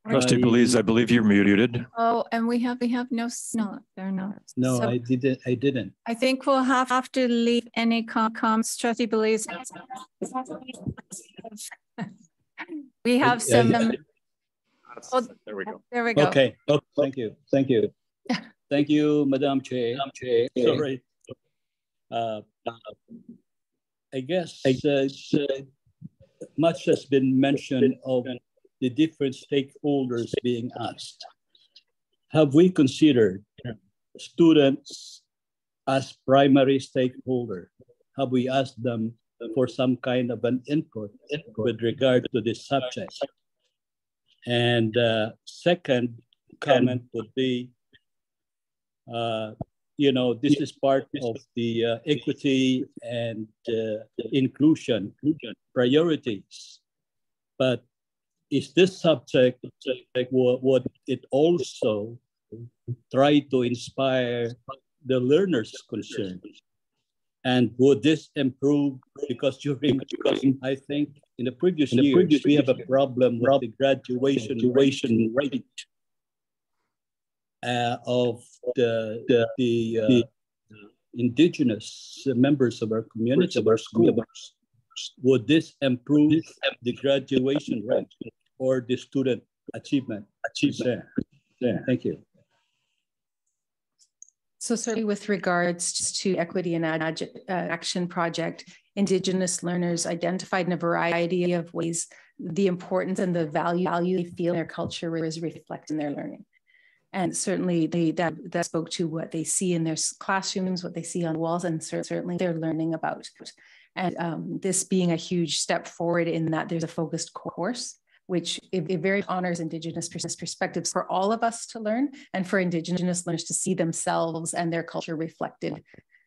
Trustee Belleza, I believe you're muted. Oh, and we have we have no no there are no. No, So I didn't. I didn't. I think we'll have, have to leave any com comments, Trustee Belleza. We have Yeah, some. yeah. Oh, There we go. There we go. Okay. Oh, thank you. Thank you. Thank you, Madam Chair. Chair. Sorry. Uh, I guess uh, uh, much has been mentioned of the different stakeholders being asked. Have we considered students as primary stakeholder? Have we asked them for some kind of an input with regard to this subject? And uh, second comment would be, uh, you know, this is part of the uh, equity and uh, inclusion priorities. But is this subject what, what it also try to inspire the learners concerned? And would this improve because during, because I think in the previous in the years, previous we have a problem with the graduation, graduation rate uh, of the, the, the, uh, the indigenous members of our community, of our schools. Would this improve the graduation rate or the student achievement? Achievement. Yeah. Thank you. So certainly with regards to Equity and uh, Action Project, Indigenous learners identified in a variety of ways the importance and the value, value they feel their culture is reflected in their learning. And certainly they that, that spoke to what they see in their classrooms, what they see on walls, and certainly they're learning about. And um, this being a huge step forward in that there's a focused course which it, it, very honors Indigenous perspectives for all of us to learn and for Indigenous learners to see themselves and their culture reflected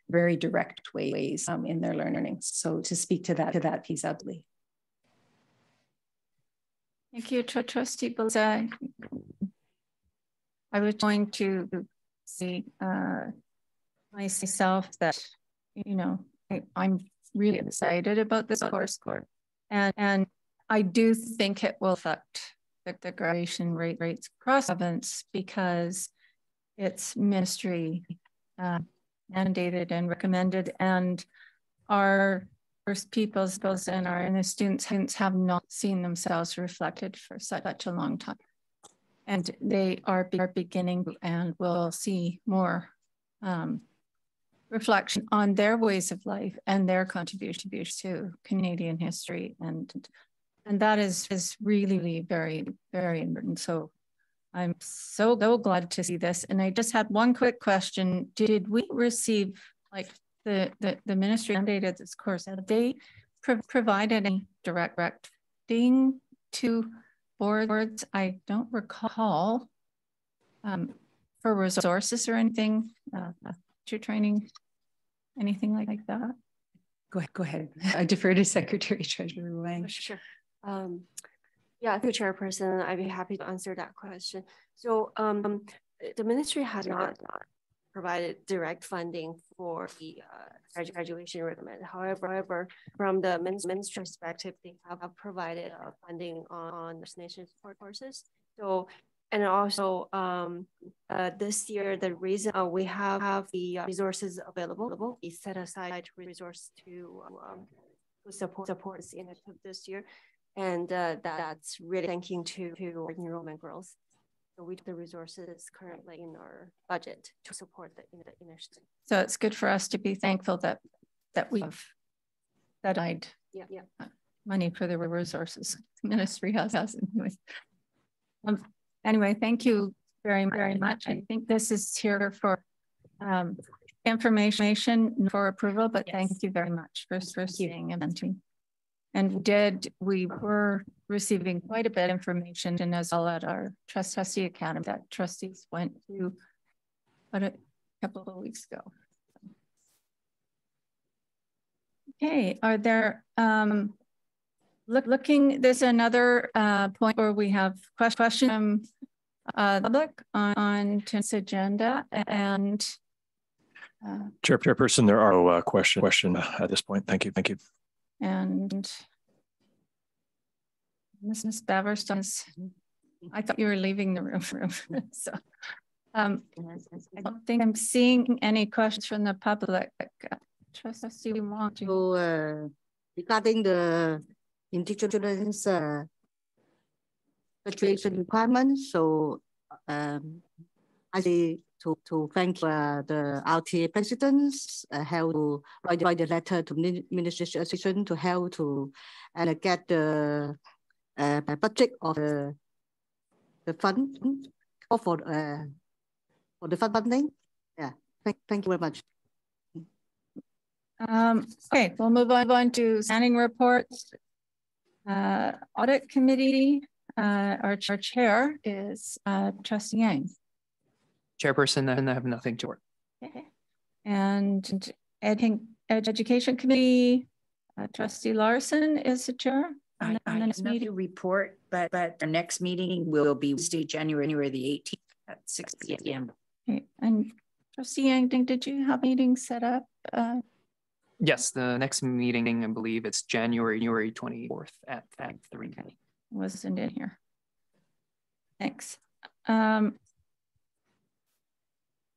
very direct ways um, in their learning. So to speak to that, to that piece, believe. Thank you, Trustee Belleza. I was going to say uh, myself that, you know, I, am really excited about this course. And, and I do think it will affect the, the graduation rate rates across province because it's ministry uh, mandated and recommended and our First Peoples and our and the students, students have not seen themselves reflected for such, such a long time. And they are, are beginning and will see more um, reflection on their ways of life and their contribution to Canadian history. And and that is is really very very important. So i'm so so glad to see this. And i just had one quick question. Did we receive like the the, the ministry mandated this course have they pro provided any direct directing to boards? I don't recall um, for resources or anything uh, teacher training anything like, like that go ahead go ahead i defer to secretary treasurer wang sure um, yeah, the chairperson, I'd be happy to answer that question. So um, the ministry has not, not provided direct funding for the uh, graduation recommend. However, however, from the ministry's perspective, they have provided uh, funding on destination support courses. So, and also um, uh, this year, the reason uh, we have, have the uh, resources available is set aside resource to, um, to support supports initiative this year and uh, that, that's really thanking to, to enrollment growth. So we have the resources currently in our budget to support the, the initiative. So it's good for us to be thankful that that we have that I'd yeah, yeah. Uh, money for the resources ministry has has anyway. Um, anyway, thank you very very much. I think this is here for um, information for approval, but yes. thank you very much for, for seeing and and we did, we were receiving quite a bit of information and as well at our trust trustee academy that trustees went to about a couple of weeks ago. Okay, are there, um, look, looking, there's another uh, point where we have question from uh, public on, on tonight's agenda and uh, Chair, Chairperson, there are no uh, question, question at this point. Thank you. Thank you and Mrs. Baverstock I thought you were leaving the room. so um, I don't think I'm seeing any questions from the public. Trustee want to. So, uh, regarding the indigenous uh, graduation requirements, so um, I see to, to thank uh, the RTA presidents, uh, how to write, write a letter to Ministry Assistant to help to and get the uh, budget of the, the fund for, uh, for the fund funding. Yeah, thank, thank you very much. Um, okay, we'll move on, on to standing reports. Uh, audit committee, uh, our, our chair is uh, Trustee Yang chairperson, and I have nothing to work. Okay. And ed, ed education committee, uh, trustee Larson is the chair. I, I have meeting. report, but but our next meeting will be Wednesday, January the 18th at 6 p.m. Okay. And trustee Yang, did you have meetings set up? Uh, Yes, the next meeting, I believe it's January, January 24th at, at 3. Wasn't in here. Thanks. Um,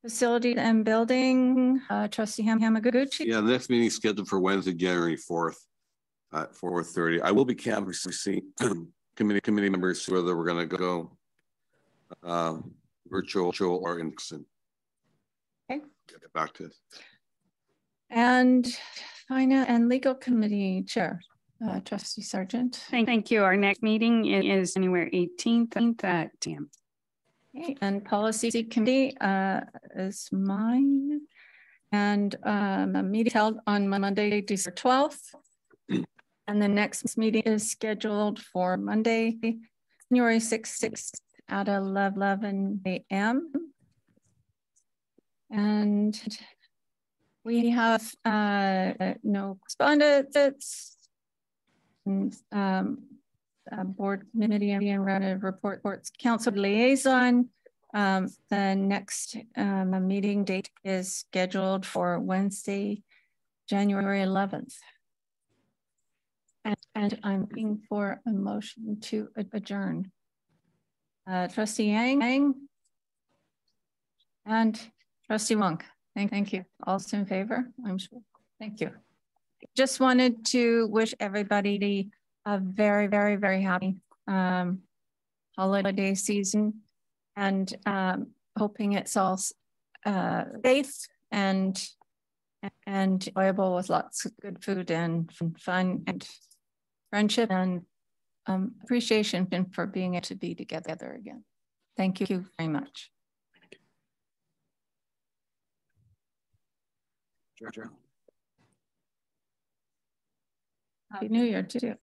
facility and building, uh, trustee Ham Hamaguchi. Yeah, the next meeting is scheduled for Wednesday, January fourth at four thirty. I will be canvassing committee committee members whether we're gonna go uh, virtual, virtual or in person. Okay. Get back to it. And finance and legal committee chair, uh, trustee Sargent. Thank, thank you. Our next meeting is January 18th at 10. Okay, and policy committee uh, is mine. And um, a meeting held on Monday, December 12th. And the next meeting is scheduled for Monday, January 6th at 11 a.m. And we have uh, no correspondence. Um, uh, board committee and run report reports council liaison. Um, the next um, meeting date is scheduled for Wednesday, January 11th. And, and I'm looking for a motion to adjourn. Uh, Trustee Yang and Trustee Monk. Thank, thank you. Also in favor, I'm sure. Thank you. Just wanted to wish everybody a very, very, very happy um, holiday season and um, hoping it's all uh, safe and and enjoyable with lots of good food and fun and friendship and um, appreciation for being able to be together again. Thank you very much. Happy New Year too.